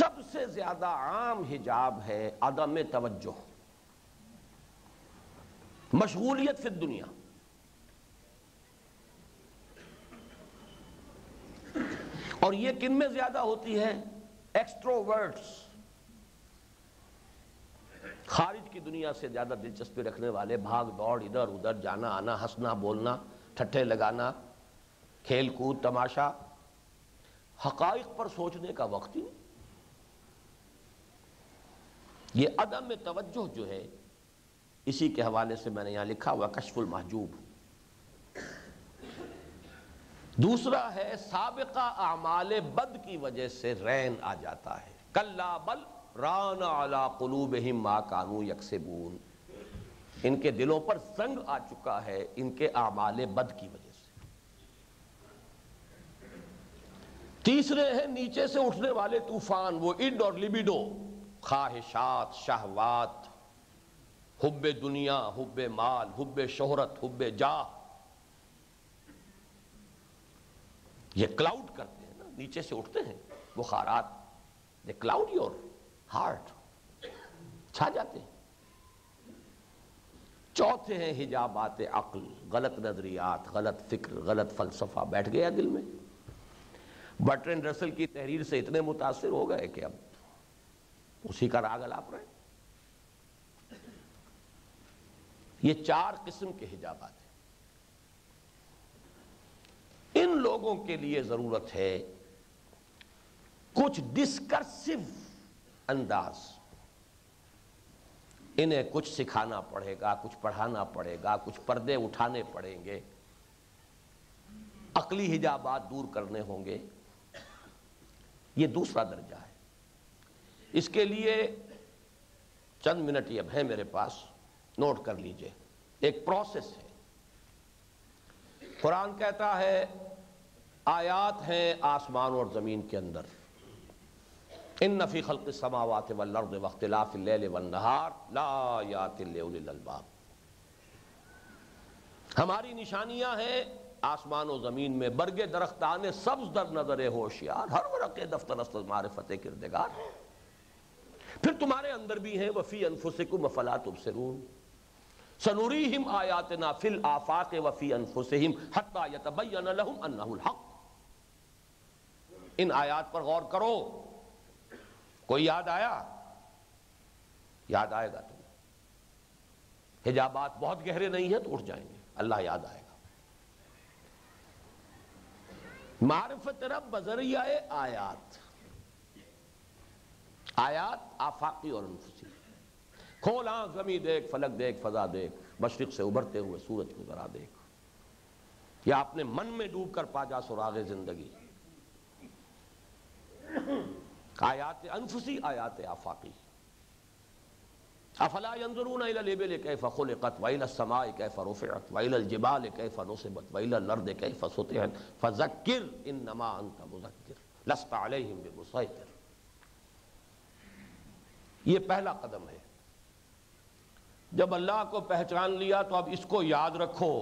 सबसे ज़्यादा आम हिजाब है अदम तवज्जो। मशगूलियत फिर दुनिया। और ये किन में ज़्यादा होती है? एक्सट्रोवर्ट्स। खारिज की दुनिया से ज़्यादा दिलचस्पी रखने वाले, भाग दौड़, इधर उधर जाना, आना, हंसना, बोलना, ठट्ठे लगाना खेल कूद तमाशा, हकाइक पर सोचने का वक्त ही नहीं। ये अदम तवज्जो जो है, इसी के हवाले से मैंने यहाँ लिखा हुआ कशफुल महजूब। दूसरा है, सबका अमाल बद की वजह से रैन आ जाता है। कल्ला बल राना अला कलूब मा कानू यकसेबून। इनके दिलों पर जंग आ चुका है इनके आमाल बद की वजह से। तीसरे हैं, नीचे से उठने वाले तूफ़ान, वो इड और लिबिडो। ख्वाहिशात, शहवात। हुब दुनिया हुब माल हुब शोहरत हुब जाह। ये क्लाउड करते हैं ना, नीचे से उठते हैं बुखारात दे क्लाउड योर हार्ट छा जाते हैं। चौथे हैं हिजाबात अक्ल, गलत नजरियात, गलत फ़िक्र, गलत फलसफा। बैठ गया दिल में। बटरेंड रसल की तहरीर से इतने मुतासर हो गए कि अब उसी का राग अलाप रहे ये चार किस्म के हिजाबात हैं। इन लोगों के लिए ज़रूरत है कुछ डिस्कर्सिव अंदाज। इन्हें कुछ सिखाना पड़ेगा, कुछ पढ़ाना पड़ेगा, कुछ पर्दे उठाने पड़ेंगे। अकली हिजाबात दूर करने होंगे। ये दूसरा दर्जा है। इसके लिए चंद मिनट अब है मेरे पास, नोट कर लीजिए। एक प्रोसेस है। कुरान कहता है, आयात हैं आसमान और ज़मीन के अंदर। इन नफ़ी खल्क समावात वर्द वख्तिलाफ़ लायातिलबाब हमारी निशानियाँ हैं, आसमान और ज़मीन में बरगे दरख्तान सब्ज दर नज़र होशियार, हर वरक़ दफ्तर मारफत किरदगार। फिर तुम्हारे अंदर भी हैं, वफ़ी अनफुसकुम फला तुबसरून। सनूरी हिम आयात ना फिल आफाक वफ़ी अनफुसहिम हत्ता यतबय्यन लहुम अन्नहुल हक। इन आयात पर गौर करो। कोई याद आया? याद आएगा तुम्हें। हिजाबात बहुत गहरे नहीं है तो उठ जाएँगे। अल्लाह याद आएगा। मारफत रब बजरिया आयात। आयात, आफाकी और अनफुसी। खोल आँख जमी देख, फलक देख, फजा देख, मशरक से उभरते हुए सूरज को जरा देख। या अपने मन में डूब कर पा जा सुराग ज़िंदगी। आयात अनफुसी, आयात आफाकी। अफला यंजरून लेबल कैफ खुलकत वैल समाए कैफ रुफ़त वैल जिबाल कैफ नसबत वैल लर्द कैफ सुतहत फ़ज़क्किर, इन्नमा अंत मुज़क्किर। लस्त अलैहिम ये पहला कदम है। जब अल्लाह को पहचान लिया तो अब इसको याद रखो।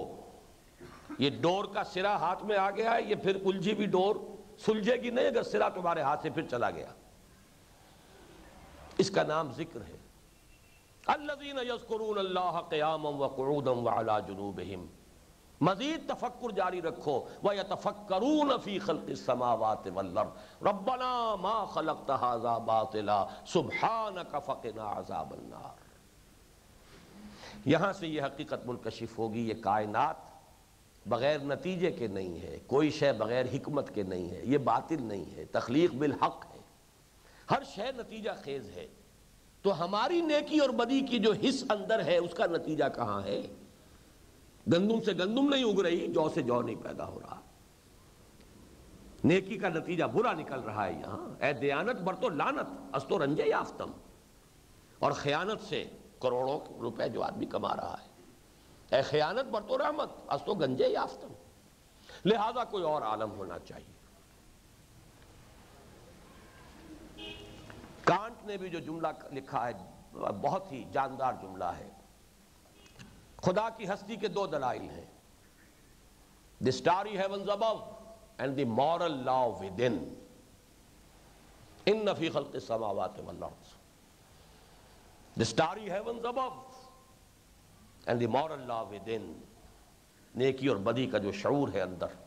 ये डोर का सिरा हाथ में आ गया है, ये फिर उलझी भी डोर सुलझेगी नहीं अगर सिरा तुम्हारे हाथ से फिर चला गया। इसका नाम ज़िक्र है। अल्लाजीन यस्कुरून अल्लाह क़याम व क़ुऊदम व अला जुनूबहिम। मजीद तफक्कुर जारी रखो, व यतफक्करून फ़ी खल्क़ि समावात वल अर्द। रब्बना मा खलक़त हाज़ा बातिला, सुब्हानक फ़क़िना अज़ाबन नार। यहाँ से यह हकीकत मुनकशिफ होगी, ये कायनात बगैर नतीजे के नहीं है, कोई शय बगैर हिकमत के नहीं है, ये बातिल नहीं है, तखलीक बिल हक है। हर शय नतीजा खेज है। तो हमारी नेकी और बदी की जो हिस्स अंदर है, उसका नतीजा कहाँ है? गंदुम से गंदुम नहीं उग रही, जौ से जौ नहीं पैदा हो रहा। नेकी का नतीजा बुरा निकल रहा है यहाँ। ए दयानत बरतो लानत, अस्तो रंजे याफ्तम। और खयानत से करोड़ों रुपए जो आदमी कमा रहा है। ए खयानत बरतो रहमत, अस्तो गंजे याफ्तम। लिहाजा कोई और आलम होना चाहिए। कांट ने भी जो जुमला लिखा है, बहुत ही जानदार जुमला है। खुदा की हस्ती के दो दलाइल हैं। The starry heaven above and the moral law within इन नफी खल्क समावात the starry heaven above and the moral law within नेकी और बदी का जो शूर है अंदर।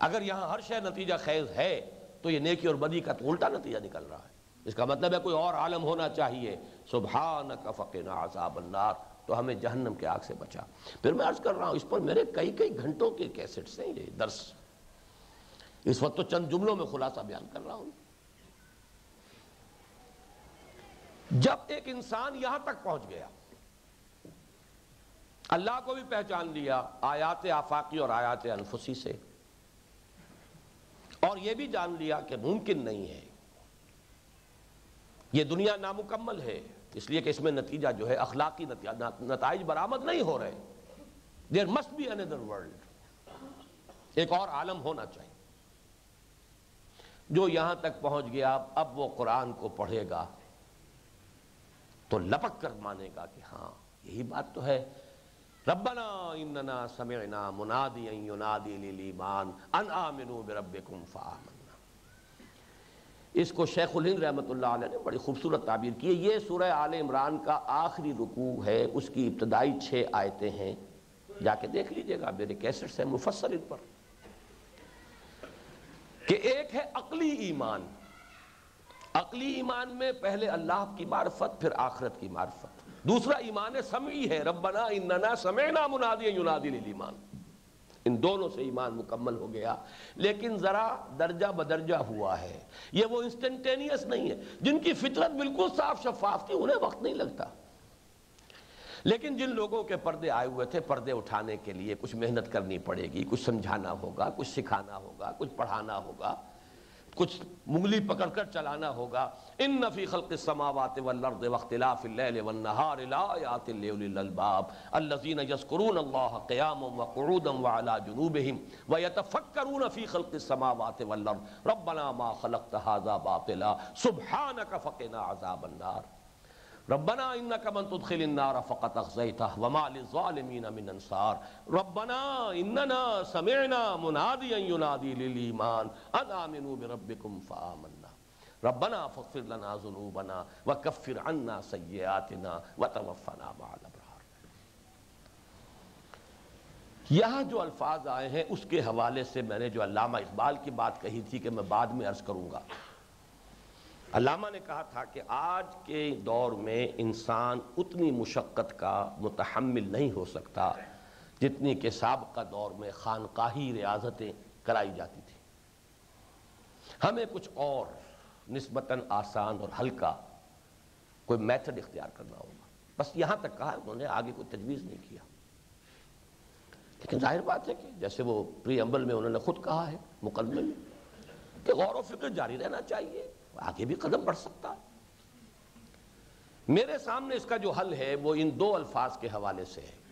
अगर यहाँ हर शय नतीजा खैज है तो ये नेकी और बदी का तो उल्टा नतीजा निकल रहा है। इसका मतलब है कोई और आलम होना चाहिए। सुबहान का फ़कीना आजाबन्नार तो हमें जहन्नम के आग से बचा। फिर मैं अर्ज़ कर रहा हूँ, इस पर मेरे कई कई घंटों के कैसेट्स हैं ये दर्श इस वक्त तो चंद जुमलों में खुलासा बयान कर रहा हूँ। जब एक इंसान यहाँ तक पहुँच गया, अल्लाह को भी पहचान लिया आयात आफाकी और आयात अनफुसी से, और यह भी जान लिया कि मुमकिन नहीं है। यह दुनिया नामुकम्मल है। इसलिए कि इसमें नतीजा जो है, अखलाकी नतज बरामद नहीं हो रहे। There must be another world एक और आलम होना चाहिए। जो यहाँ तक पहुँच गया, अब वो कुरान को पढ़ेगा तो लपक कर मानेगा कि हाँ यही बात तो है। रब्बना इन्ना समेना मुनादी लीमान अन आमिनू फामन इसको शेखुल हिंद रहमत ने बड़ी खूबसूरत ताबीर की है। ये सूरह आल इमरान का आखिरी रुकू है। उसकी इब्तदाई छः आयतें हैं। जाके देख लीजिएगा, मेरे कैसेट से मुफसर इन पर। कि एक है अकली ईमान। अकली ईमान में पहले अल्लाह की मार्फत, फिर आखरत की मार्फत। दूसरा ईमान समी है। रब्बना इन्ना समेना मुनादी युनादी ईमान। इन दोनों से ईमान मुकम्मल हो गया। लेकिन ज़रा दर्जा बदर्जा हुआ है। ये वो इंस्टेंटेनियस नहीं है। जिनकी फितरत बिल्कुल साफ़ शफाफ थी, उन्हें वक्त नहीं लगता। लेकिन जिन लोगों के पर्दे आए हुए थे, पर्दे उठाने के लिए कुछ मेहनत करनी पड़ेगी, कुछ समझाना होगा, कुछ सिखाना होगा, कुछ पढ़ाना होगा कुछ मुंगली पकड़कर चलाना होगा। इन नफी खल के समावत वर्द वन्नहार लायातिल्लबाब अल्लज़ीन यस्कुरून व यतफक्करून फ़ी खल्क समावात वल्लर्द रब्बना मा खलक हाज़ा बातिला। सुब्हानक फ़क़िना अज़ाबन नार रब्बना इन्ना कमन तुदखिलन्नार फ़कत अखज़ैता वमालिमीन मिन अंसार रब्बना इन्नना समिअना मुनादियन युनादी लिल ईमान बिरब्बिकुम फ़आमन्ना रब्बना फ़ग़फिर लना ज़ुनूबना व कफ़िर अन्ना सय्यिआतिना व तवफ़्फ़ना मअल अबरार जो अल्फाज आए हैं उसके हवाले से मैंने जो अल्लामा इकबाल की बात कही थी कि मैं बाद में अर्ज़ करूँगा अलामा ने कहा था कि आज के दौर में इंसान उतनी मुशक्क़त का मुतहमल नहीं हो सकता जितनी के सबका दौर में खानकाही रियाजतें कराई जाती थी। हमें कुछ और नस्बता आसान और हल्का कोई मेथड इख्तियार करना होगा। बस यहाँ तक कहा उन्होंने, आगे कोई तजवीज़ नहीं किया। लेकिन ज़ाहिर बात है कि जैसे वो प्री अम्बल में उन्होंने खुद कहा है, मुकदमे में, कि गौर फ़िक्र जारी रहना चाहिए। आगे भी कदम बढ़ सकता है। मेरे सामने इसका जो हल है, वो इन दो अल्फाज के हवाले से है।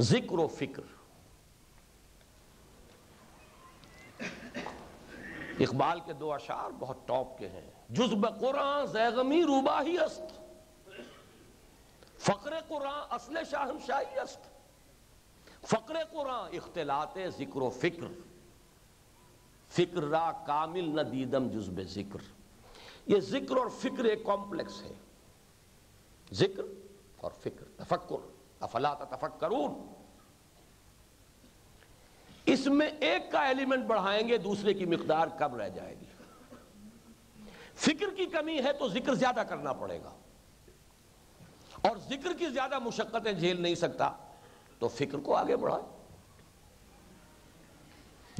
ज़िक्र फ़िक्र। इकबाल के दो अशार बहुत टॉप के हैं। जुज्ब कुरान जैगमी रूबाही अस्त। फ़क्र कुरान असल शाहनशाही अस्त। फ़क्र कुरान इख्तलात ज़िक्र फ़िक्र। फ़िक्र कामिल न दीदम जुज्ब ज़िक्र। ये ज़िक्र और फ़िक्र एक कॉम्प्लेक्स है। ज़िक्र और फ़िक्र तफक्र अफला तफक्करून इसमें एक का एलिमेंट बढ़ाएँगे, दूसरे की मिकदार कम रह जाएगी। फ़िक्र की कमी है तो ज़िक्र ज़्यादा करना पड़ेगा। और ज़िक्र की ज़्यादा मुशक्कतें झेल नहीं सकता तो फ़िक्र को आगे बढ़ाए।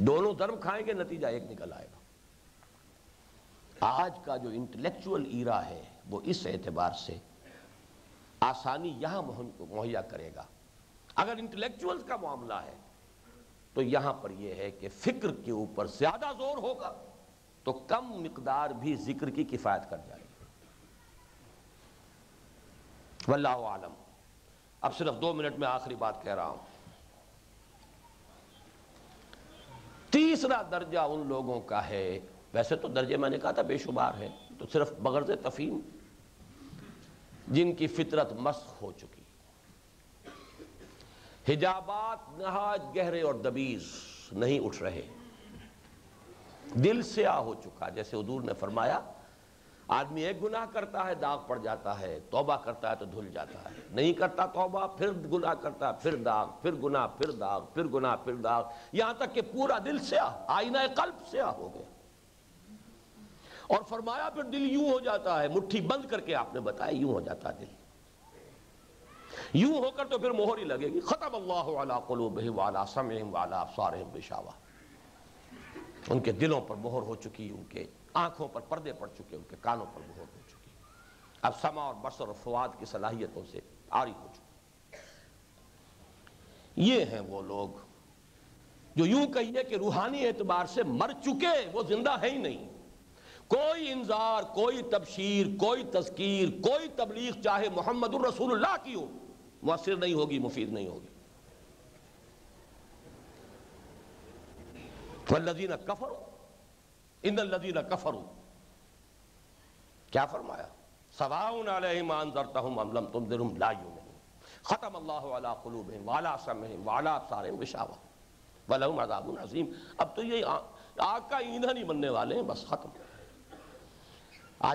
दोनों धर्म खाएँगे, नतीजा एक निकल आएगा। आज का जो इंटेलेक्चुअल ईरा है, वो इस एतबार से आसानी यहाँ मुहैया करेगा। अगर इंटेलेक्चुअल्स का मामला है तो यहाँ पर यह है कि फ़िक्र के ऊपर ज़्यादा ज़ोर होगा तो कम मिकदार भी ज़िक्र की किफायत कर जाएगी। वल्लाह आलम। अब सिर्फ़ दो मिनट में आखिरी बात कह रहा हूँ। तीसरा दर्जा उन लोगों का है। वैसे तो दर्जे मैंने कहा था बेशुमार है तो सिर्फ़ बगरज तफीम, जिनकी फितरत मस्त हो चुकी। हिजाबात नहाज, गहरे और दबीज नहीं उठ रहे। दिल से आ हो चुका, जैसे उदूर ने फरमाया आदमी एक गुनाह करता है, दाग पड़ जाता है, तौबा करता है तो धुल जाता है। नहीं करता तौबा, फिर गुनाह करता फिर दाग, फिर गुनाह, फिर दाग, फिर गुनाह, फिर दाग। यहाँ तक कि पूरा दिल से आईना कल्प से हो गया। और फरमाया, फिर दिल यूँ हो जाता है, मुट्ठी बंद करके आपने बताया, यूँ हो जाता है दिल। यूँ होकर तो फिर मोहर लगेगी। खत्म अल्लाह वाला वाला बिशावा। उनके दिलों पर मोहर हो चुकी उनके आँखों पर पर्दे पड़ चुके, उनके कानों पर मोहर हो चुकी। अब समा और बसर और फवाद की सलाहियतों से आरी हो चुकी। ये हैं वो लोग जो यूँ कहिए कि रूहानी एतबार से मर चुके, वो ज़िंदा है ही नहीं। कोई इंजार, कोई तबशीर, कोई तस्कीर कोई तबलीग चाहे मोहम्मद रसूलुल्लाह की हो मुसर नहीं होगी, मुफीद नहीं होगी। वल्लजीन कफर। इन कफरू। क्या फरमाया? अमलम नहीं तो ही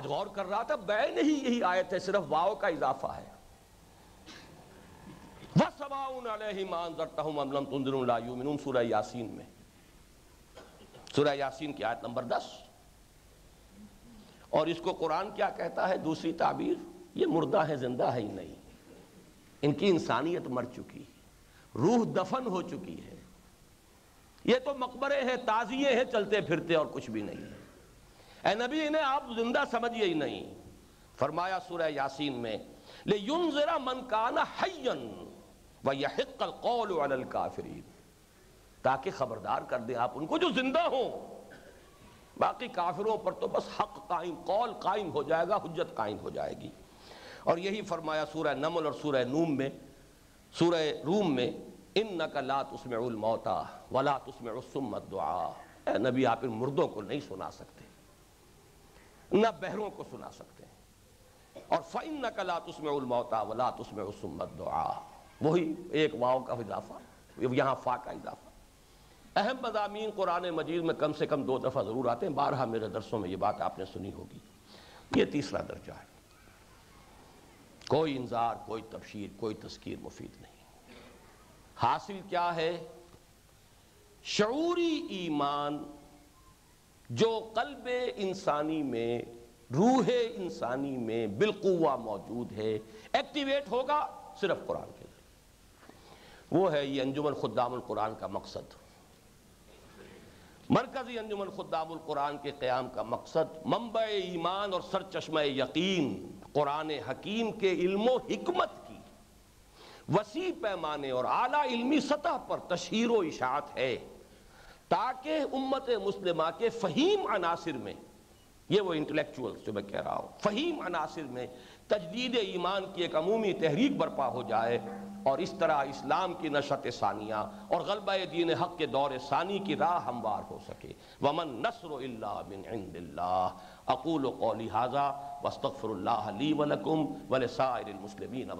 हैं कर रहा था, बैन ही यही आयत है, सिर्फ़ वाव का इजाफा है। वह सवाउन अलैहिमान जरतहुम अमलम तुम दिरुम लायू मिन में। सुरह यासीन की आयत नंबर दस। और इसको कुरान क्या कहता है? दूसरी ताबीर, ये मुर्दा है, ज़िंदा है ही नहीं। इनकी इंसानियत मर चुकी रूह दफन हो चुकी है। ये तो मकबरे हैं ताजिए हैं, चलते फिरते और कुछ भी नहीं है। नबी, इन्हें आप ज़िंदा समझिए ही नहीं। फरमाया सूरह यासीन में, ले युन जरा मन काना हयन व यह कौल काफरीन। ताकि खबरदार कर दें आप उनको जो ज़िंदा हो। बाकी काफिरों पर तो बस हक कायम, कौल कायम हो जाएगा, हुज्जत कायम हो जाएगी। और यही फरमाया सूरह नमल और सूरह नूम में, सूरह रूम में इन नकलात उसमें उलमौता वलात उसमें उसमत दुआ। नबी, आप इन मुर्दों को नहीं सुना सकते, न बहरों को सुना सकते। और फ़ैन न कला तुसमें उलमौता वला तुसमें उसमत दुआ। वही एक वाव का इजाफा यहाँ फ़ा का इजाफा। अहम मजामी कुरान मजीद में कम से कम दो दफ़ा ज़रूर आते हैं। बारह मेरे दरसों में ये बात आपने सुनी होगी। ये तीसरा दर्जा है। कोई इंजार, कोई तबशीर, कोई तस्कीर मुफीद नहीं। हासिल क्या है? शूरी ईमान जो कल्ब इंसानी में, रूह इंसानी में बिलकुआ मौजूद है, एक्टिवेट होगा सिर्फ़ कुरान के ज़रिए वो है ये अंजुमन खुदामुल कुरान का मकसद। मरकजी अंजुमन खुदामुल कुरान के क़्याम का मकसद मंब ईमान और सर चश्म यकीन, कुरान हकीम के इल्मो हिकमत की। वसी पैमाने और आला इल्मी सतह पर तशहर इशात है, ताकि उम्मत मुस्लिमा के फ़हीम अनासर में, ये वो इंटेलेक्चुअल जो मैं कह रहा हूँ, फ़हीम अनासर में तजदीद ईमान की एक अमूमी तहरीक बर्पा हो जाए। और इस तरह इस्लाम की नशत सानिया और गलबा दीन हक के दौर सानी की राह हमवार हो सके। वमन नसर अकूल कौली हाजा वस्तफ़र वलकुम वलसार मुस्लिमीन